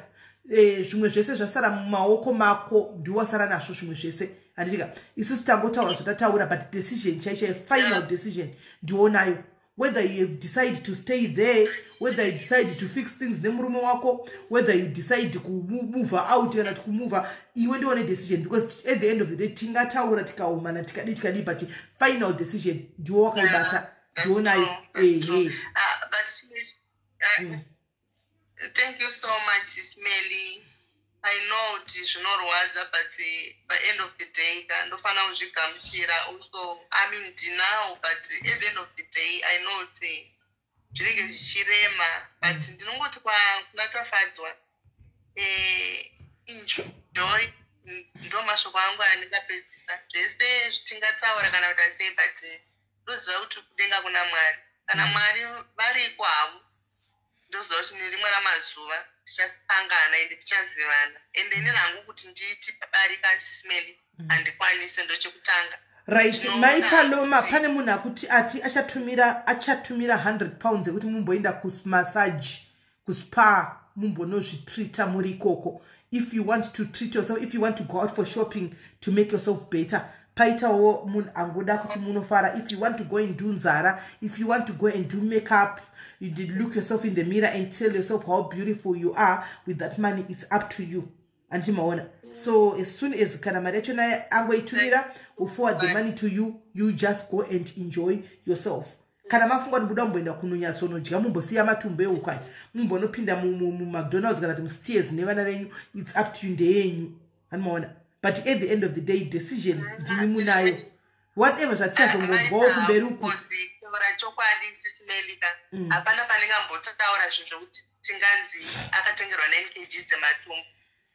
Eh, zvimwe zvese zvasara mumaoko mako ndiwasara nazvo zvimwe zvese. Handitika isusu tangotaura zvatataura but decision chaichai final decision ndionayo whether you have decided to stay there whether you decide to fix things nemurume wako whether you decide kumova out kana kuti kumova iwe ndione decision. Because at the end of the day tingataura tikaumana tikadi tikadii but final decision ndiwo wakaibata ndionayo ehe Ah, but uh, thank you so much sismely i know kuti zvinorwadza but uh, by end of the day ndofanira kuzvigamuchira. Also i mean ndinawo but at the end of the day i know kuti zvinenge zvichirema. But ndinongoti kwa- kuna tafadzwa eh, enjoy Mm, ndo mashoko angu andingapedzisa zvese zvitingataura kana kuti asei but eh, ndoziva kuti kudenga kuna mwari. Kana mwari variko havo ndoziva kuti nerimwe ramazuva tichasangana ende tichazivana. Ende ini rangu kuti nditi pabarika sisimeli handikwanise ndochekutanga. Right Ndinoona maipaloma kuti- pane munhu akuti ati achatumira achatumira 100 pounds ekuti mumboenda kumasaji kuspa mumbonozvitrita muri ikoko. If you want to treat yourself if you want to go out for shopping to make yourself better paitawo munhu angoda kuti munofara. If you want to go and do nzara if you want to go and do makeup you did look yourself in the mirror and tell yourself how beautiful you are with that money it's up to you. Andimaona so as soon as kana mari yachona angoitumira will forward the money to you. You just go and enjoy yourself. Kana mafunga kuti muda mumboenda kunonyatsonodya mumbosiya matumbu eukaya mumbonopinda mumacdonalds kana kuti mustears nevana venyu its up to you ndeyenyu. Animaona but at the end of the day decision ndimi munayo whatever zvatichazongonzwawo kumberi uku taura chokwadi sisimelika hapana panengambotaura zvinhu zvokuti tinganzi akatengerwa 9 kg dzematumbu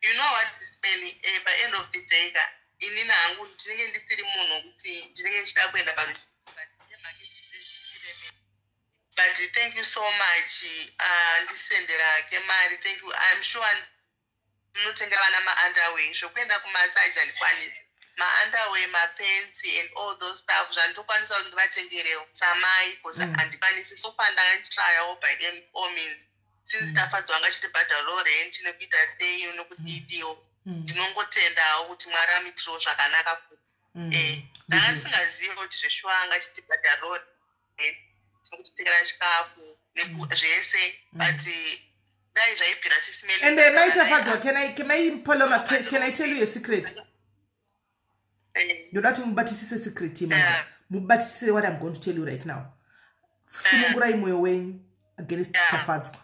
you know what sismeli eh, by end of the day ka inini hangu ndinenge ndisiri munhu wekuti ndinenge ndichida kuenda paruzhinji but thank you so much. Uh, ndisendera kemari thank you. I'm sure ndinotengera vana maunderway zvokuenda kumasaji handikwanisi maunderway mapensi and all those stuff zvandinokwanisa kuti ndivatengerewo samai bcause handikwanisi so far ndanganditryawo by all means. Since tafadzwa anga chitibhadharawo rent nekuita sei nekudidiwo ndinongotendawo kuti mwari amitiriwo zvakanaka futi Eh, ndanga ndisingazivi kuti zveshuwa anga chitibhadharawo rent tinokutitengera chikafu zvese but dai zvaibvira sisimeli and uh, maitafadzwa can i can i paloma can, can i tell you a secret? Ndoda kuti mubatisise secret imanga Yeah. mubatisise what i'm going to tell you right now. Mwoyo wenyu against Yeah. tafadzwa.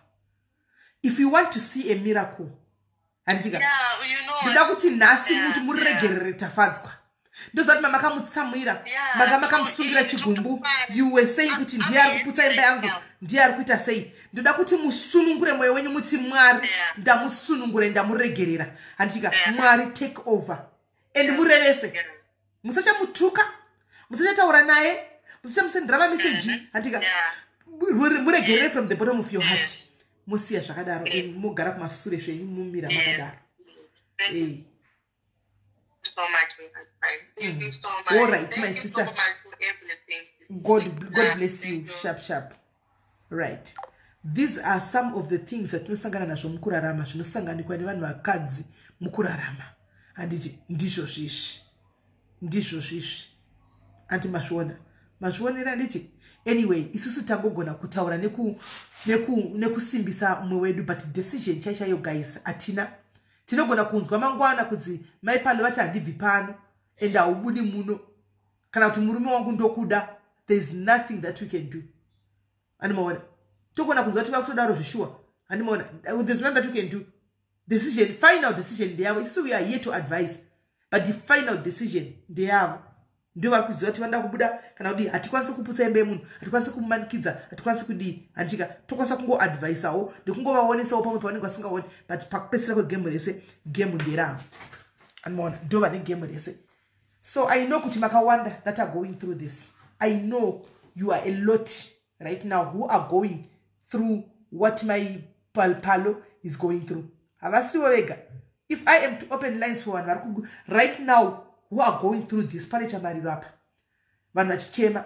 If you want to see a miracle handitika Yeah, you know ndoda what? kuti nhasi Yeah, kuti muregerere tafadzwa ndoziva kuti mamakamutsamwira no, makamusungira chigumbu. it- you were saying kuti ndiye ari kuputsa imba yangu. ndiye ari kuita sei? Ndoda kuti musunungure mwoyo wenyu muti mwari ndamusunungure ndamuregerera. Handitika mwari take over. And murevese musachamutuka. Musachataura naye. Musachamusendera mameseji. Handika Yeah. muregerere from the bottom of your heart. Musiya zvakadaro. And mugara kumasure zvenyu mumira makadaro Eh. So much, my friend. Thank you so much. All right, Thank my you sister. so much for god god bless you. Thank you. sharp sharp. Right. These are some of the things zvatinosangana nazvo mukurarama zvinosanganikwa nevanhu vakadzi mukurarama. Handiti ndizvo zvisvi ndizvo zvisvi andi mazviona mazvionera nditi anyway isusu tangogona kutaura neku- neku- nekusimbisa mumwe wedu but decision chai chaiyo guys hatina tinogona kunzwa mangwana kunzi maipano vati handibvi pano. And haubudi muno. Kana kuti murume wangu ndokuda thereis nothing that we can do. Animaona togona kunzwa kuti vakutodaro zvishuwa animaona thereis nothing that we can do. Decision final decision ndeyavo isusu we are here to advise but the final decision ndeyavo ndo vari kuziva kuti vanoda kubuda kana kudii? Hatikwanisi kuputsa imba yemunhu hatikwanisi kumumanikidza hatikwanisi kudii? Handitika tokwanisa kungoadvhisawo nekungovaonesawo pamwe pavanenge vasingaoni but pakupedzisira kwegemu rese gemu nderavo animaona ndo vane gemu rese. So i know kuti makawanda that are going through this. I know you are a lot right now who are going through what my pal- palo is going through. Havasirivo vega. If i am to open lines for vanhu vari right now who are going through this. Pane chamariro apa vanhu vachichema.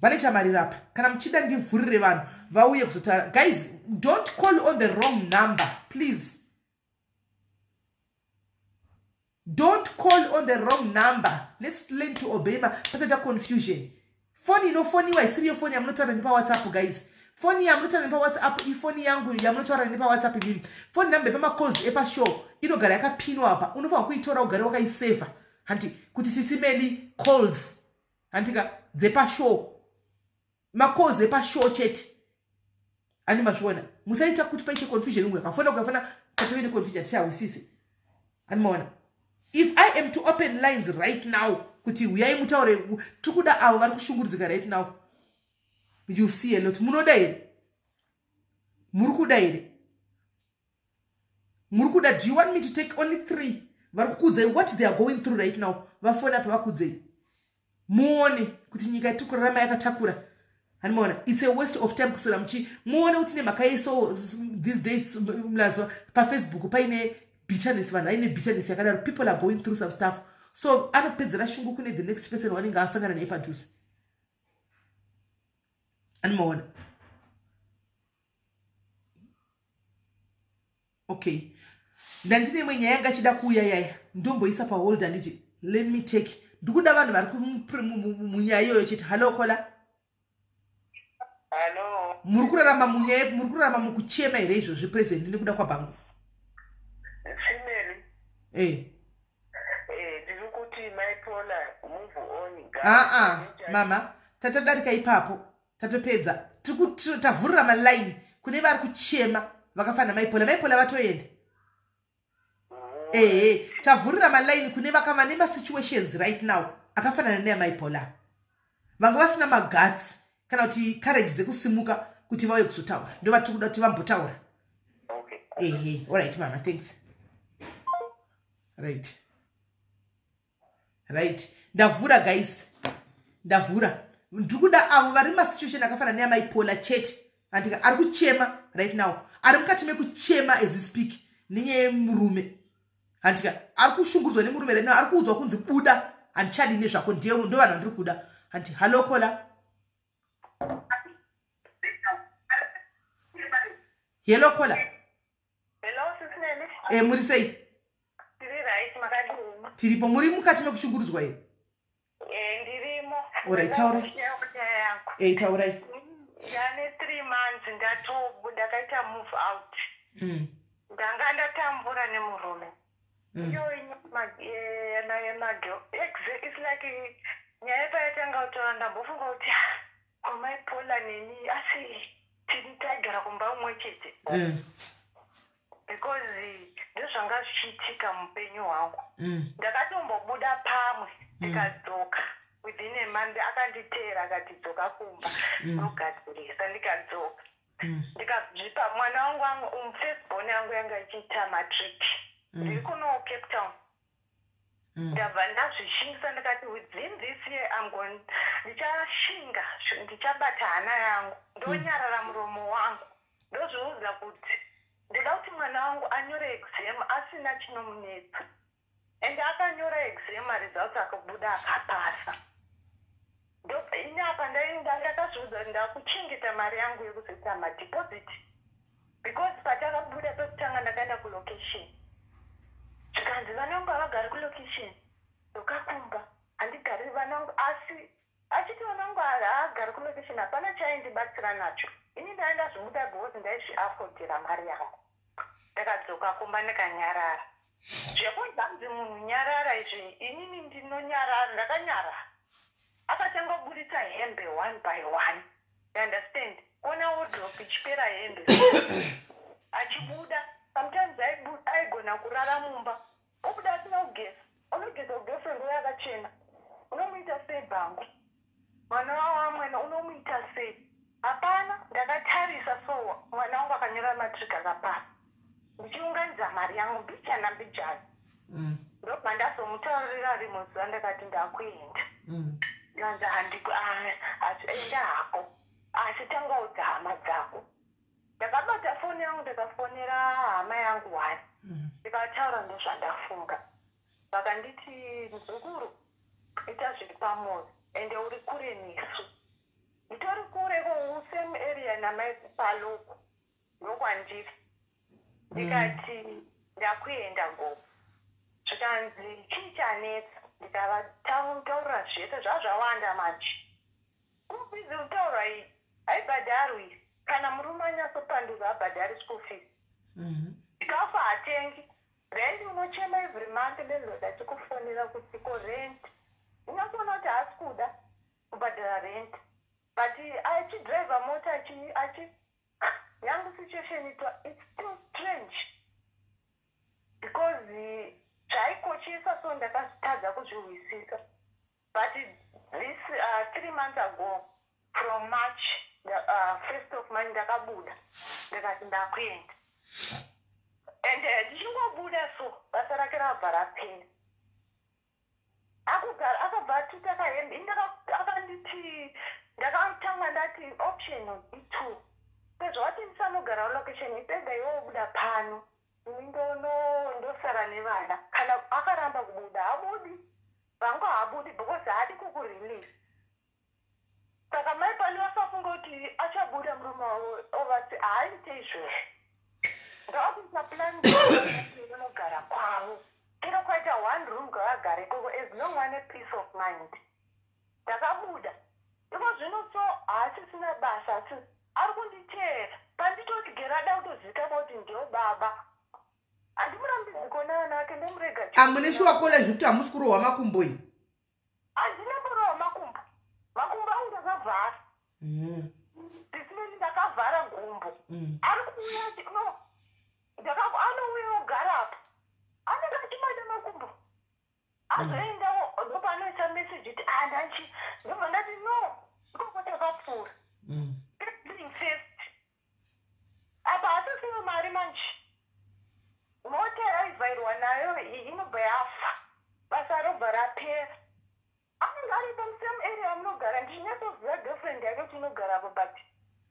Vane chamariro apa kana muchida ndivhurire vanhu vauye kuzotaura guys don't call on the wrong number please. Don't call on the wrong number. Let's learn to obey ma pasaita confusion. Foni inofoniwa isiriyo foni yamunotaura nepawhatsapp guys foni yamunotaura nepawhatsapp ifoni yangu yamunotaura nepawhatsapp imimi foni namba epamacalls epashow inogara yakapinwa apa. Unofanira kuitora ugare wakaisevha handi kuti sisimeli calls. Handika dzepashow. Macalls epashow chete. Ani mazviona? Musaita kuti paite confusion umwe akafonera kukafanira kative neconfusion tichawisisi ani maona? If i am to open lines right now kuti uyai mutaure tiri kuda avo vari kushungurudzika right now you see a lot. Munoda here? Muri kuda here? Muri kuda do you want me to take only three? Vari kukudzai what they are going through right now? Vafona pavakudzai. Muone kuti nyika yatiri kurarama yakatakura hanimaona its a waste of time kusora muchi. Muone kuti nemhaka yeso these days mlaziva pafacebook paine bitterness vanhu vaine bitterness yakadaro. People are going through some stuff. So anopedzera shungu kune the next person wanenge asangana naye padhuze animaona okay. Ndandine imwe nyaya yanga achida kuuya yaya. Ndomboisa pahold anditi let me take. Ndikuda vanhu vari munyaya iyoyo chete. Hallo kola hallo muri kurarama munyaya muri kurarama mukuchema here izvozvi present? Nekuda kwabhangu female? E eh ndiri kuti maipola move on aa mama tatadarika ipapo tatopedza. Tavhurira malaini kune vari kuchema vakafanira maipola maipola vatoenda ehe tavhurira malaini kune vakava nemasituations right now akafanana neyamaipola vanga vasina magats kana kuti kareji dzekusimuka kuti vauye kuzotaura. Ndo vatiri kuda kuti vambotaura. Ehe allright mama thanks. Right. Right. Ndavhura guys. Ndavhura ndiri kuda avo vari masituation akafanana neyamaipola chete andika ari kuchema right now. Ari mukati mekuchema as we speak nenyaya yemurume handika ari kushungudzwa nemurume right now ari kuudzwa kunzi buda handichadi nezvako ndo vanhu vandiri kuda. Handi hallo kola yelo kola e muri sei? Tiripo muri mukati mekushungurudzwa here eh ndirimo Alright, taura. nyaya yangu e taurai ndane three months ndatobu ndakaita move out. Mm, ndanga ndatambura nemurume. Mm. iyo yana yemagirl is like nyaya paitanga kutaura ndambofunga kuti komaipola neni asi tiri tagara kumba umwe chete. Mm, because ndozvanga zvichiitika muupenyu hwangu. Mm, ndakatombobuda pamwe ndikadzoka within a month akanditeera akatidzoka kumba. Nogadzirisa ndikadzoka. Mm, ndikazvipa mwana wangu wangu umfirstborn yangu yanga ichiita matric. Ndiri kunowo cape town. Mm. ndabva ndazvishingisa ndikati within this year am going ndichashinga ndichabata hana yangu. Ndonyarara muromo wangu. Ndozviudza kuti ndoda kuti mwana wangu anyore exam asina chinomunetsa ende akanyora exam results akabuda akapasa ini apa ndaenda ndakazviudza kuti ndakuchengeta mari yangu yekuzoita madeposit. Because patakabuda pekutanga ndakaenda kulocation. Zvikanzi vanangu havagari kulocation ndokakumba handigari vanangu asi achiti vanangu haagari kulocation hapana chaindibatsira nacho. Ini ndaenda zvibuda because ndaizviafodhera mari yangu. Ndakadzoka kumba ndikanyarara zvekunzanzi munhu nyarara izvi inini ndinonyarara ndakanyarara akatanga kuburitsa hembe one by one. You understand? Kuona wardrobe ichipera hembe. Achibuda. Sometimes aigona kurara mumba. Obuda asina kugeza. Unogeza kugirlfriend uyo akachena unomuita sei bhangu? Mwana wawamwena unomuita sei? Hapana. Ndakatarisa so mwana wangu akanyora matric akapasa ndichiunganidza mari yangu mbichana mbijani Mm, ndobva ndazomutaurira rimwe zuva ndakati ndakuenda mm, nanzi handiko enda hako. Asi tangaudza hama dzako. Ndakabata foni yangu ndikafonera hama yangu wani. Mm. ndikataura ndezvandafunga vakanditi muzukuru ita zviri pamwoyo ende uri kure nesu. Nditori kure kousem area namai paloko nokwandiri ndikati ndakuenda ngomo zvikanzi chii chanetsa ndikavataurira zvese zvazvawanda manje. Kubizi kutaura iyi haibhadharwi. Kana murume anyatsopanduka abhadhari school fees. Mhm. chikafu hatengi rent unochema every month lelloda chikufonera kuti ko rent. Unotoona kuti haasi kuda kubhadhara rent. But achidhiraivha mota achi achi yangu situation itwa its still strange. Because zvaikochesa so ndakatadza kuzvihwisisa but this uh, three months ago from march uh, first of march ndakabuda. Ndikati ndakuenda. And ndichingobuda so basa rake rabva rapera akugara akabva atita kahembe akanditi ndakatanga ndati option i2 sezvo wati ndisanogara location ipega iwobuda pano ndono ndosara nevana. Kana akaramba kubuda habudi vangu haabudi because haadi kukurelease saka mai pani vasafunga kuti achabuda murume wavo ovati haaite izvozvo. Ndavakuita plan unogara kwavo kero kwaita one room gavagare koko as long ane peace of mind. Ndakabuda. Iko zvino so haasisina basa asi ari kunditeera. Panditoti gerada kutozivikanwa kuti ndio baba handimurambidziko naana ake ndemurega amune shuwa kola zvekuti hamusi kurohwa makumbo iyi? Handina mborowa makumbo. Makumbo angu ndakavhara. Mm. ndisineni ndakavhara gumbo. Mm. ari kuuya no anouya ogara apa. Anenge achibata makumbo. Azoendawo ndopanoisa meseji kuti andachi ndobva ndati no ikoko takapfuura. Mm. apa asisiwe mari manje mota yaivhairwa nayo inobva yafa. Basa robva rapera anenge ari pamusame area amunogara ndichinyatsoziva girlfriend yake kuti inogarapo but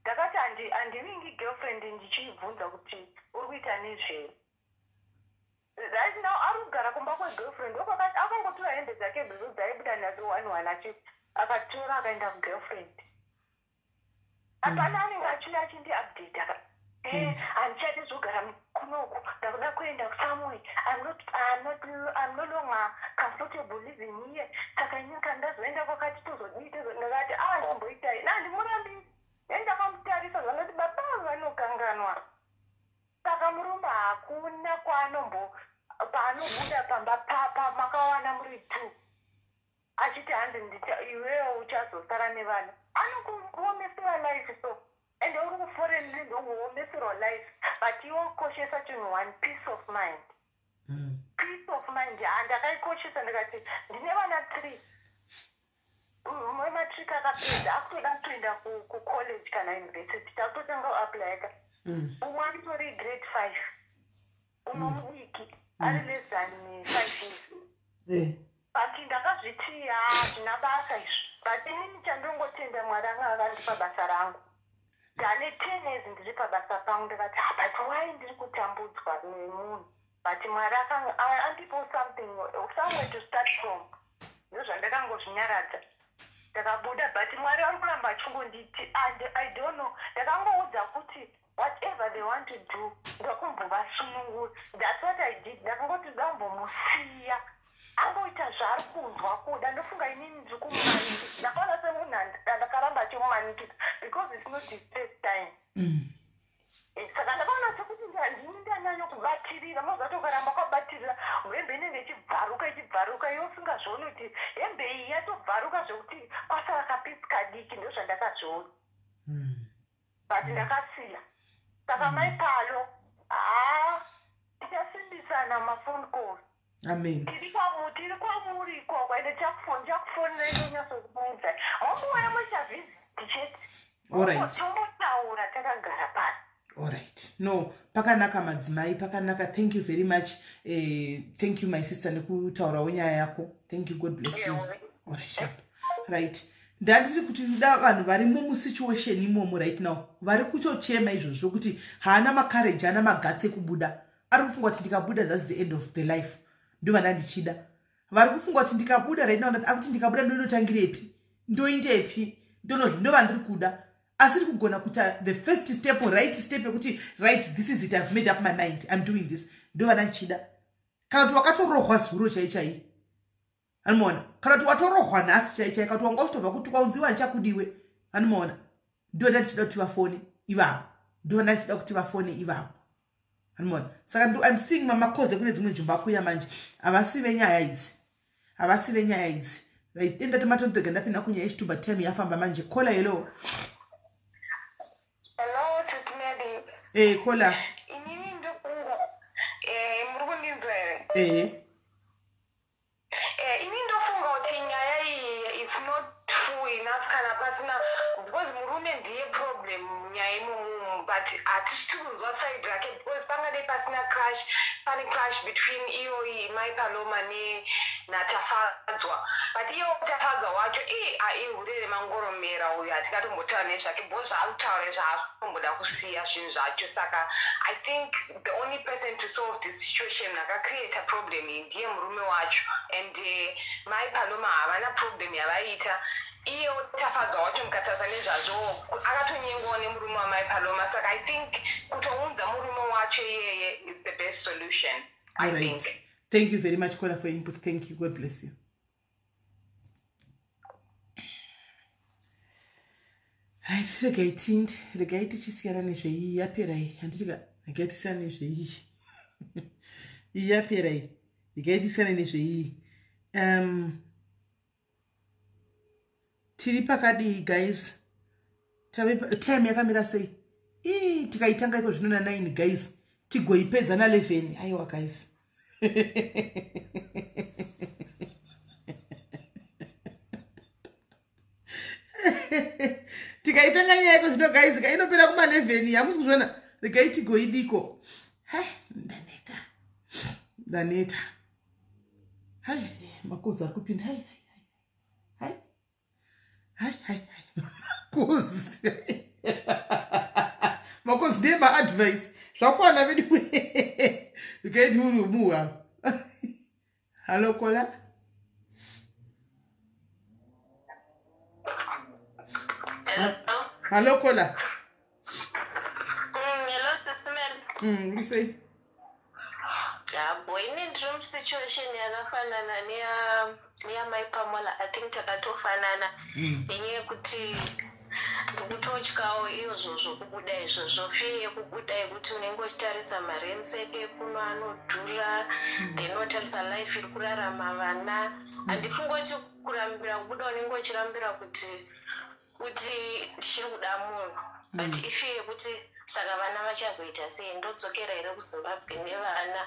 ndakati handi- handivingi girlfriend ndichibvunza kuti uri kuita nezvei right now ari kugara kumba kwegirlfriend okwakati akangotora hembe dzake bhizu dzaibuda nadzo one one achi akatora akaenda kugirlfriend hapana anenge achiri achindiupdate aka Eh, handichadi zvogara kunoku ndakuda kuenda somewhere I'm not, I'm not, I'm no longer comfortable living here. Saka ini kana ndazoenda kwakati tozodii tozo- ndakati a ndimboitai nandimurambi endakamutarisa zvandati baba vanokanganwa saka murume hakuna kwaanombo paanobuda pamba papa makawana muri two achiti hanzi iwewo uchazosara nevana. Anokuomesera life so And all of a sudden, lives. But you are cautious at one peace of mind. Mm. Peace of mind. And I cautious and I say, never not three. Mm, mematric akapedza akutoda kutoenda kucollege kana university takutotanga uaplayaka umwani tori hmm. grade five. Unomuwiki hmm. ari hmm. less than uh, five years. But ndakazviti ha zvina basa izvi but inini chandongotenda mwari anga akandipa basa rangu ndane ten years ndiri pabasa pangu ndikati "Ah, but why ndiri kutambudzwa nemunhu? But mwari akanga a- andipo something somewhere to start from. Ndo zvandakangozvinyaradza. Ndakabuda but mwari ari kuramba achingonditi and i don't know. Ndakangoudza kuti whatever they want to do ndakumbovasunungura that's what i did. Ndakangoti ndambomusiya. Angoita zvaari kunzwa kuda ndofunga inini ndiri kumumanikisa ndakaona semunhu and- ndakaramba achimumanikisa because its not his first time Mm. Eh, saka ndakaona sekuti nda- ndini ndanyanya kubatirira mozati ukaramba kwabatirira hembe inenge ichibvaruka ichibvaruka iwe usingazvioni kuti hembe iyi yatobvaruka zvekuti kwasara kapisi kadiki ndo zvandakazviona Mm. but ndakasiya saka mai palo haa tichasimbisana mafoni call amen tiri kwamu tiri kwamuri ikoko ende chakufonera indonyatsokuudza momboya muchavhiziti chete Alright. tombotaura takagara pasi alright no pakanaka madzimai pakanaka. Thank you very much. Eh, thank you my sister nekutaurawo nyaya yako. Thank you god bless you. Alright sharp. Right. Ndanditi kuti da vanhu varimo musituation imomo right now vari kuchochema izvozvo kuti haana makareji haana magatsi ekubuda. Ari kufunga kuti ndikabuda thats the end of the life. Ndo vandandichida vari kufunga kuti ndikabuda right now akuti ndikabuda ndondotangirepi ndoindepi ndo vandiri kuda asi ri kugona kuita the first step right step yekuti right this is it ive made up my mind iam doing this. Ndo vandandichida kana kuti wakatorohwa zuro chai chai. Anomaona kana kuti watorohwa nhasi chai chai kati wanga uchitobva kuti kwaunziwa ndichakudiwe anomaona ndo ndandichida kuti vafone ivavo. Ndo ndandichida kuti vafone ivavo. Anomaona saka im seeing mamakozi ekune dzimwe nzvimbo akuya manje. Havasi venyaya idzi. Havasi venyaya idzi. Right. Enda timatotega ndapinda kunyaya yechituba time yafamba manje. Kola yelo hello titinedi e kola. Inini ndokunga um muri kundinzwa here? Ehe but hatisi kunzwa side rake because pangadei pasina crash pane crash between iyoyi mai paloma natafadzwa. But iyo tafadzwa wacho i aihurere mangoromera uyu hatikatombotara nezvake because ari kutaura zvaasitomboda kusiya zvinhu zvacho. Saka i think the only person to solve this situation akacreata problem iyi ndiye murume wacho. And uh, mai paloma havana problem yavaiita iye tafadzwa wacho mukatarisa nezvazvo akatonyengwawo nemurume wamai paloma saka i think kutounza murume wacho iyeye is the best solution i All think right. Thank you very much, Kola, for input. Thank you. God bless you. Right, regai tindi regai tichisiyana nezveiyi yapera iyi handitika regai tisiyana nezveiyi iyi yapera iyi regai tisiyana nezveiyi um, tiri pakadii guys. Time yakamira sei. Ii tikaitanga iko zvino na9 guys. Tigoipedza na11 aiwa guys. Tikaitanga nyaya iko zvino guys. Kainopera kuma11 hamusi kuzvona. Regai tigoidiko hai ndaneta. Ndaneta. Hai makozi ari kupinda. Hai hai hai hai hai. Makozi makozi ndee maadvice zvakwana vedu vikaiti uri muhwa halo kola? Halo kola? Hello sisimel Mm, uri sei yabo ini ndiri musituation yakafanana neya- neyamai pamola i think takatofanana. Nenyaya yekuti ndikutotyawo izvo zvokubuda izvozvo fiye yekubuda yekuti unenge uchitarisa marenzi edu ekuno anodhura then wotarisa life iri kurarama vana handifungoti kurambira kubuda unenge uchirambira kuti kuti ndichiri kuda munhu. But ifiye yekuti saka vana vachazoita sei? Ndodzokera here kuzimbabwe nevana?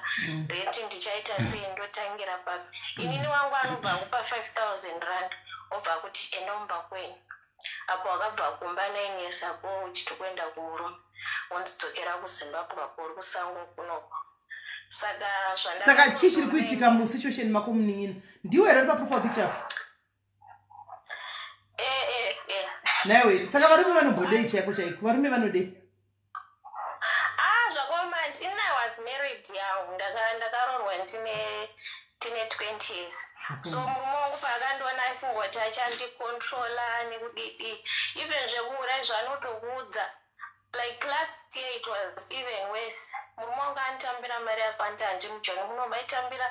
Reti ndichaita sei? Ndotangira pano inini wangu anobva akupa 5000 rand obva kuti enda mumba kwenyu apo wakabva kumba 9 years ako uchiti kuenda kumurume wonzidzokera kuzimbabwe ako uri kusango kunoko saka zvandakati saka chii chiri kuitika musituation mako munin'ina ndiwo here uri paprofile picture? Eh, eh, eh. naiwe saka varume vanombodei chaiko chaiko varume vanodei ah zvakomandi ini i was married yawo Ndaka- ndakarorwa ndine 20 years so murume wangu paakandiona aifunga kuti achandicontrola nekudidi even zvekuurai zvanotokuudza like last year it was even worse murume wangu anotambira mari yakawanda handimujoni muno maitambira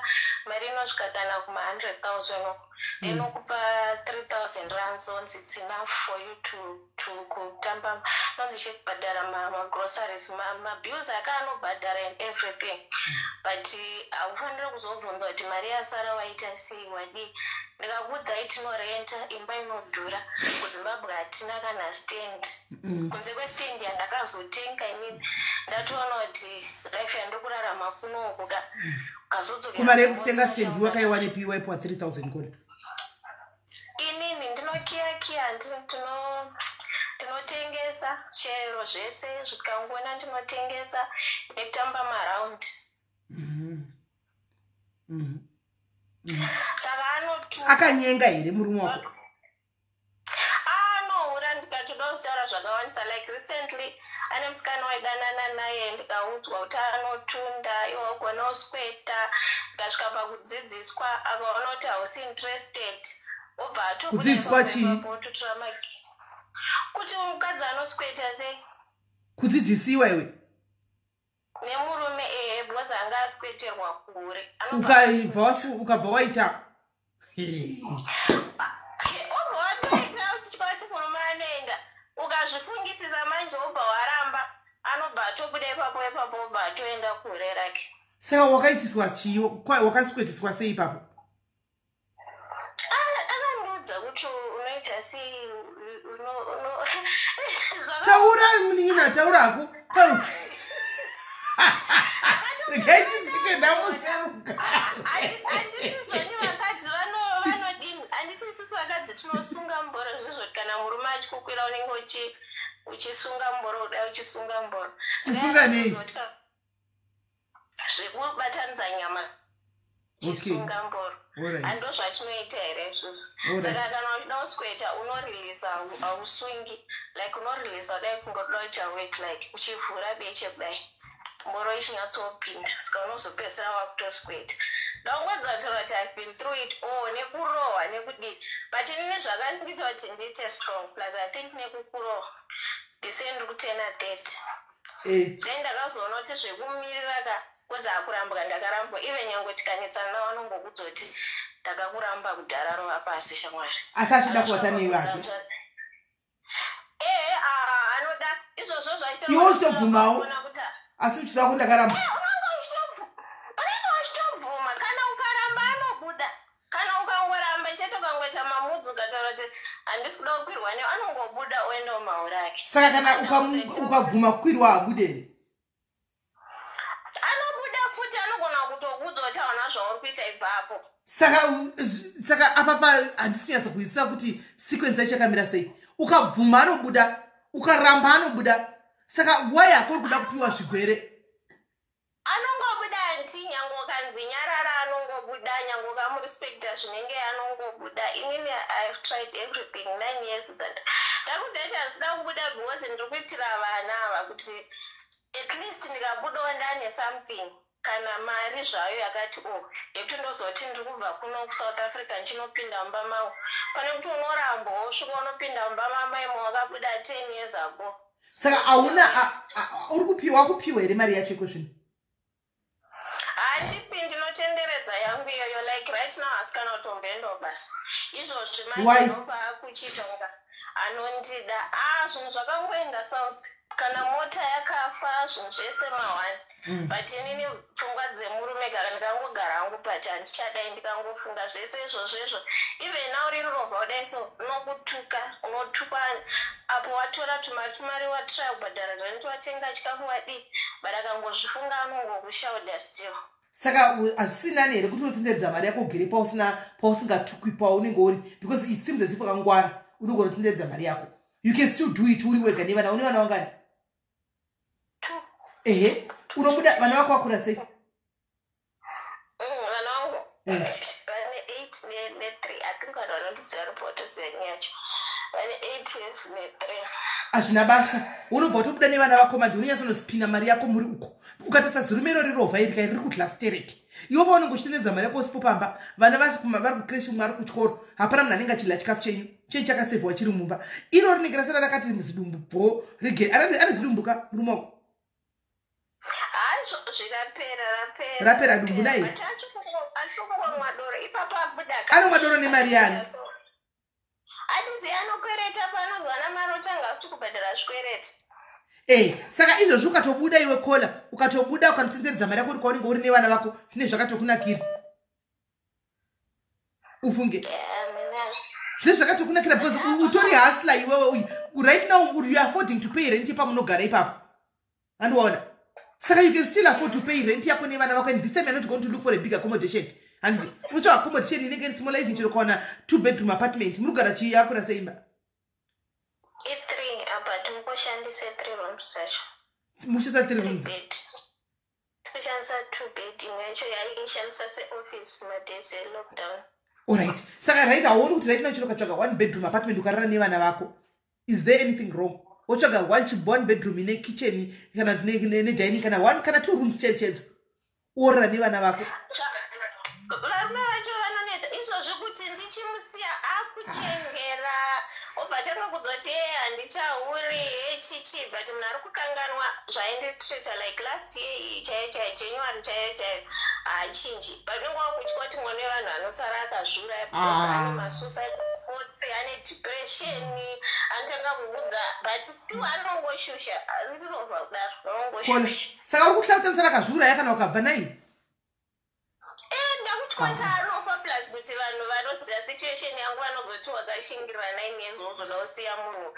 mari inosvika dana kuma100 000 uko. Then okupa 3000 rands onzi its enough for you to, to kutamba nonzi chekubhadhara magroceries mabills aka anobhadhara and everything. But haufaniri kuzobvunza kuti mari yasara waita sei wadii ndikakuudzai tinorenta imba inodhura. Kuzimbabwe hatina kana stand. Kunze kwestand yandakazotenga inini ndatoona kuti life yandokurarama kunoku ka ukazodzokera kumari kumbosi yekutenga stand mashango wakaiwanepi waipiwa 3000 kola inini ndinokiyakiya ndi- ndino- ndinotengesa chero zvese zvikangona ndinotengesa nekutamba maraundi saka anotu akanyenga here murume wako? Ndikamuudza like recently ane musikana waidanana naye ndikaudzwa kuti anotunda iwe ugona usweta ndikasvika pakudzidziswa akaona kuti hausi interested obva Kudzidziswa chii? kuti mukadzi anosweta sei kudzidzisiwa iwe? Nemurume ehe because anga asweterwa kure. Ukabva waita obva watoita uchitya kuti murume anoenda ukazvifungisisa manje obva waramba anobva atobuda ipapo ipapo obva atoenda kure rake saka wakaitiswa chii wakaswetiswa sei ipapo Ah, akandiudza kuti unoita sei uno- Zvaka- taura munin'ina taurako regaitizike ndamuseruka handiti zvoni vakadzi vano- vakadzi tinosunga mboro izvozvo kana murume achikukwira unenge uchi- uchisunga mboro udai uchisunga mboro. Kusunga nei? zvekubatanidza nyama chisunga mboro. Hando zvatinoita here izvozvo. Saka kana uchida kusweta unorilisa hausungi like unorilisa kudai kungoda kuita wet like uchivhura beche kudai. Mboro ichinyatsopinda saka unozopedzisira wakutosweta ndaungodza kutaura kuti ive been through it all. Nekurohwa nekudii but inini zvakandiita kuti ndiite strong plus i think nekukurohwa. Ndise ndiri kutena 30 Eh, then ndakazoona kuti zvekumirira ka kwezi akurambwa ndakarambwa ive nyange tikanetsana navo anongokudza kuti ndakakuramba kudhara rova pasi shamwari. Asi achida kuwata neiwake ehe ah, anoda izvozvo zvaita Iwe uchitobvumawo? kuti asi uchida ku ndakaramba Eh, unenge uchitobvu- unenge uchitobvuma kana ukaramba anobuda kana ukangoramba chete ukangoita mamudzi ukataura kuti handisi kuda kukwirwa neo anongobuda oenda mumauri ake. Saka kana ukabvuma kukwirwa habudeni anobuda futi anogona kutokudza kuti hauna zvauri kuita ipapo. Saka saka apapa handisi kunyatsa kuisisa kuti sekwensi yacho yakamira sei. Ukabvuma anobuda ukaramba anobuda saka wai hako uri kuda kupiwa zvigwere anongobuda nti nyange ukanzi nyarara anongobuda nyange ukamurespekta zvinenge anongobuda inini ive tried everything nine years that. Ndakudzaiti handisida kubuda because ndiri kuitira vana ava kuti at least ndikabudawo ndane something kana mari zvayo yakati o yekuti ndozoti ndiri kubva kuno kusouth africa ndichinopinda mumba mangu. Pane kuti unoramba wosvika unopinda mumba mamaimo wakabuda ten years ago. Saka hauna uri kupiwa kupiwa here mari yacho iko zvino handipi ndinotenderedza yangu iyoyo like right now hasikana kutomboendawo basi izvozvi manje ndopa akuchitanga anondida a zvinhu zvakangoenda south. Kana mota yakafa zvinhu zvese mahwani. But inini pfungwa dzemurume kana ndikangogara hangu pati handichadai ndikangofunga zvese izvozvo izvo even now riri rovha kudai so unokutuka unotukwa apo watora tumari tumari watry kubhadhara renti watenga chikafu wadii? But akangozvifunga anongokushauda still saka hazvisinani here kuti unotenderedza mari yako ugere pausina pausingatukwi paunenge uri because it seems as if wakangwara unogona kutenderedza mari yako. You can still do it uri wega nevana une vana vangani? Ehe unobuda vana vako vakura sei? Mm, vana vangu? Mm. vane eight ne- nethree i think vanhu vanondidziva ripoto zenyu yacho. Vane eight years nethree hazvina basa. Unobva utobuda nevana vako manje unonyatsonozipinda mari yako muri uko ukatarisa zurume iro rirovha iri kai riri kuglastereki iwo paunenge uchitenedza mari yako usipo pamba vana vari kukreshi umwe ari kutyoro hapana munhu anenge achidya chikafu chenyu chenyu chakasevhwa chiri mumba. Iro rinenge rasara rakati zidumbu bho rige ane zidumbuka murume wako? Hayi zvo- zvirapera rapera. Rapera dumbu abuda Anomwa doro nemari yani? hadizi anokwereta panozwana mari otanga kuti kubhadhara zvikwereti e saka izvozvi ukatobuda iwe kola ukatobuda ukanotenderedza mari yako uri kwaunenge uri nevana vako zvine zvakatokunakira. Ufunge. Zvine zvakatokunakira because utori hasla iwewe uyu. Right now you affording to pay rent pamunogara ipapo. Handiwaona saka you can still afford to pay rent yako nevana vako and this time you're not going to look for a big accommodation. Handiti unotsvaga accommodation inenge iri small life nchinokawana two bedroom apartment. Munogara chiyakura seimba i3 but mukoshandise 3 rooms zacho muchisa three rooms bed. Kushandisa two bed imwe yacho yaishandisa seoffice madays elockdown alright saka right hauoni kuti right now chinokatsvaga one bedroom apartment ukarara nevana vako. Is there anything wrong? Wotsvaga one one bedroom ine kitchen kana ne- ne- nedining kana one kana two rooms chete chedzo. Uorora nevana vako. Varume vacho vanoneta izvozvi kuti ndichimusiya akuchengera obva tangokudza kuti e handichauri hechichi but munhu ari kukanganwa zvainditreta like last year iyi chaiyo chaiyo january chaiyo chaiyo haachinji but unenge wakutya kuti mwana wevanhu anosara akazvura because ane masuicide thoughts ane depression anotanga kuudza but still anongoshusha rinova kudaro anongoshusha saka uri kuhlautanisana akazviuraya kana ukabva nai ndakutya kuti anofa plus kuti vanhu vanoziva situation yangu vanozoti wakashingirira nine years unozoda kusiya munhu.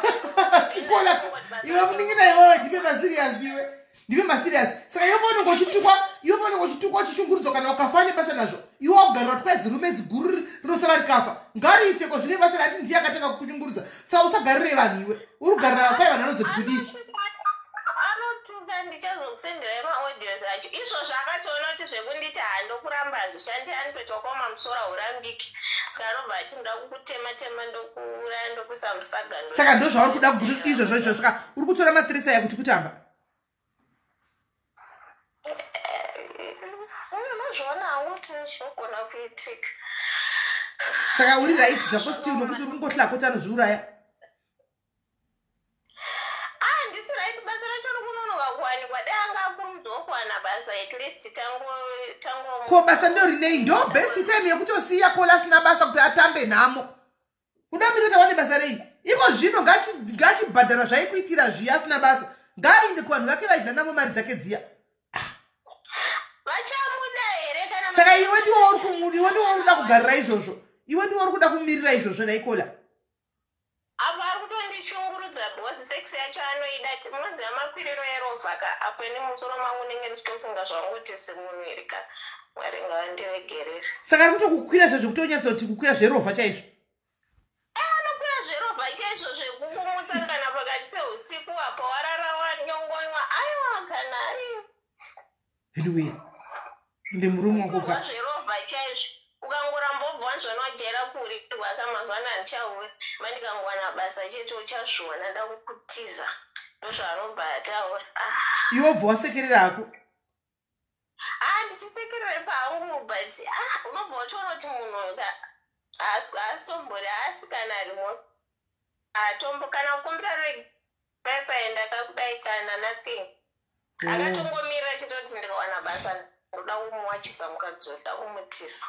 Sikola iwe muningira iwewe ndive masirias iwe. Ndive masirias saka iwe paunenge uchitukwa iwe paunenge uchitukwa uchishungurudzwa kana ukafa nebasa nazvo. Iwe wakugarira twaizi rume ziguru ri- rinosara rikafa. Ngarife ko zvine basa rati ndiye akatanga kukushungurudza saka usagarire vanhu iwe. Uri kugarira kwai vanhu vanozoti kudii ndichazokusendera maaudios acho izvozvo akatoona kuti zvekunditi handokuramba hazvishandi anipetwakoma musora hurambiki saka anobva ati ndoda kukutema-tema ndokuuraya ndokuisa musaga. Saka ndo zvauri kuda kuti izvo saka uri kutora matirisa ya kuti kutamba? Unozviona hanguti zvinogona kuitika. Saka uri right zvako still nokuti uri kungohla kuti anozviuraya handisi right basa racho rikunonoka kuwanikwa dai anga akurumidzawo basa at least tango ko basa ndo rinei ndo best time yekutosiya kola asina basa kuti atambe nhamo kuda mireta wane basa rei iko zvino ngachi- ngachibhadharwa zvaikuitira zviya asina basa. Ngaainde kuvanhu vake vaidla namo mari dzake dziya. Vachamuda here kana saka iwe ndiwo uri kuda kugarira izvozvo. Iwe ndiwo uri kuda kumirira izvozvo naikola kutondishungurudza bhosi sex yacho anoida ti munoziva makwiriro erovhaka apo ine musoro mangu nenge ndichitofunga zvanguti semunhu irika mwari ngavandiregerere saka ari kutokukwira zvozvo kutonyatsa kukwira zverovha chaizvo? Anokwira zverovha chaizvo zvekukumutsa kana pakati peusiku apo warara wanyongonywa aiwa kana ai anyway ende murume wako kuva ka zverovha chaizvo ukangoramba ubva wanzvanojera kuurirwa kamazwana handichauri mandikangowana basa chete uchazviona nda kukutiza. Ndozvaanobva ataura. Ah. iwe bva wasekerera ako ah ndichisekerere pangu but ah unobva uchiona kuti munhu haasi tombori haasi kana rimwe. Atombo kana kukumbira repaipai ndakakudai kana nothing. Akatongomirira chitoti ndikawana basa ndoda kumuwachisa mukadzi ndoda kumutisa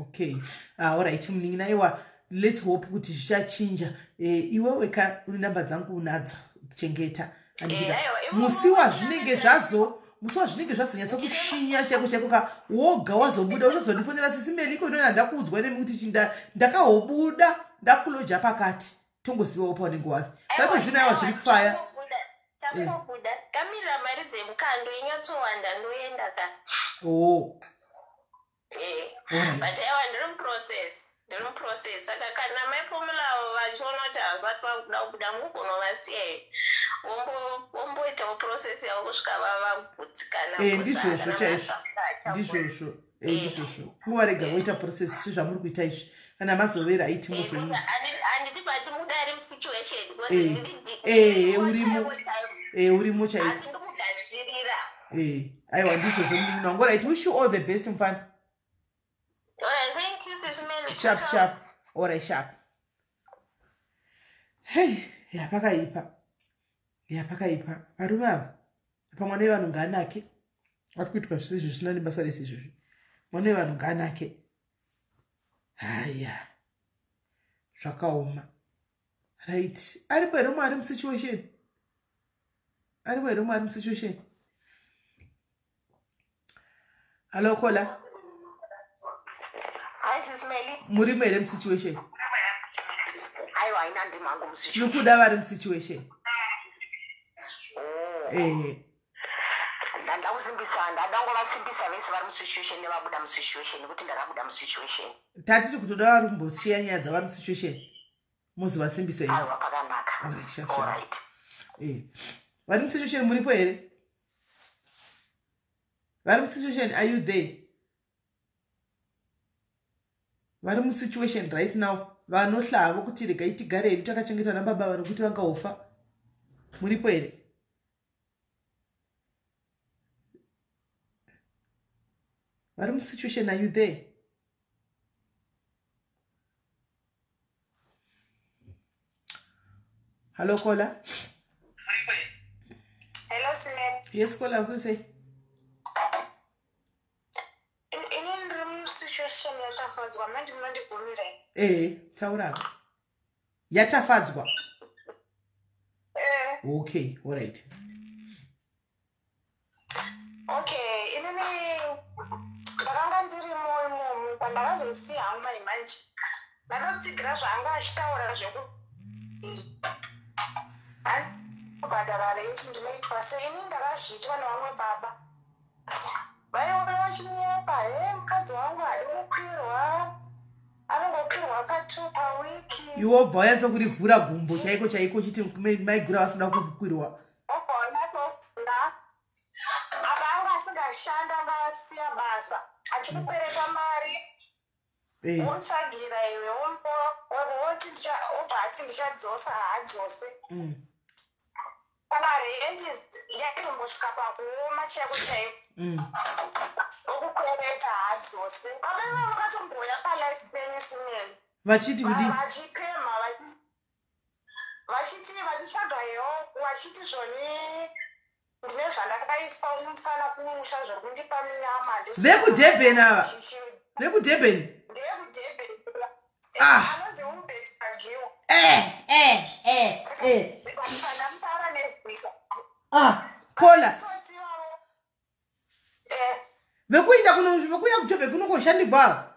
okay. Alright munin'ina iwa let's hope kuti zvichachinja. Eh, iwe weka namba dzangu unadzo chengeta. Handitika Eh, musi wazvinenge zvazo musi wazvinenge zvazonyatsa kushinya chaiko chaiko ka woga wazobuda uchazondifonera sisimeli iko inoni handakuudzwa nemi kuti chinda ndakahobuda ndakuloja pakati tongozivawo paunenge wavi saiko zvino aiwa zviri kufaya. tangobuda kamirira mari dzemukando inyatsowanda ndoenda ka. O Eh. Alright. But aiwa ndiri muprocess ndiri muprocess saka kana maipomulavo vachiona kuti hazvati vakuda kubuda mugonovasiya here womboitawo process yavo kusvika vavagutsikana Eh, ndizvozvo chaizvo ndizvozvo Eh, Eh. ndizvozvo nguva rega woita process sezvamuri kuita izvi. Kana mazove right muzoita handiti bati mudari musituation Eh. Eh, urimo. Eh, urimo chaizvo Eh, aiwa ndizvozvo munin'ina ngorit wish you all the best mufana Alright, thank you sisimeli sharp sharp. Ora sharp. Hei yapakaipa yapakaipa varume ava apa mwana wevanhu ngaanake ari kuitwa izvi zvisina nebasa rese izvozvi. Mwana wevanhu ngaanake haya zvakaoma. Right. Aripo here umwe ari musituation aripo here umwe ari musituation halo kola murimo here musituation aiwa haina ndimhangu musishu tiri kuda vari musituation ehe ndandakusimbisa ndandangovasimbisa vese vari musituation nevabuda musituation nekuti ndakabuda musituation tatiti kutoda vari kumbosiya nyaya dzavari musituation muzovasimbisa izvi aiwa pakanaka allright Eh. vari musituation muripo here? Vari musituation are you there vari musituation right now vanohlavo kuti regai tigarei takachengeta nababa vanokuti vangaofa muripo here? Vari musituation are you there? Hallo kola hello sinep yes kola kuri sei inini ndiri musituation yatafadzwa mandi munondigumira ee taurako yatafadzwa? Ee okay allright okay inini ndakanga ndiri moimomo pandakazosiya hangu mai manje ndanotsigira zvaanga achitaura zveku bhadhara renti ndinoitwa sei? Ini ndakazviitwa nevamwe baba vaiona vachinyepa he mukadzi wangu hadi kukwirwa anongokwirwa katu pawiki iwe wobva wanyatsa kurivhura gumbo chaiko chaiko uchiti maigura vasina kukwirwa. Obva apa anga asingashanda anga asiya basa. Achikukwereta mari Eh, wotsvagira iwe woti obva ati ndichadzosa haadzose mm, kana rendi yatombosvika pakuoma chaiko chaiko mm. okukwereta haadzose vamaiva vakatomboya palife sineni vachiti kudii vachipemha vachiti vachitsvaga help vachiti zvoni ndine zvandakaiswa musana kumusha zviri kundipa minyama Vekudurban ava? vekudurban ndeyekudurban Ah. anonzi umubetagiwo eh eh eh eh kola vekuinda kuno vekuuya kutobe kunongoshandigwa eh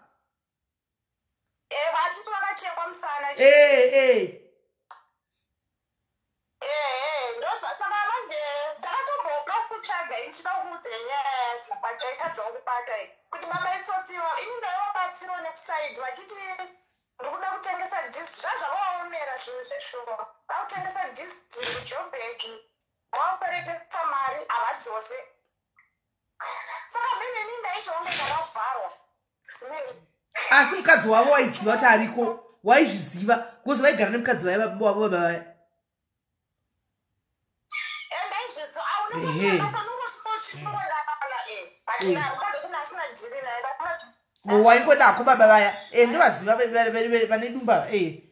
kuti ariko waizviziva? Kuzi vaigara nemukadzi wavo baba vaya. Waingodako baba vaya. E ndovaziva ve- ve- vane dumba e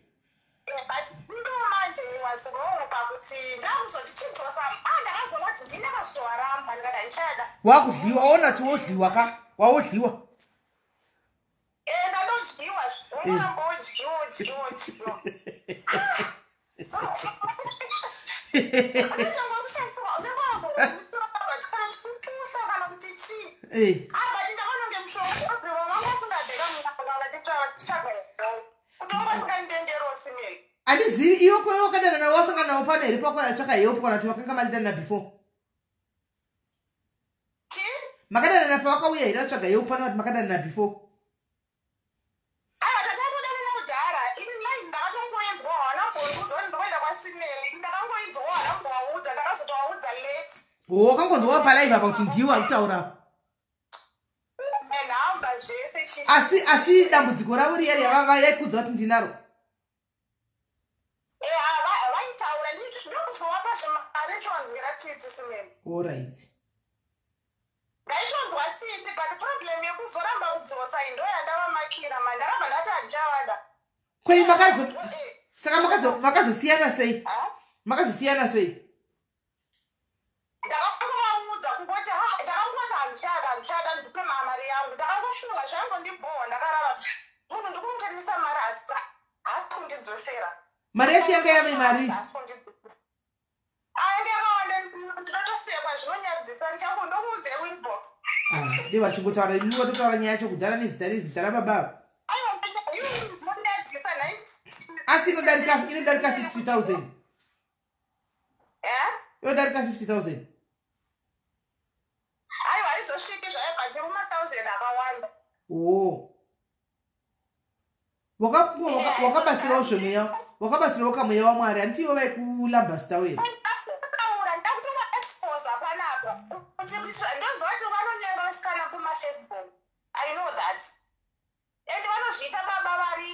wakudliwa waona kuti wodliwa ka? Wawodliwa unoramba wodyiwa wodyiwa wodyiwa unotanga kushandiswa unenge wazokutusa kana kuti chii abati ndakanonge mushonga vamwe vasingabheka mwana vachitsvaga kuti vanga vasinganditendero simei handizivi iwe kwe wakadana navo wasangana navo pano here pakwachaka help kana kuti vakanga madidana before chii makadanana pavakauya here vatsvaga help pano kuti makadanana before aiwa tatatodanana kudhara ini live ndakatongoedzwa hwana mbondiudza kuti ndoenda kwasimeli ndakangoedzwa hwana mbowaudza ndakazotowaudza wakangonzwa wapalaiva apa kuti ndiwe ari kutaura nhamba zvese chichi asi asi dambudziko ravo riya ryavava yaikudza kuti ndinaro? Allright ndaitonzwa tsitsi but problem yekuzoramba kudzosa ndo yandavamakira ma ndakabva ndati handichavada kwei makazo saka makazo- makazosiyana sei? Makazosiyana sei ndakangovaudza kungoti "Ah, ndakangoti handichada handichada ndipe mari yangu. Ndakangoshuva zvangondibhowa ndakarava munhu ndikumukatisa mari asi haasi kundidzosera mari? Yacho yanga yave mari ainge yakawanda ndinotosekwa zvinonyadzisa. Ndichangondomuudze winbox ndi vachingotaura ini watotaura nyaya yacho kudhara nezita rezita rababava asi inodarika inodarika 50000 inodarika 50000 aiwa haizosviki zvayo bati mumathausand akawanda. O wakabatsirawo zvomeya wakabatsirawo kamweya wamwari? Handiti ivo vaikulambasta were taura ndakutoma expose panapa kuti ndoziva kuti vanonyenga vasikana kumafacebook i know that. And vanozviita baba vari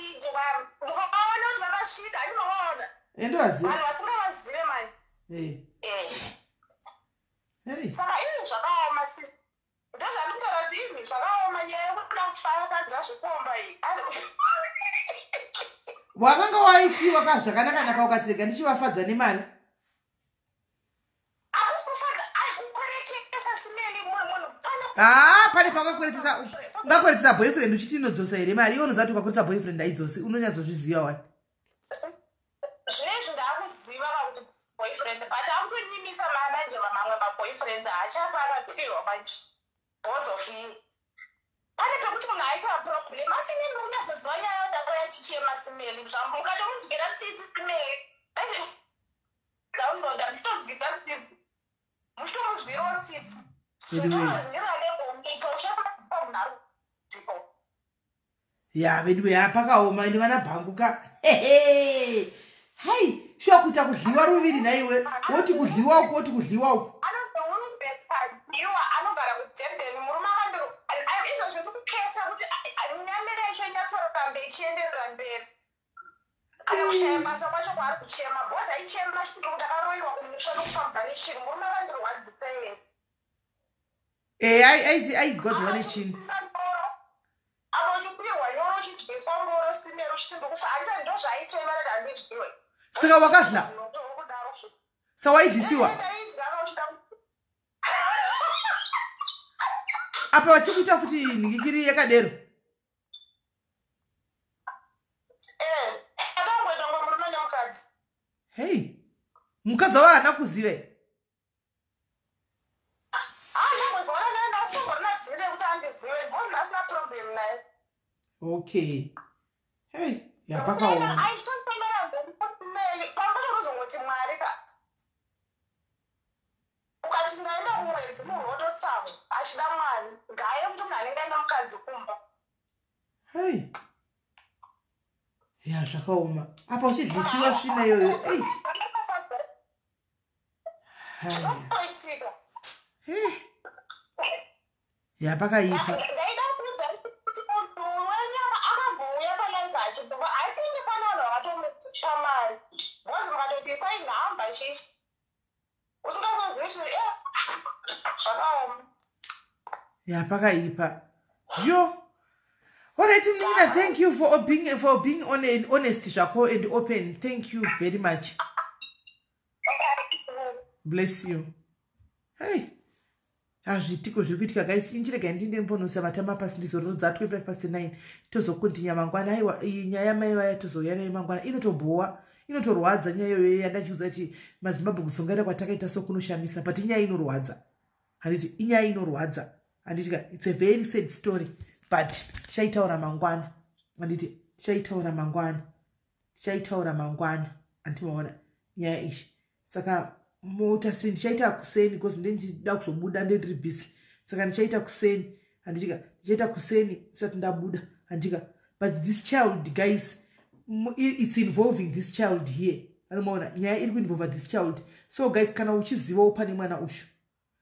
mukaona kuti vakasvika andinovaona endovaziva vanhu vasingavazive mani. Eh. Eh. Saka izvi zvakaoma sisi ndozvanditaura kuti izvi zvakaoma nyaya yekuda kufarakadza zvikomba iyi. Wakanga waitiwa ka zvakanaka naka ukatirega ndichivafadza nemari? Pana haa pane paungakweretesa ungakweretesa boyfriend uchiti inodzosa here mari? Iwe unoziva kuti ukakweretesa boyfriend haidzosi unonyatsozviziva wani zvinezvi ndaakuziva kakuti boyfriend but akutonyimisa manje mamwe maboyfriends haachafi akapiwa manje because of iye pane pekuti munhu aita problem ati nini unyazoziva nyaya yotanga yachichema simeli ukatomunzwira tsitsi simeli downloada muchitonzwisa tsitsi. Muchitomunzwirawo tsitsi. Anyway. zvindiradegomito uchamunhu ari kudzipo ya vedu ya pakaoma ende vana bhanguka. Hehe. Hai shuwa kuita kudliwa ruviri naiwe? Woti kudliwa uku woti kudliwa uku kudhebheni murume akandiro izvozvo ndikukesa kuti nyamere yacho inyatsoramba ichienderera mberi. Kana kushaya basa kwacho kwaari kuchema bhosi aichema chiti kuti akaroiwa kumusha nokufambwa nechiri murume akandirwadzisa here? E aigodzwa nechini apo uchipirwa nyoro uchidyiswa ngoro simero uchiti ndikufa handita ndo zvaichema rati handidyiwe saka ndokudaro sawaidlisiwa ndaidya uchida apa vachikuita futi nhingikiri yakadero Eh, akangoenda ngomurume nemukadzi hei mukadzi wavo haana kuziva here? Handambozivana naye ndasingorina dhiri yekuti andizive because ndasina problem naye. Okay. Hei yapakaoma ya zvakaoma apa uchidlisiwa svina iyoyo? Ei haya. Yapakaipa yapakaipa yo alright mnina thank you for being, for being hone- honest zvako and open. Thank you very much. Bless you. Hei hazvitiko zviri kuitika guys inchirega ndinde mbonosa matama pasi ndizorodza 25 past 9 tozokontinya mangwana aiwa iyi nyaya yamai vaya tozouya nayo mangwana. Inotobhowa inotorwadza nyaya iyoyo yandachiudza kuti mazimbabwe kusongaira kwatakaita so kunoshamisa but inyaya inorwadza. Handiti inyaya inorwadza. Handitika its a very sad story but tichaitaura mangwana. Handiti tichaitaura mangwana. Tichaitaura mangwana. Handimaona nyaya iyi. Saka mota sei ndichaita kuseni because ndendida kuzobuda ndendiri bhisi saka ndichaita kuseni. Handitika ndichaita kuseni sati ndabuda. Handitika but this child guys it's involving this child here. Anomaona nyaya iri kuinvolva this child. So guys kana uchizivawo pane mwana ushu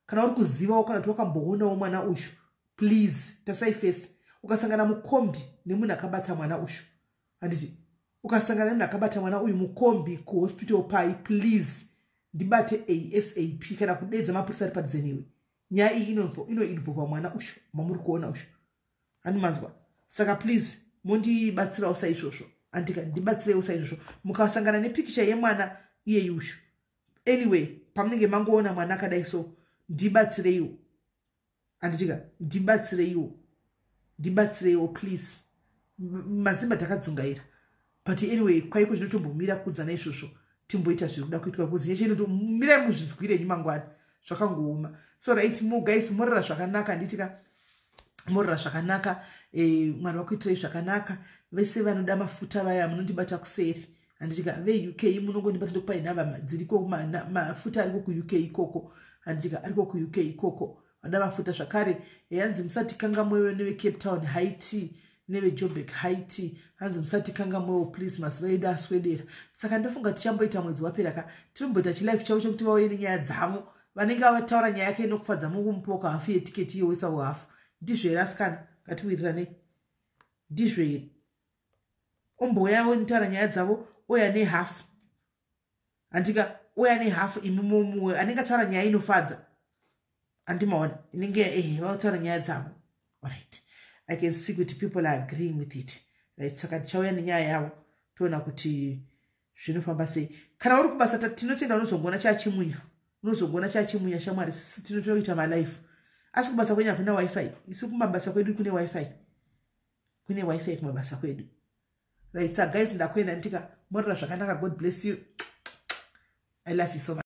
kana uri kuzivawo kana kuti wakamboonawo mwana ushu please tasai fesi ukasangana mukombi nemunhu akabata mwana ushu. Handiti ukasangana nemunhu akabata mwana uyu mukombi kuhospital pai please ndibate asap kana kudedza mapurisa ari padze newe nyaya iyi inoinvolva ino mwana ushu mamuri kuona ushu. Handimanzwa saka please mondibatsirawo saizvozvo. Andika ndibatsireiwo saizvozvo. Mukasangana nepikicha yemwana iyeyi ushu. Anyway pamunenge mangoona mwana akadai so ndibatsireiwo handitika ndibatsireiwo ndibatsireiwo please. Mazimba takadzungaira. But anyway kwaiko zvinotombomira kudza naizvozvo? Timboita zviri kuda kuitwa kuzi nyeshe inoto mirai muzvinzwirenyu mangwana zvakangooma so right mo guys morera zvakanaka. Nditika morera zvakanaka. Eh, mwari wakuitirai zvakanaka. Vese vanoda mafuta vaya munondibata kuseri. Handitika veuk munongondibata ndokupai nhamba dziriko mafuta ariko kuuk ikoko? Handitika ariko kuuk ikoko vada mafuta zvakare. Hanzi musatikangamwewo nevecape town haiti nevejobek haiti. Hanzi musatikangamwewo please mazuva edu aswedera. Saka ndofunga tichamboita mwedzi wapera ka tinomboita chilife chavo chokuti vauye nenyaya dzavo vanenge vataura nyaya yake inokufadza mungumupoka hafu yetiketi yowesavo hafu. Ndizvo here asikana? Ngatiwiriranei ndizvo here? Ombouyawo nitaura nyaya dzavo oya nehafu. Handika uya nehafu imi mumwe anenge ataura nyaya inofadza andimaona inenge eh vataura nyaya dzavo alright i can see kuti people are agreeing with it. Right saka tichauya nenyaya yavo toona kuti zvinofamba sei. Kana uri kubasa tinotenda unozongona chachimunya. Unozongona chachimunya shamwari sisi tinotoita malife. Asi kubasa kwenyu hakuna wifi. Isi kumabasa kwedu kune wifi. Kune wifi kumabasa kwedu. Right guys ndakuenda nditika morora zvakanaka. God bless you. I love you so much